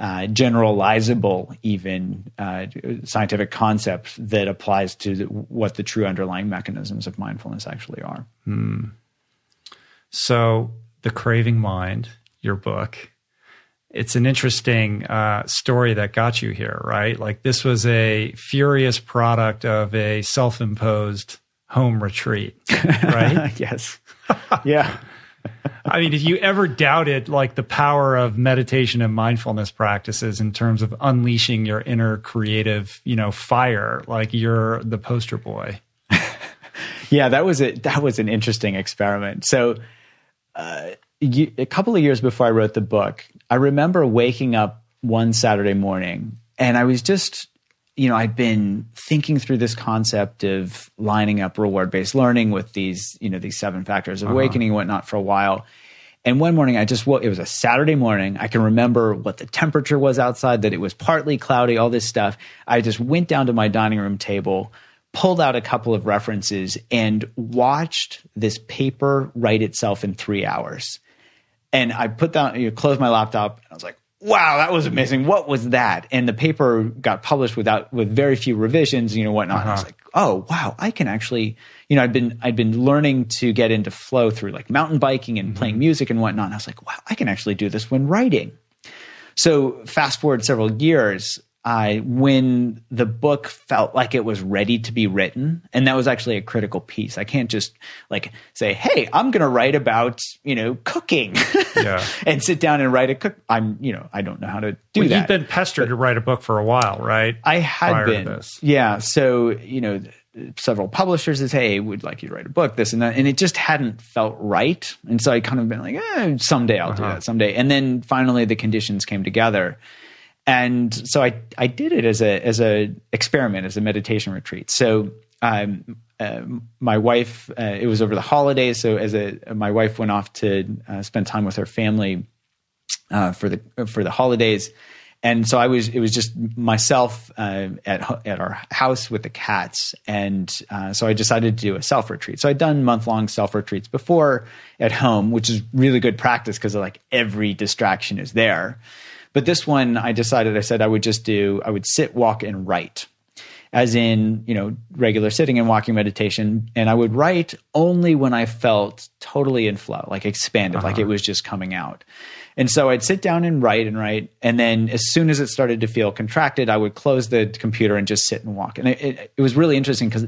uh, generalizable, even uh, scientific concept that applies to the, what the true underlying mechanisms of mindfulness actually are. So, The Craving Mind, your book, it's an interesting uh, story that got you here, right? Like, this was a furious product of a self imposed home retreat, right? yes. yeah. I mean, if you ever doubted like the power of meditation and mindfulness practices in terms of unleashing your inner creative, you know, fire, like you're the poster boy. Yeah, that was a that was an interesting experiment. So, uh, you, a couple of years before I wrote the book, I remember waking up one Saturday morning, and I was just, you know, I'd been thinking through this concept of lining up reward based learning with these, you know, these seven factors of uh-huh. awakening and whatnot for a while. And one morning, I just woke. It was a Saturday morning. I can remember what the temperature was outside. That it was partly cloudy. All this stuff. I just went down to my dining room table, pulled out a couple of references, and watched this paper write itself in three hours. And I put down, you know, closed my laptop, and I was like, "Wow, that was amazing! What was that?" And the paper got published without with very few revisions, you know, whatnot. I was uh-huh. like, oh wow, I can actually, you know, I'd been I'd been learning to get into flow through like mountain biking and playing mm-hmm. music and whatnot. And I was like, wow, I can actually do this when writing. So fast forward several years, I when the book felt like it was ready to be written, and that was actually a critical piece. I can't just like say, "Hey, I'm going to write about you know cooking," Yeah. and sit down and write a cook. I'm you know I don't know how to do Well, that. You've been pestered to write a book for a while, right? I had been. Yeah. So, you know, several publishers said, Hey, we'd like you to write a book, this and that. And it just hadn't felt right. And so I kind of been like, eh, someday I'll do that someday. And then finally the conditions came together. And so I, I did it as a, as a experiment, as a meditation retreat. So, um, uh, my wife, uh, it was over the holidays. So as a, my wife went off to uh, spend time with her family uh, for the for the holidays, and so I was it was just myself uh, at at our house with the cats, and uh, so I decided to do a self retreat. So I'd done month long self retreats before at home, which is really good practice because like every distraction is there. But this one, I decided I said I would just do I would sit, walk, and write. As in you know regular sitting and walking meditation. And i would write only when i felt totally in flow like expanded like it uh-huh. was just coming out. And so i'd sit down and write and write. And then as soon as it started to feel contracted i would close the computer and just sit and walk. And it, it, it was really interesting because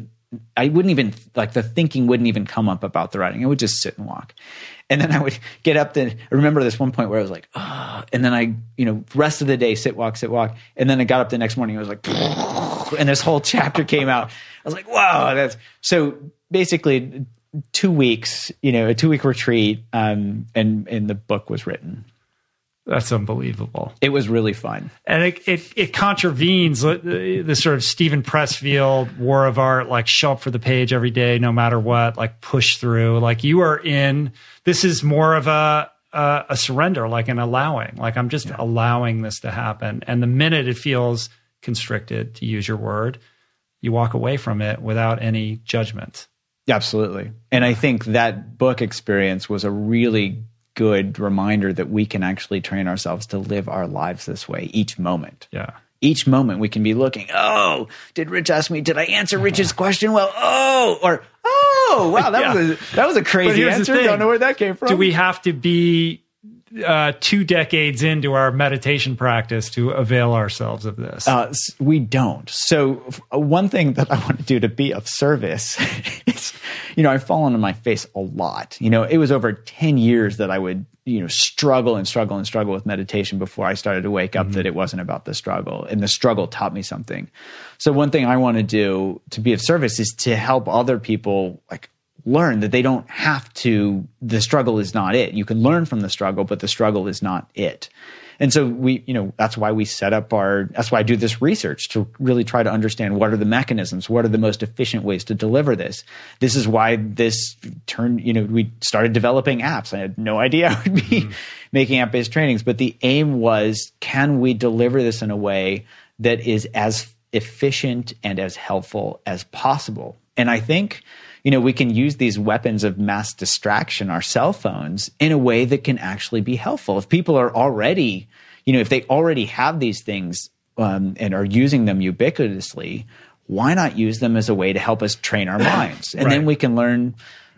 i wouldn't even like the thinking wouldn't even come up about the writing i would just sit and walk and then I would get up. To, I remember this one point where I was like, oh, and then I, you know, rest of the day sit walk, sit walk, and then I got up the next morning. I was like, and this whole chapter came out. I was like, wow, that's so. Basically, two weeks, you know, a two week retreat, um, and and the book was written. That's unbelievable. It was really fun. and it, it, it contravenes the, the sort of Steven Pressfield war of art, like show up for the page every day, no matter what, like push through. Like you are in. This is more of a a, a surrender, like an allowing. Like I'm just allowing this to happen. And the minute it feels constricted, to use your word, you walk away from it without any judgment. Absolutely. And I think that book experience was a really good reminder that we can actually train ourselves to live our lives this way each moment. Yeah. Each moment we can be looking, oh, did Rich ask me, did I answer Rich's question well? Oh, or oh, wow, that Yeah. was a, that was a crazy answer. thing. Don't know where that came from. Do we have to be uh, two decades into our meditation practice to avail ourselves of this? Uh, we don't. So one thing that I want to do to be of service is, you know, I've fallen on my face a lot. You know, it was over 10 years that I would, you know, struggle and struggle and struggle with meditation before I started to wake up mm-hmm. that it wasn't about the struggle and the struggle taught me something. So one thing I want to do to be of service is to help other people like learn that they don't have to the struggle is not it you can learn from the struggle but the struggle is not it and so we you know that's why we set up our that's why i do this research to really try to understand what are the mechanisms what are the most efficient ways to deliver this. This is why this turned you know we started developing apps. I had no idea i would be hmm. making app based trainings but the aim was can we deliver this in a way that is as efficient and as helpful as possible? And i think you know, we can use these weapons of mass distraction, our cell phones, in a way that can actually be helpful. If people are already, you know, if they already have these things um, and are using them ubiquitously, why not use them as a way to help us train our minds? And then we can learn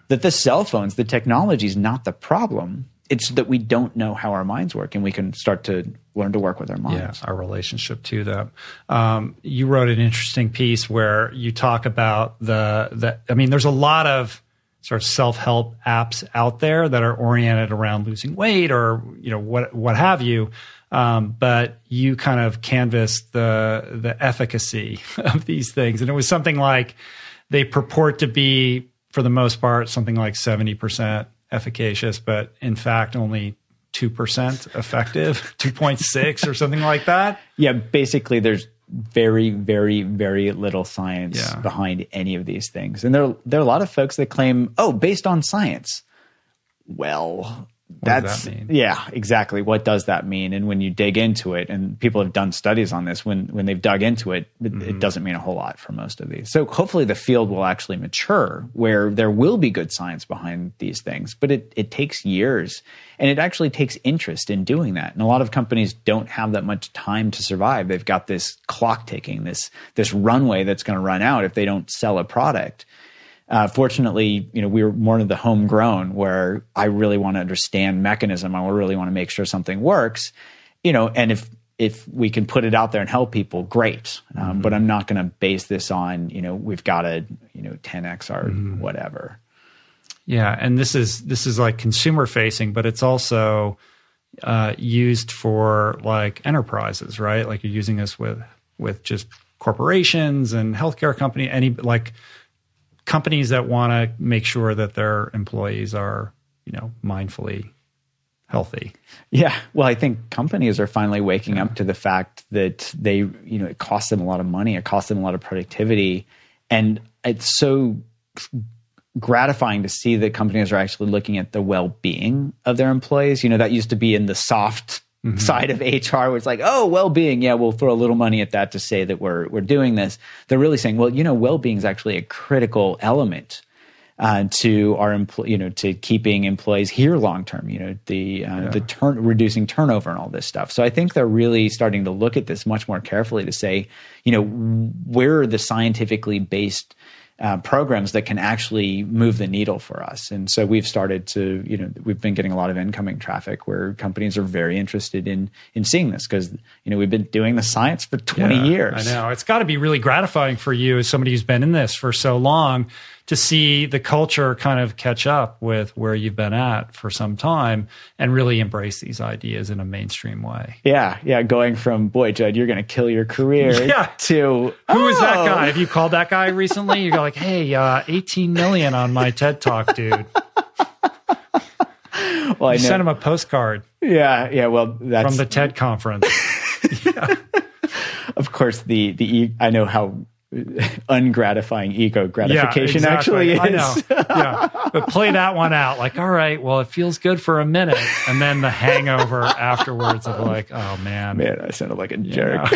that the cell phones, the technology is not the problem. It's that we don't know how our minds work, and we can start to learn to work with our yeah, minds. our relationship to them. Um, you wrote an interesting piece where you talk about the the. I mean, there's a lot of sort of self help apps out there that are oriented around losing weight or you know what what have you. Um, but you kind of canvassed the the efficacy of these things, and it was something like they purport to be, for the most part, something like seventy percent efficacious, but in fact only two percent effective, two point six or something like that. Yeah, basically, there's very, very, very little science Yeah. behind any of these things, and there there are a lot of folks that claim, "Oh, based on science." Well, that's that yeah exactly. What does that mean? And when you dig into it and people have done studies on this when when they've dug into it it, Mm-hmm. it doesn't mean a whole lot for most of these. So hopefully the field will actually mature where there will be good science behind these things but it it takes years and it actually takes interest in doing that. And a lot of companies don't have that much time to survive. They've got this clock ticking this this runway that's going to run out if they don't sell a product uh, fortunately, you know, we were more of the homegrown where I really want to understand mechanism. I really want to make sure something works, you know, and if, if we can put it out there and help people, great. Um, But I'm not going to base this on, you know, we've got a, you know, 10x or whatever. Yeah, and this is this is like consumer facing, but it's also uh, used for like enterprises, right? Like you're using this with with just corporations and healthcare company, any like companies that want to make sure that their employees are, you know, mindfully healthy. Yeah. Well, I think companies are finally waking up to the fact that they, you know, it costs them a lot of money, it costs them a lot of productivity. And it's so gratifying to see that companies are actually looking at the well-being of their employees. You know, that used to be in the soft side of HR where it's like, oh, well-being, yeah, we'll throw a little money at that to say that we're we're doing this. They're really saying, well, you know, well-being is actually a critical element uh, to our empl- you know to keeping employees here long term you know the uh, the turn reducing turnover and all this stuff. So i think they're really starting to look at this much more carefully to say you know where are the scientifically based uh, programs that can actually move the needle for us and so we've started to you know we've been getting a lot of incoming traffic where companies are very interested in in seeing this because you know we've been doing the science for 20 Yeah, years I know. It's got to be really gratifying for you as somebody who's been in this for so long to see the culture kind of catch up with where you've been at for some time and really embrace these ideas in a mainstream way. Yeah, yeah, going from boy, Jud, you're going to kill your career Yeah. to Who is that "Oh." guy? Have you called that guy recently? You go like, hey, uh, 18 million on my TED talk, dude. Well, I. Send him a postcard yeah, yeah. Well, that's from the TED conference. Yeah. Of course the the I know how ungratifying ego gratification yeah, actually is. I know. Yeah. But play that one out. Like, all right, well, it feels good for a minute. And then the hangover afterwards of like, oh man. Man, I sounded like a jerk.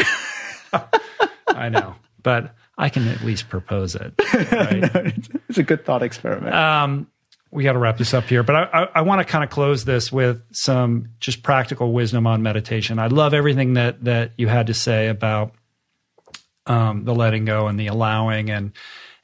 I know. But I can at least propose it. Right? it's a good thought experiment. um, we got to wrap this up here, but I, I, I want to kind of close this with some just practical wisdom on meditation. I love everything that that you had to say about um, the letting go and the allowing and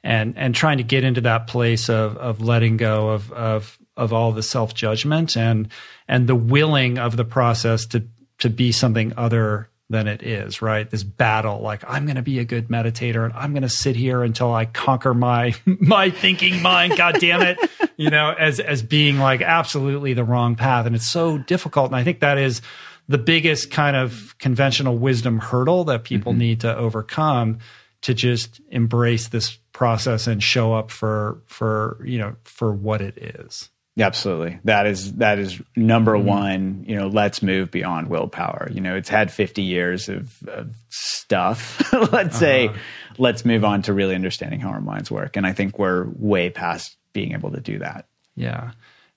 and and trying to get into that place of of letting go of of of all the self judgment and and the willing of the process to to be something other than it is, right? This battle, like I'm going to be a good meditator and I'm going to sit here until I conquer my my thinking mind. God damn it, you know, as as being like absolutely the wrong path, and it's so difficult. And I think that is the biggest kind of conventional wisdom hurdle that people mm-hmm. need to overcome to just embrace this process and show up for for you know for what it is. Absolutely. That is that is number mm-hmm. one, you know, let's move beyond willpower. You know, it's had 50 years of, of stuff. let's uh-huh. say let's move on to really understanding how our minds work. And I think we're way past being able to do that. Yeah.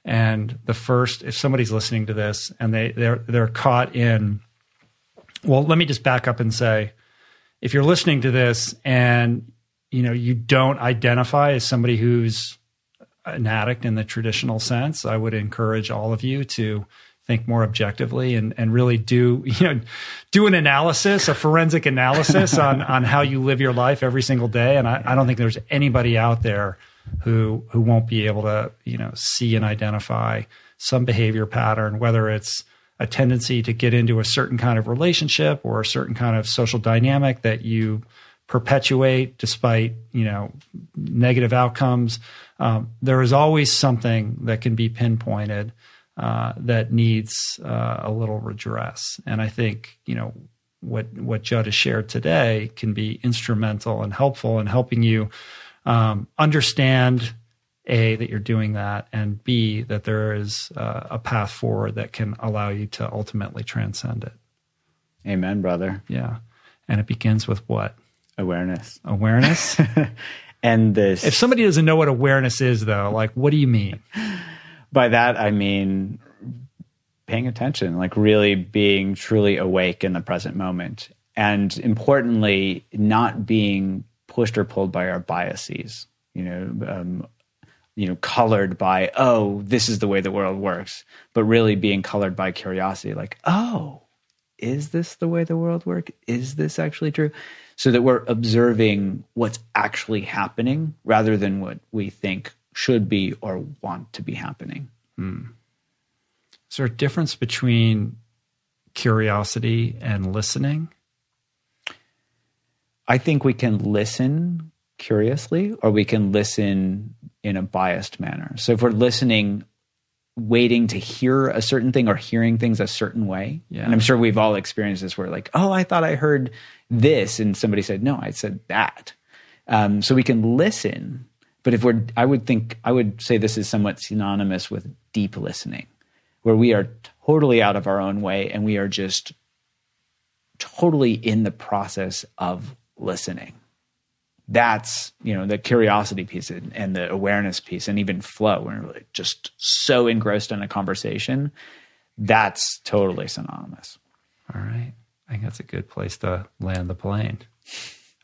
And the first, if somebody's listening to this and they they're they're caught in, well, let me just back up and say, if you're listening to this and you know you don't identify as somebody who's an addict in the traditional sense, I would encourage all of you to think more objectively and, and really do you know do an analysis, a forensic analysis on on how you live your life every single day. And I, I don't think there's anybody out there who who won't be able to you know see and identify some behavior pattern, whether it's a tendency to get into a certain kind of relationship or a certain kind of social dynamic that you perpetuate despite you know negative outcomes. Um, there is always something that can be pinpointed uh, that needs uh, a little redress, and I think you know what what Jud has shared today can be instrumental and helpful in helping you um, understand a that you're doing that, and b that there is uh, a path forward that can allow you to ultimately transcend it. Amen, brother. Yeah, and it begins with what Awareness. awareness. And this if somebody doesn't know what awareness is, though, like what do you mean? by that I mean paying attention, like really being truly awake in the present moment. And importantly, not being pushed or pulled by our biases, you know, um, you know, colored by, oh, this is the way the world works, but really being colored by curiosity, like, oh, is this the way the world works? Is this actually true? So that we're observing what's actually happening rather than what we think should be or want to be happening. Hmm. Is there a difference between curiosity and listening? I think we can listen curiously or we can listen in a biased manner. So if we're listening waiting to hear a certain thing or hearing things a certain way. Yeah. And I'm sure we've all experienced this where like, oh, I thought I heard this. And somebody said, no, I said that. Um, so we can listen. But if we're, I would think, I would say this is somewhat synonymous with deep listening, where we are totally out of our own way and we are just totally in the process of listening. That's you know the curiosity piece and the awareness piece and even flow when we're just so engrossed in a conversation that's totally synonymous. All right. I think that's a good place to land the plane.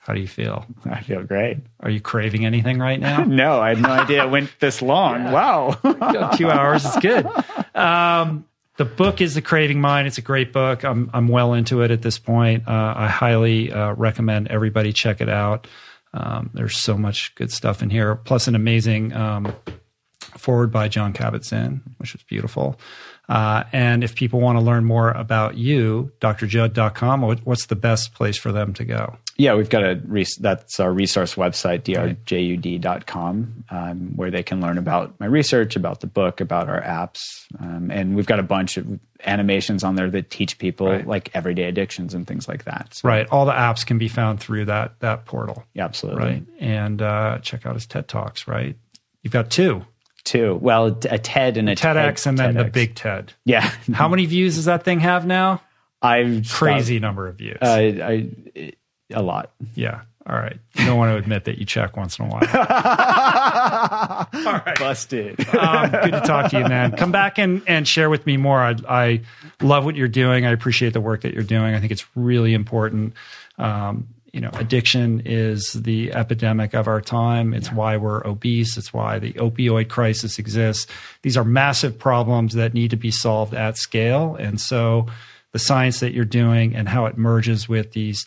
How do you feel? I feel great. Are you craving anything right now? No i had no idea it went this long. Wow. Two hours is good. Um, the book is the craving mind. It's a great book. I'm, I'm well into it at this point. Uh, i highly uh, recommend everybody check it out. Um, there's so much good stuff in here, plus an amazing um, forward by Jon Kabat-Zinn, which was beautiful. Uh, and if people want to learn more about you, drjud.com, what's the best place for them to go? Yeah, we've got a res- that's our resource website, drjud.com, um, where they can learn about my research, about the book, about our apps, um, and we've got a bunch of animations on there that teach people right. like everyday addictions and things like that. So, right, all the apps can be found through that that portal. Yeah, absolutely. Right, and uh, check out his TED talks. Right, you've got two. Two. Well, a TED and a, TEDx, TED, and then TEDx. the big TED. Yeah. How many views does that thing have now? I've crazy number of views. Uh, I, a lot. Yeah. All right. You don't want to admit that you check once in a while. All right. Busted. um, good to talk to you, man. Come back and, and share with me more. I, I love what you're doing. I appreciate the work that you're doing. I think it's really important. Um, you know, addiction is the epidemic of our time. It's yeah. why we're obese. It's why the opioid crisis exists. These are massive problems that need to be solved at scale. And so the science that you're doing and how it merges with these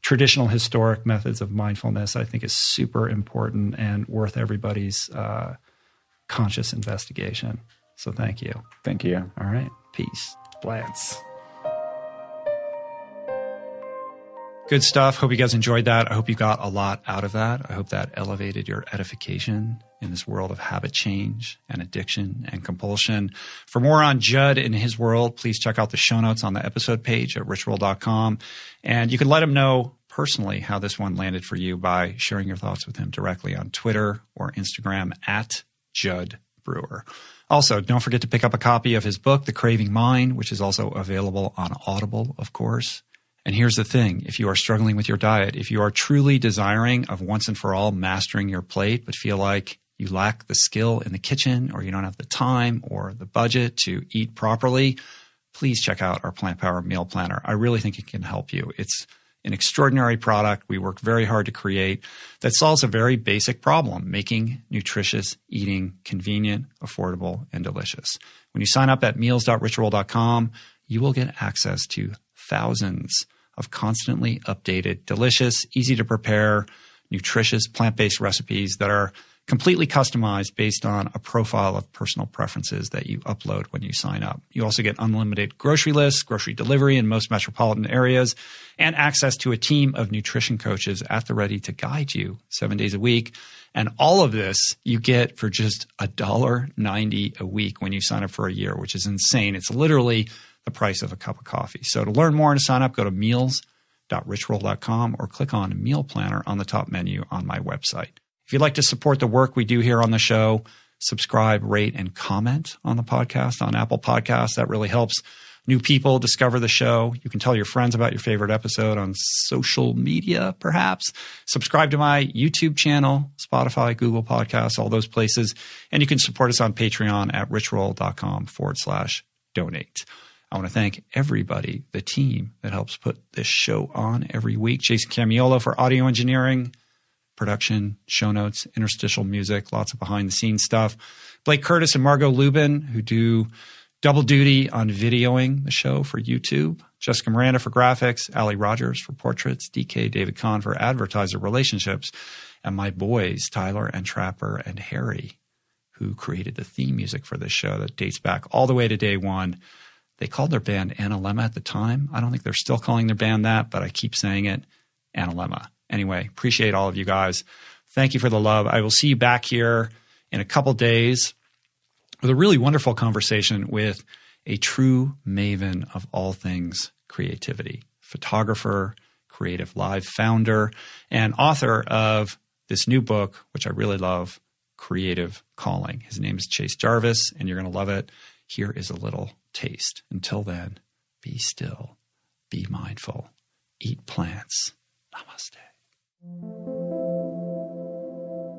traditional historic methods of mindfulness, I think is super important and worth everybody's uh, conscious investigation. So thank you. Thank you. All right. Peace. Lance. Good stuff. Hope you guys enjoyed that. I hope you got a lot out of that. I hope that elevated your edification in this world of habit change and addiction and compulsion. For more on Jud and his world, please check out the show notes on the episode page at richroll.com. And you can let him know personally how this one landed for you by sharing your thoughts with him directly on Twitter or Instagram at Jud Brewer. Also, don't forget to pick up a copy of his book, The Craving Mind, which is also available on Audible, of course. And here's the thing if you are struggling with your diet, if you are truly desiring of once and for all mastering your plate, but feel like you lack the skill in the kitchen or you don't have the time or the budget to eat properly, please check out our Plant Power Meal Planner. I really think it can help you. It's an extraordinary product we work very hard to create that solves a very basic problem making nutritious eating convenient, affordable, and delicious. When you sign up at meals.richroll.com, you will get access to thousands of constantly updated, delicious, easy to prepare, nutritious plant based recipes that are completely customized based on a profile of personal preferences that you upload when you sign up. You also get unlimited grocery lists, grocery delivery in most metropolitan areas, and access to a team of nutrition coaches at the ready to guide you seven days a week. And all of this you get for just $1.90 a week when you sign up for a year, which is insane. It's literally the price of a cup of coffee. So to learn more and to sign up, go to meals.richroll.com or click on Meal Planner on the top menu on my website. If you'd like to support the work we do here on the show, subscribe, rate, and comment on the podcast on Apple Podcasts. That really helps new people discover the show. You can tell your friends about your favorite episode on social media, perhaps. Subscribe to my YouTube channel, Spotify, Google Podcasts, all those places. And you can support us on Patreon at richroll.com forward slash donate. I want to thank everybody, the team that helps put this show on every week. Jason Camiolo for audio engineering, production, show notes, interstitial music, lots of behind the scenes stuff. Blake Curtis and Margot Lubin, who do double duty on videoing the show for YouTube. Jessica Miranda for graphics, Ali Rogers for portraits, DK David Kahn for advertiser relationships, and my boys, Tyler and Trapper and Harry, who created the theme music for this show that dates back all the way to day one. They called their band Analemma at the time. I don't think they're still calling their band that, but I keep saying it Analemma. Anyway, appreciate all of you guys. Thank you for the love. I will see you back here in a couple days with a really wonderful conversation with a true maven of all things creativity, photographer, CreativeLive founder, and author of this new book, which I really love, Creative Calling. His name is Chase Jarvis, and you're going to love it. Here is a little taste. Until then, be still, be mindful, eat plants. Namaste.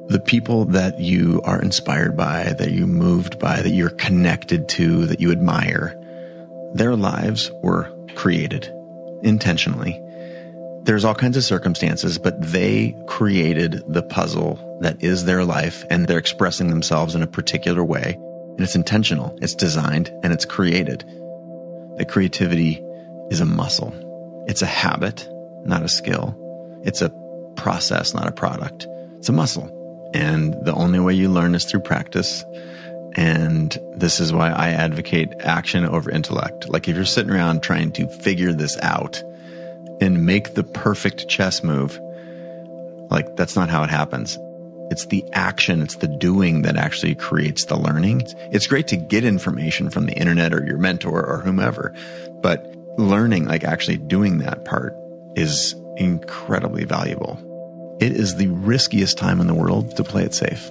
The people that you are inspired by, that you moved by, that you're connected to, that you admire, their lives were created intentionally. There's all kinds of circumstances, but they created the puzzle that is their life and they're expressing themselves in a particular way. And it's intentional, it's designed, and it's created. That creativity is a muscle. It's a habit, not a skill. It's a process, not a product. It's a muscle. And the only way you learn is through practice. And this is why I advocate action over intellect. Like if you're sitting around trying to figure this out and make the perfect chess move, like that's not how it happens. It's the action, it's the doing that actually creates the learning. It's great to get information from the internet or your mentor or whomever, but learning, like actually doing that part is incredibly valuable. It is the riskiest time in the world to play it safe.